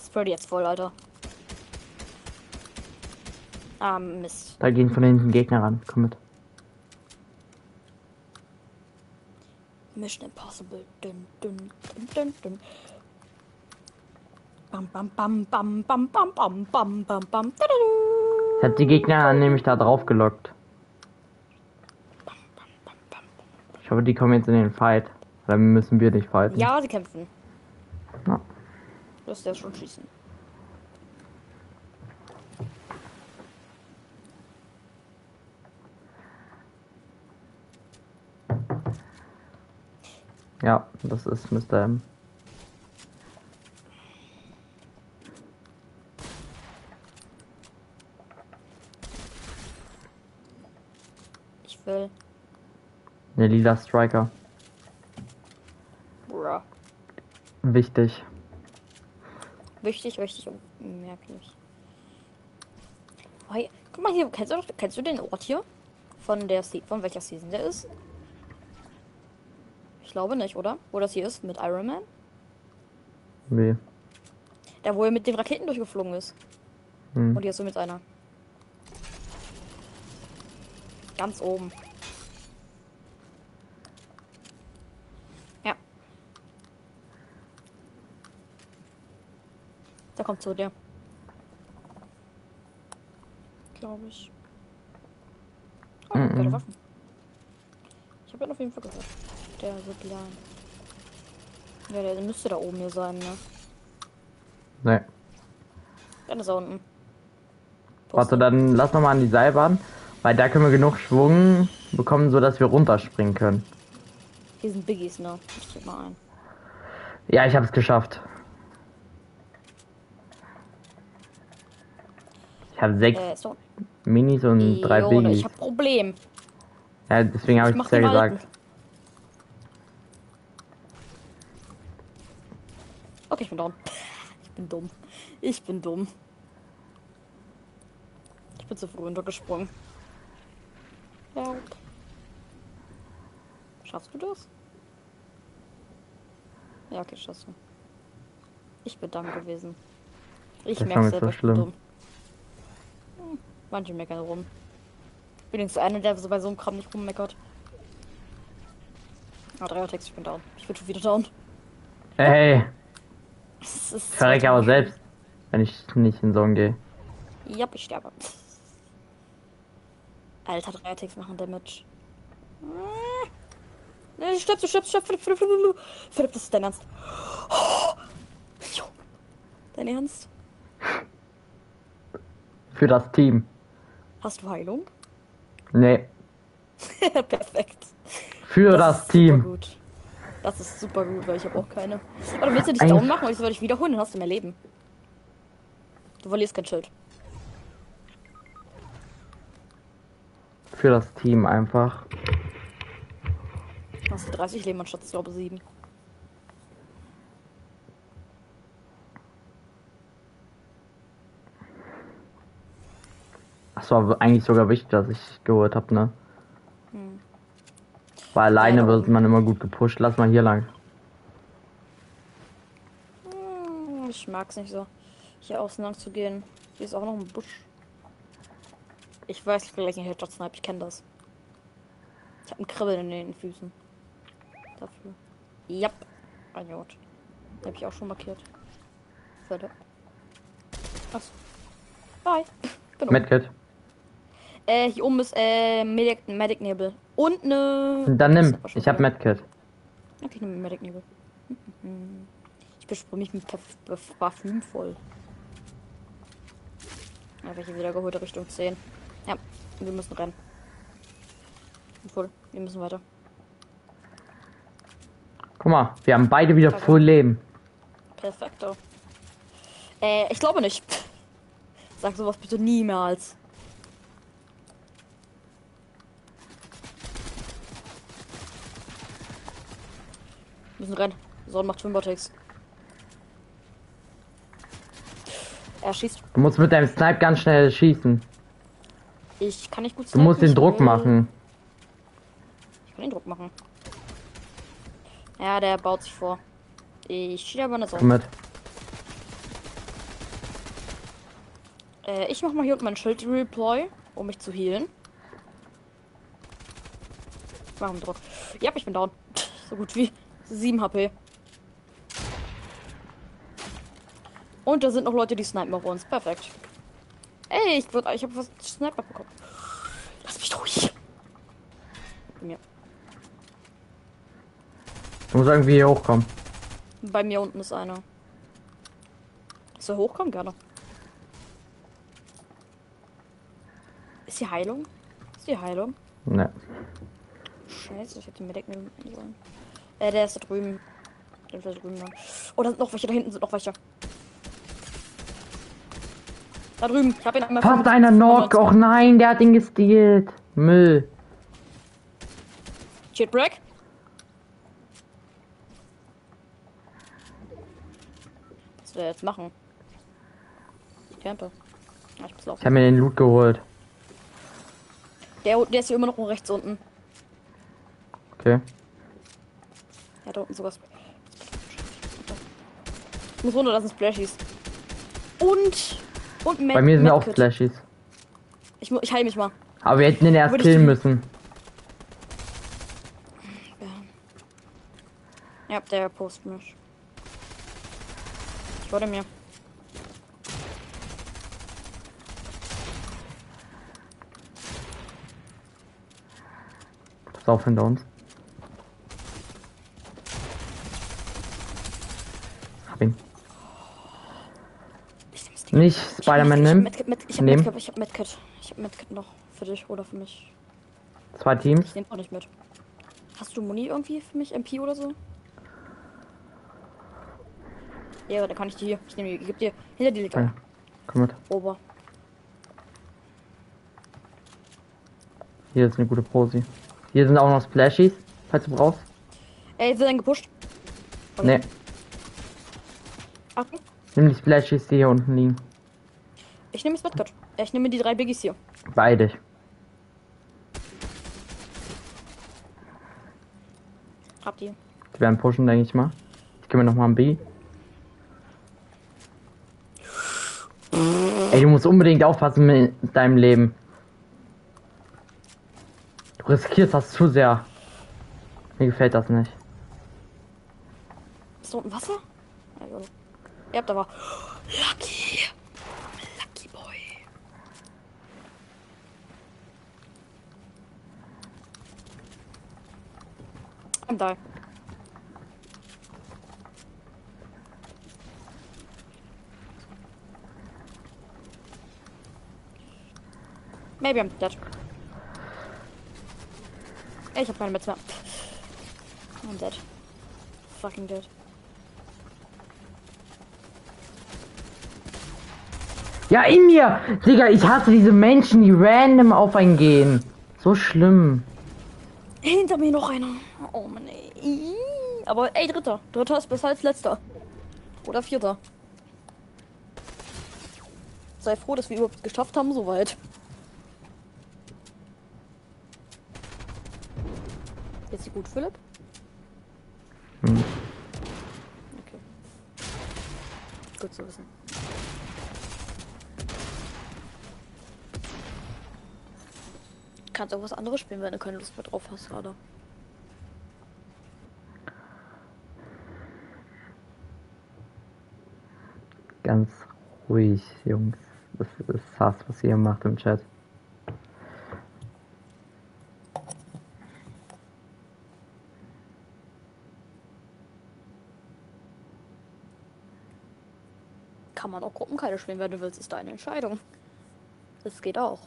Spray jetzt voll, Alter. Ah, Mist. Da gehen von hinten Gegner ran. Komm mit. Mission Impossible. Dun, dun, dun, dun, dun. Bam, bam, bam, bam, bam, bam, bam, bam, bam, bam. Ich hab die Gegner nämlich da drauf gelockt. Ich hoffe, die kommen jetzt in den Fight. Dann müssen wir nicht fighten. Ja, sie kämpfen. Ja. Das ist ja schon schießen. Ja, das ist Mr. M. Ich will. Der lila Striker. Bruh. Wichtig. Wichtig, wichtig und merklich. Oh, hier, guck mal hier, kennst du, kennst du den Ort hier? Von der Se von welcher Season der ist? Ich glaube nicht, oder? Wo das hier ist mit Iron Man? Wie? Da wo er mit den Raketen durchgeflogen ist. Hm. Und jetzt so mit einer. Ganz oben. Ja. Der kommt zu dir. Glaube ich. Oh, Mhm. geile Waffen. Ich habe ihn auf jeden Fall gehört. Der so klein. Ja, der müsste da oben hier sein, ne? Nee. Dann ist er unten. Warte, dann lass noch mal an die Seilbahn Weil da können wir genug Schwung bekommen, sodass wir runterspringen können. Hier sind Biggies, ne? Ich drück mal ein. Ja, ich habe es geschafft. Ich habe sechs Äh, so. Minis und drei Jone, Biggies. ich hab Problem. Ja, deswegen habe Ich es ja gesagt. Okay, ich bin down. Ich bin dumm. Ich bin dumm. Ich bin zu früh runtergesprungen. Help. Schaffst du das? Ja, okay, schaffst du. Ich bin dumm gewesen. Ich Das merke selber, so ich bin schlimm. dumm. Hm, manche meckern rum. Ich bin jetzt einer, der so bei so einem Kram nicht rummeckert. Ah, Dreiertext, ich bin down. Ich bin schon wieder down. Ey, Es ist ich verrecke aber selbst, wenn ich nicht in Zone gehe. Ja, ich sterbe. Alter, Dreiertext machen Damage. Nee, stopp, stopp, stopp, Philipp, Philipp, Philipp, Philipp. Das ist dein Ernst. Oh. Dein Ernst? Für das Team. Hast du Heilung? Nee, Perfekt. für das, ist Team. Gut. Das ist super gut, weil ich habe auch keine. Oder willst du dich Ein- down machen und ich soll dich wiederholen, dann hast du mehr Leben. Du verlierst kein Schild. Für das Team einfach. Hast du 30 Leben anstatt, ich glaube, 7. Das war eigentlich sogar wichtig, dass ich geholt habe, ne? Weil alleine wird man immer gut gepusht. Lass mal hier lang. Hm, Ich mag's nicht so, hier außen lang zu gehen. Hier ist auch noch ein Busch. Ich weiß, ich will gleich einen Headshot snipe, ich kenne das. Ich habe ein Kribbeln in den Füßen. Dafür. Jap. Ein Jod. Den habe ich auch schon markiert. Warte. Was? Bye. Medkit. Äh, hier oben ist äh, Medic, Medic Nebel. Und ne. Dann nimm. Ich hab Medkit. Okay, ich nehme Medic Nebel. Ich besprühe mich mit Parf Parf- Parfüm voll. Ja, welche wieder geholt Richtung 10. Ja, wir müssen rennen. Voll, wir müssen weiter. Guck mal, wir haben beide wieder voll Leben. Perfekto. Äh, ich glaube nicht. Sag sowas bitte niemals. Müssen rennen. Son macht Twinbotex. Er schießt. Du musst mit deinem Snipe ganz schnell schießen. Ich kann nicht gut Du musst snipen, den Druck machen. Ich kann den Druck machen. Ja, der baut sich vor. Ich stehe aber nicht so. Komm mit. Äh, ich mach mal hier unten mein Schild Reploy, um mich zu healen. Ich mach einen Druck. Ja, ich bin down. So gut wie 7 HP. Und da sind noch Leute, die snipen auf uns. Perfekt. Ey, ich, würd, ich habe was Sniper bekommen. Lass mich ruhig. Bei mir. Du musst irgendwie hier hochkommen. Bei mir unten ist einer. Ist er hochkommen? Gerne. Ist die Heilung? Ist die Heilung? Ne. Scheiße, ich hätte Medic nehmen sollen. Äh, der ist da drüben. Der ist da drüben dann. Oh, da sind noch welche, da hinten sind noch welche. Da drüben, ich hab ihn einmal. Fast einer Knock. Och nein, der hat ihn gestealt. Müll. Shit Break. Was will er jetzt machen? Camper. Ja, ich muss Ich habe mir den Loot geholt. Der, der ist hier immer noch rechts unten. Okay. Ja, da unten sowas. Ich muss runter, das sind Splashies. Und. Und Med Bei mir sind auch Medkit. Splashies. Ich, ich heile mich mal. Aber wir hätten den erst Würdest killen müssen. Ja, der Post mich. Ich wurde mir. Pass auf hinter uns. Hab ihn. Ich nehm's Ding. Nicht Spider-Man nehmen. Ich hab Medkit, ich hab. Medkit, ich hab Medkit. Ich hab Medkit noch. Für dich oder für mich. Zwei Teams. Ich nehme auch nicht mit. Hast du Muni irgendwie für mich? MP oder so? Ja, dann kann ich die hier. Ich nehme die. Geb dir. Hinter dir liegt Ja. Komm mit. Ober. Hier ist eine gute Posi. Hier sind auch noch Splashies, falls du brauchst. Ey, wird ein gepusht. Nee, Achtung. Nimm die Splashies, die hier unten liegen. Ich nehme das Badcut. Ich nehme die drei Biggies hier. Beide. Hab die. Die werden pushen, denke ich mal. Ich kümmere noch mal ein B. Ey, du musst unbedingt aufpassen mit deinem Leben. Du riskierst das zu sehr. Mir gefällt das nicht. Ist da unten Wasser? Ja, Ihr habt aber. Lucky! Lucky Boy. I'm die. Maybe I'm dead. Ich hab keine Metz mehr. I'm dead. Fucking dead. Ja, in mir! Digga, ich hasse diese Menschen, die random auf einen gehen. So schlimm. Hinter mir noch einer. Oh Mann, ey. Aber ey, dritter. Dritter ist besser als letzter. Oder vierter. Sei froh, dass wir überhaupt geschafft haben, soweit. Ist sie gut, Philipp? Hm. Okay. Gut zu wissen. Kannst auch was anderes spielen, wenn du keine Lust mehr drauf hast, gerade. Ganz ruhig, Jungs. Das ist Hass, was ihr macht im Chat. Kann man auch Gruppenkeile spielen, wenn du willst, ist deine Entscheidung. Das geht auch.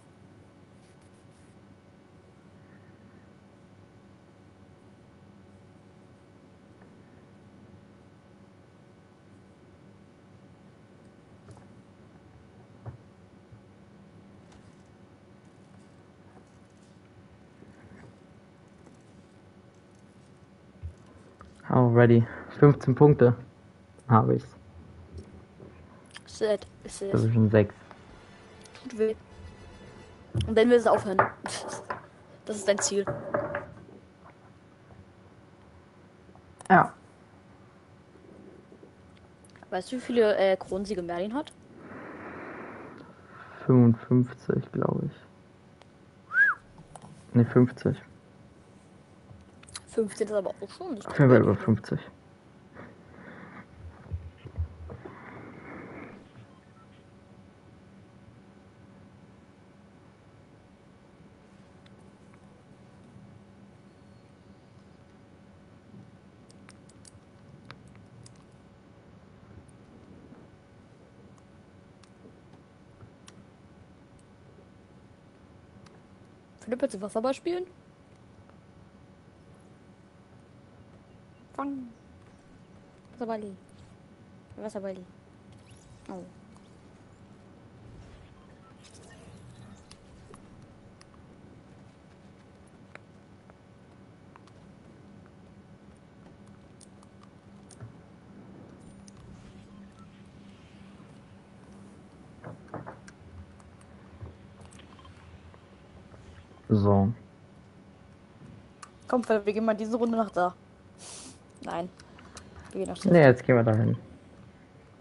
Already. 15 Punkte. Habe ich's. Sad. Ist Das es. ist schon 6. Tut weh. Und dann will es aufhören. Das ist dein Ziel. Ja. Weißt du, wie viele äh, Kronensiege Merlin hat? 55, glaube ich. Ne, 50. 15 ist aber auch schon nicht. Auf jeden Fall über 50. Philipp, willst du Wasserball spielen? Fang. Wasserballi. Wasserballi. Oh. So. Komm, wir gehen mal diese Runde nach da. Nein. Wir gehen nach da. Ne, jetzt gehen wir dahin.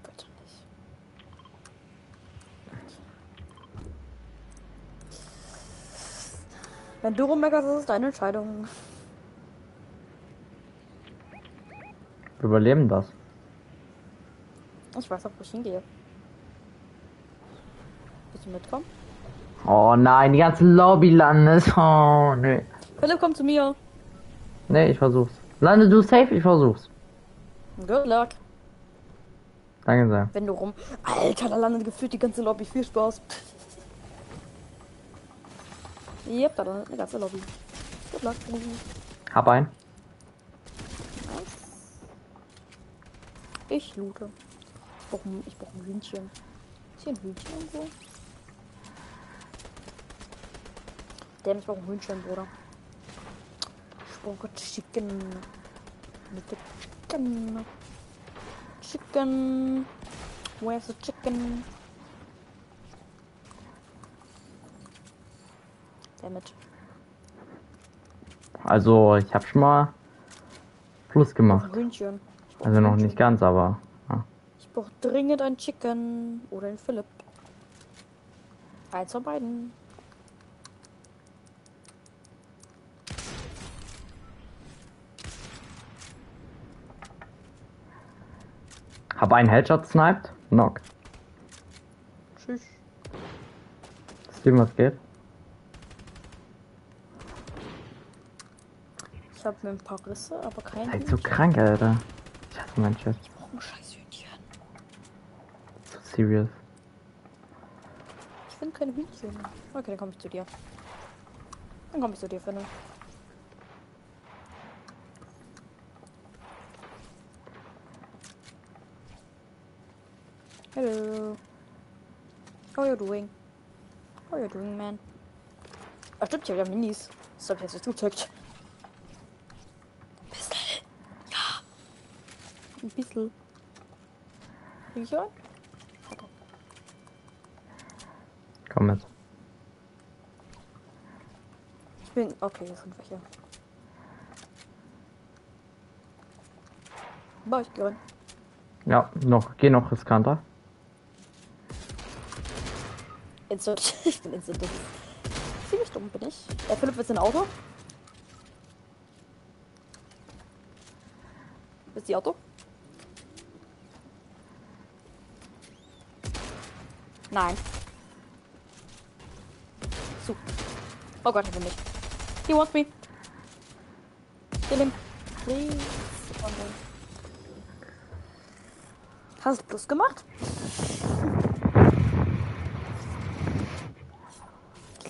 Bitte nicht. Wenn du rummeckerst, ist es deine Entscheidung. Wir überleben das. Ich weiß auch, wo ich hingehe. Willst du mitkommen? Oh nein, die ganze Lobby landet. Oh, nee. Philipp, komm zu mir. Nee, ich versuch's. Lande du safe, ich versuch's. Good luck. Danke sehr. Wenn du rum. Alter, da landet gefühlt die ganze Lobby. Viel Spaß. Yep, da dann eine ganze Lobby. Good luck. Hab ein. Ich loote. Ich brauche ein, ich brauch ein Hühnchen. Ist hier ein Hühnchen irgendwo? Damn, ich brauche ein Hühnchen, Bruder. Ich brauche Chicken. Mit der Chicken. Chicken. Where's the chicken? Damit. Also, ich hab schon mal Plus gemacht. Brauch Also noch Hühnchen. nicht ganz, aber. Ja. Ich brauche dringend ein Chicken oder ein Philipp. Eins von beiden. Hab einen Headshot sniped. Knock. Tschüss. Steven, was geht? Ich habe mir ein paar Risse, aber kein Seid so krank, Alter. Ich hasse meinen Chef. Ich brauche ein scheiß Hühnchen. So serious. Ich finde kein Hühnchen. Okay, dann komme ich zu dir. Dann komme ich zu dir, Finne. Hello. How you doing? How you doing, man? Ah, stimmt, ich habe ja Minis. Das habe ich jetzt nicht gecheckt. Pistol. Ja. Ein bisschen. Krieg ich rein? Okay. Komm mit. Ich bin. Okay, hier sind welche. Boah, ich rein. Ja, noch. Geh noch riskanter. Instant. Ich bin instant. dumm. Ziemlich dumm bin ich. Der Philipp ist ein Auto. Ist die Auto? Nein. So. Oh Gott, er will mich. He wants me. Kill him. Please. Oh. Hast du Plus gemacht?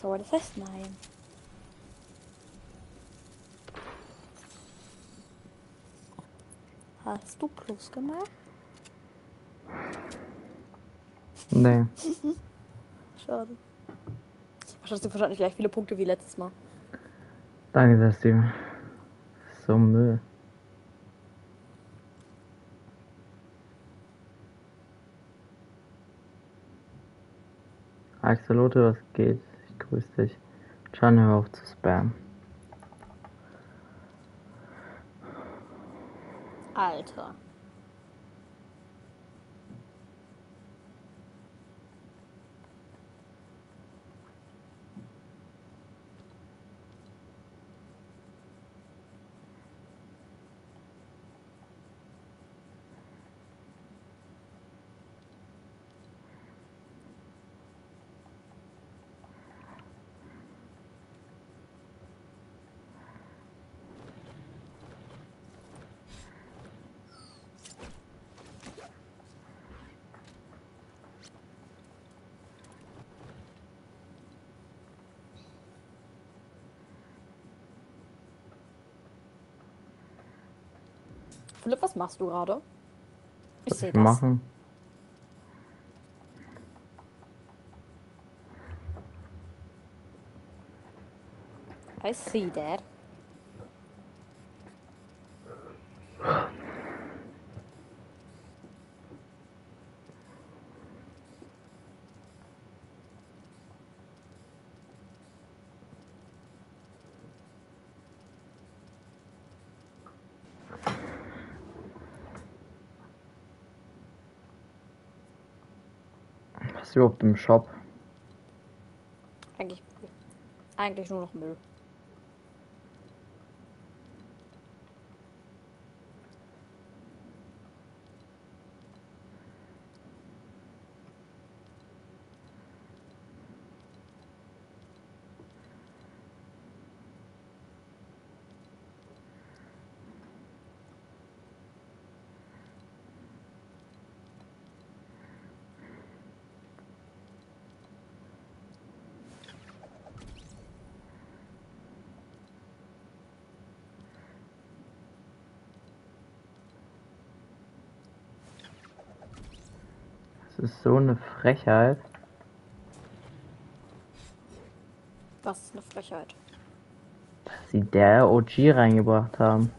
Ich glaube, das heißt nein. Hast du Plus gemacht? Nee. Schade. Wahrscheinlich wahrscheinlich gleich viele Punkte wie letztes Mal. Danke sehr, Steven. So Müll. Axolote, was geht? Ich grüße dich. Can, hör auf zu spammen. Alter. Philipp, was machst du gerade? Ich sehe das. machen? I see that. Überhaupt im Shop? Eigentlich, eigentlich nur noch Müll. So eine Frechheit. Was ist eine Frechheit? dass sie der OG reingebracht haben.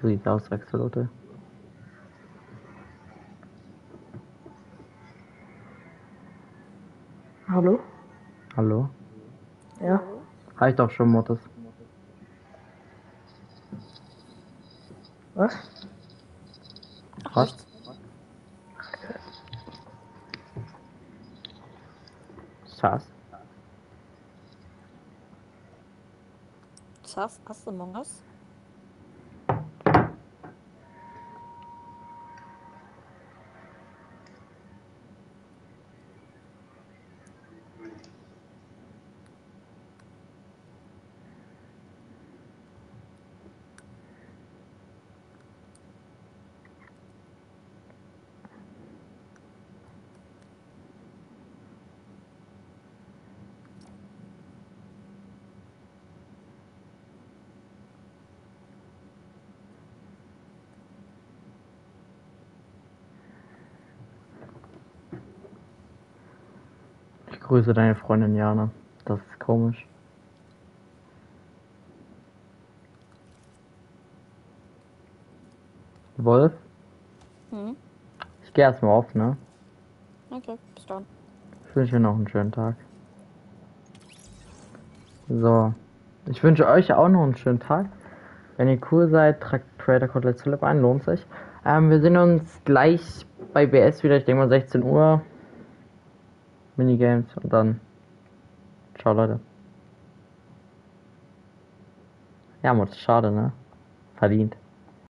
So sieht's aus, Axolotl. Hallo? Hallo? Ja? Reicht doch schon, Mottes. Was? Was? Sass. Sass, hast du Among Us? Ich grüße deine Freundin Jana. Das ist komisch. Wolf, Hm. ich gehe erstmal auf, ne? Okay, bis dann. Ich wünsche dir noch einen schönen Tag. So. Ich wünsche euch auch noch einen schönen Tag. Wenn ihr cool seid, tragt Trader Code Let's Philip ein, lohnt sich. Ähm, wir sehen uns gleich bei BS wieder, ich denke mal 16 Uhr. Minigames und dann. Ciao Leute. Ja, Mut, schade, ne? Verdient.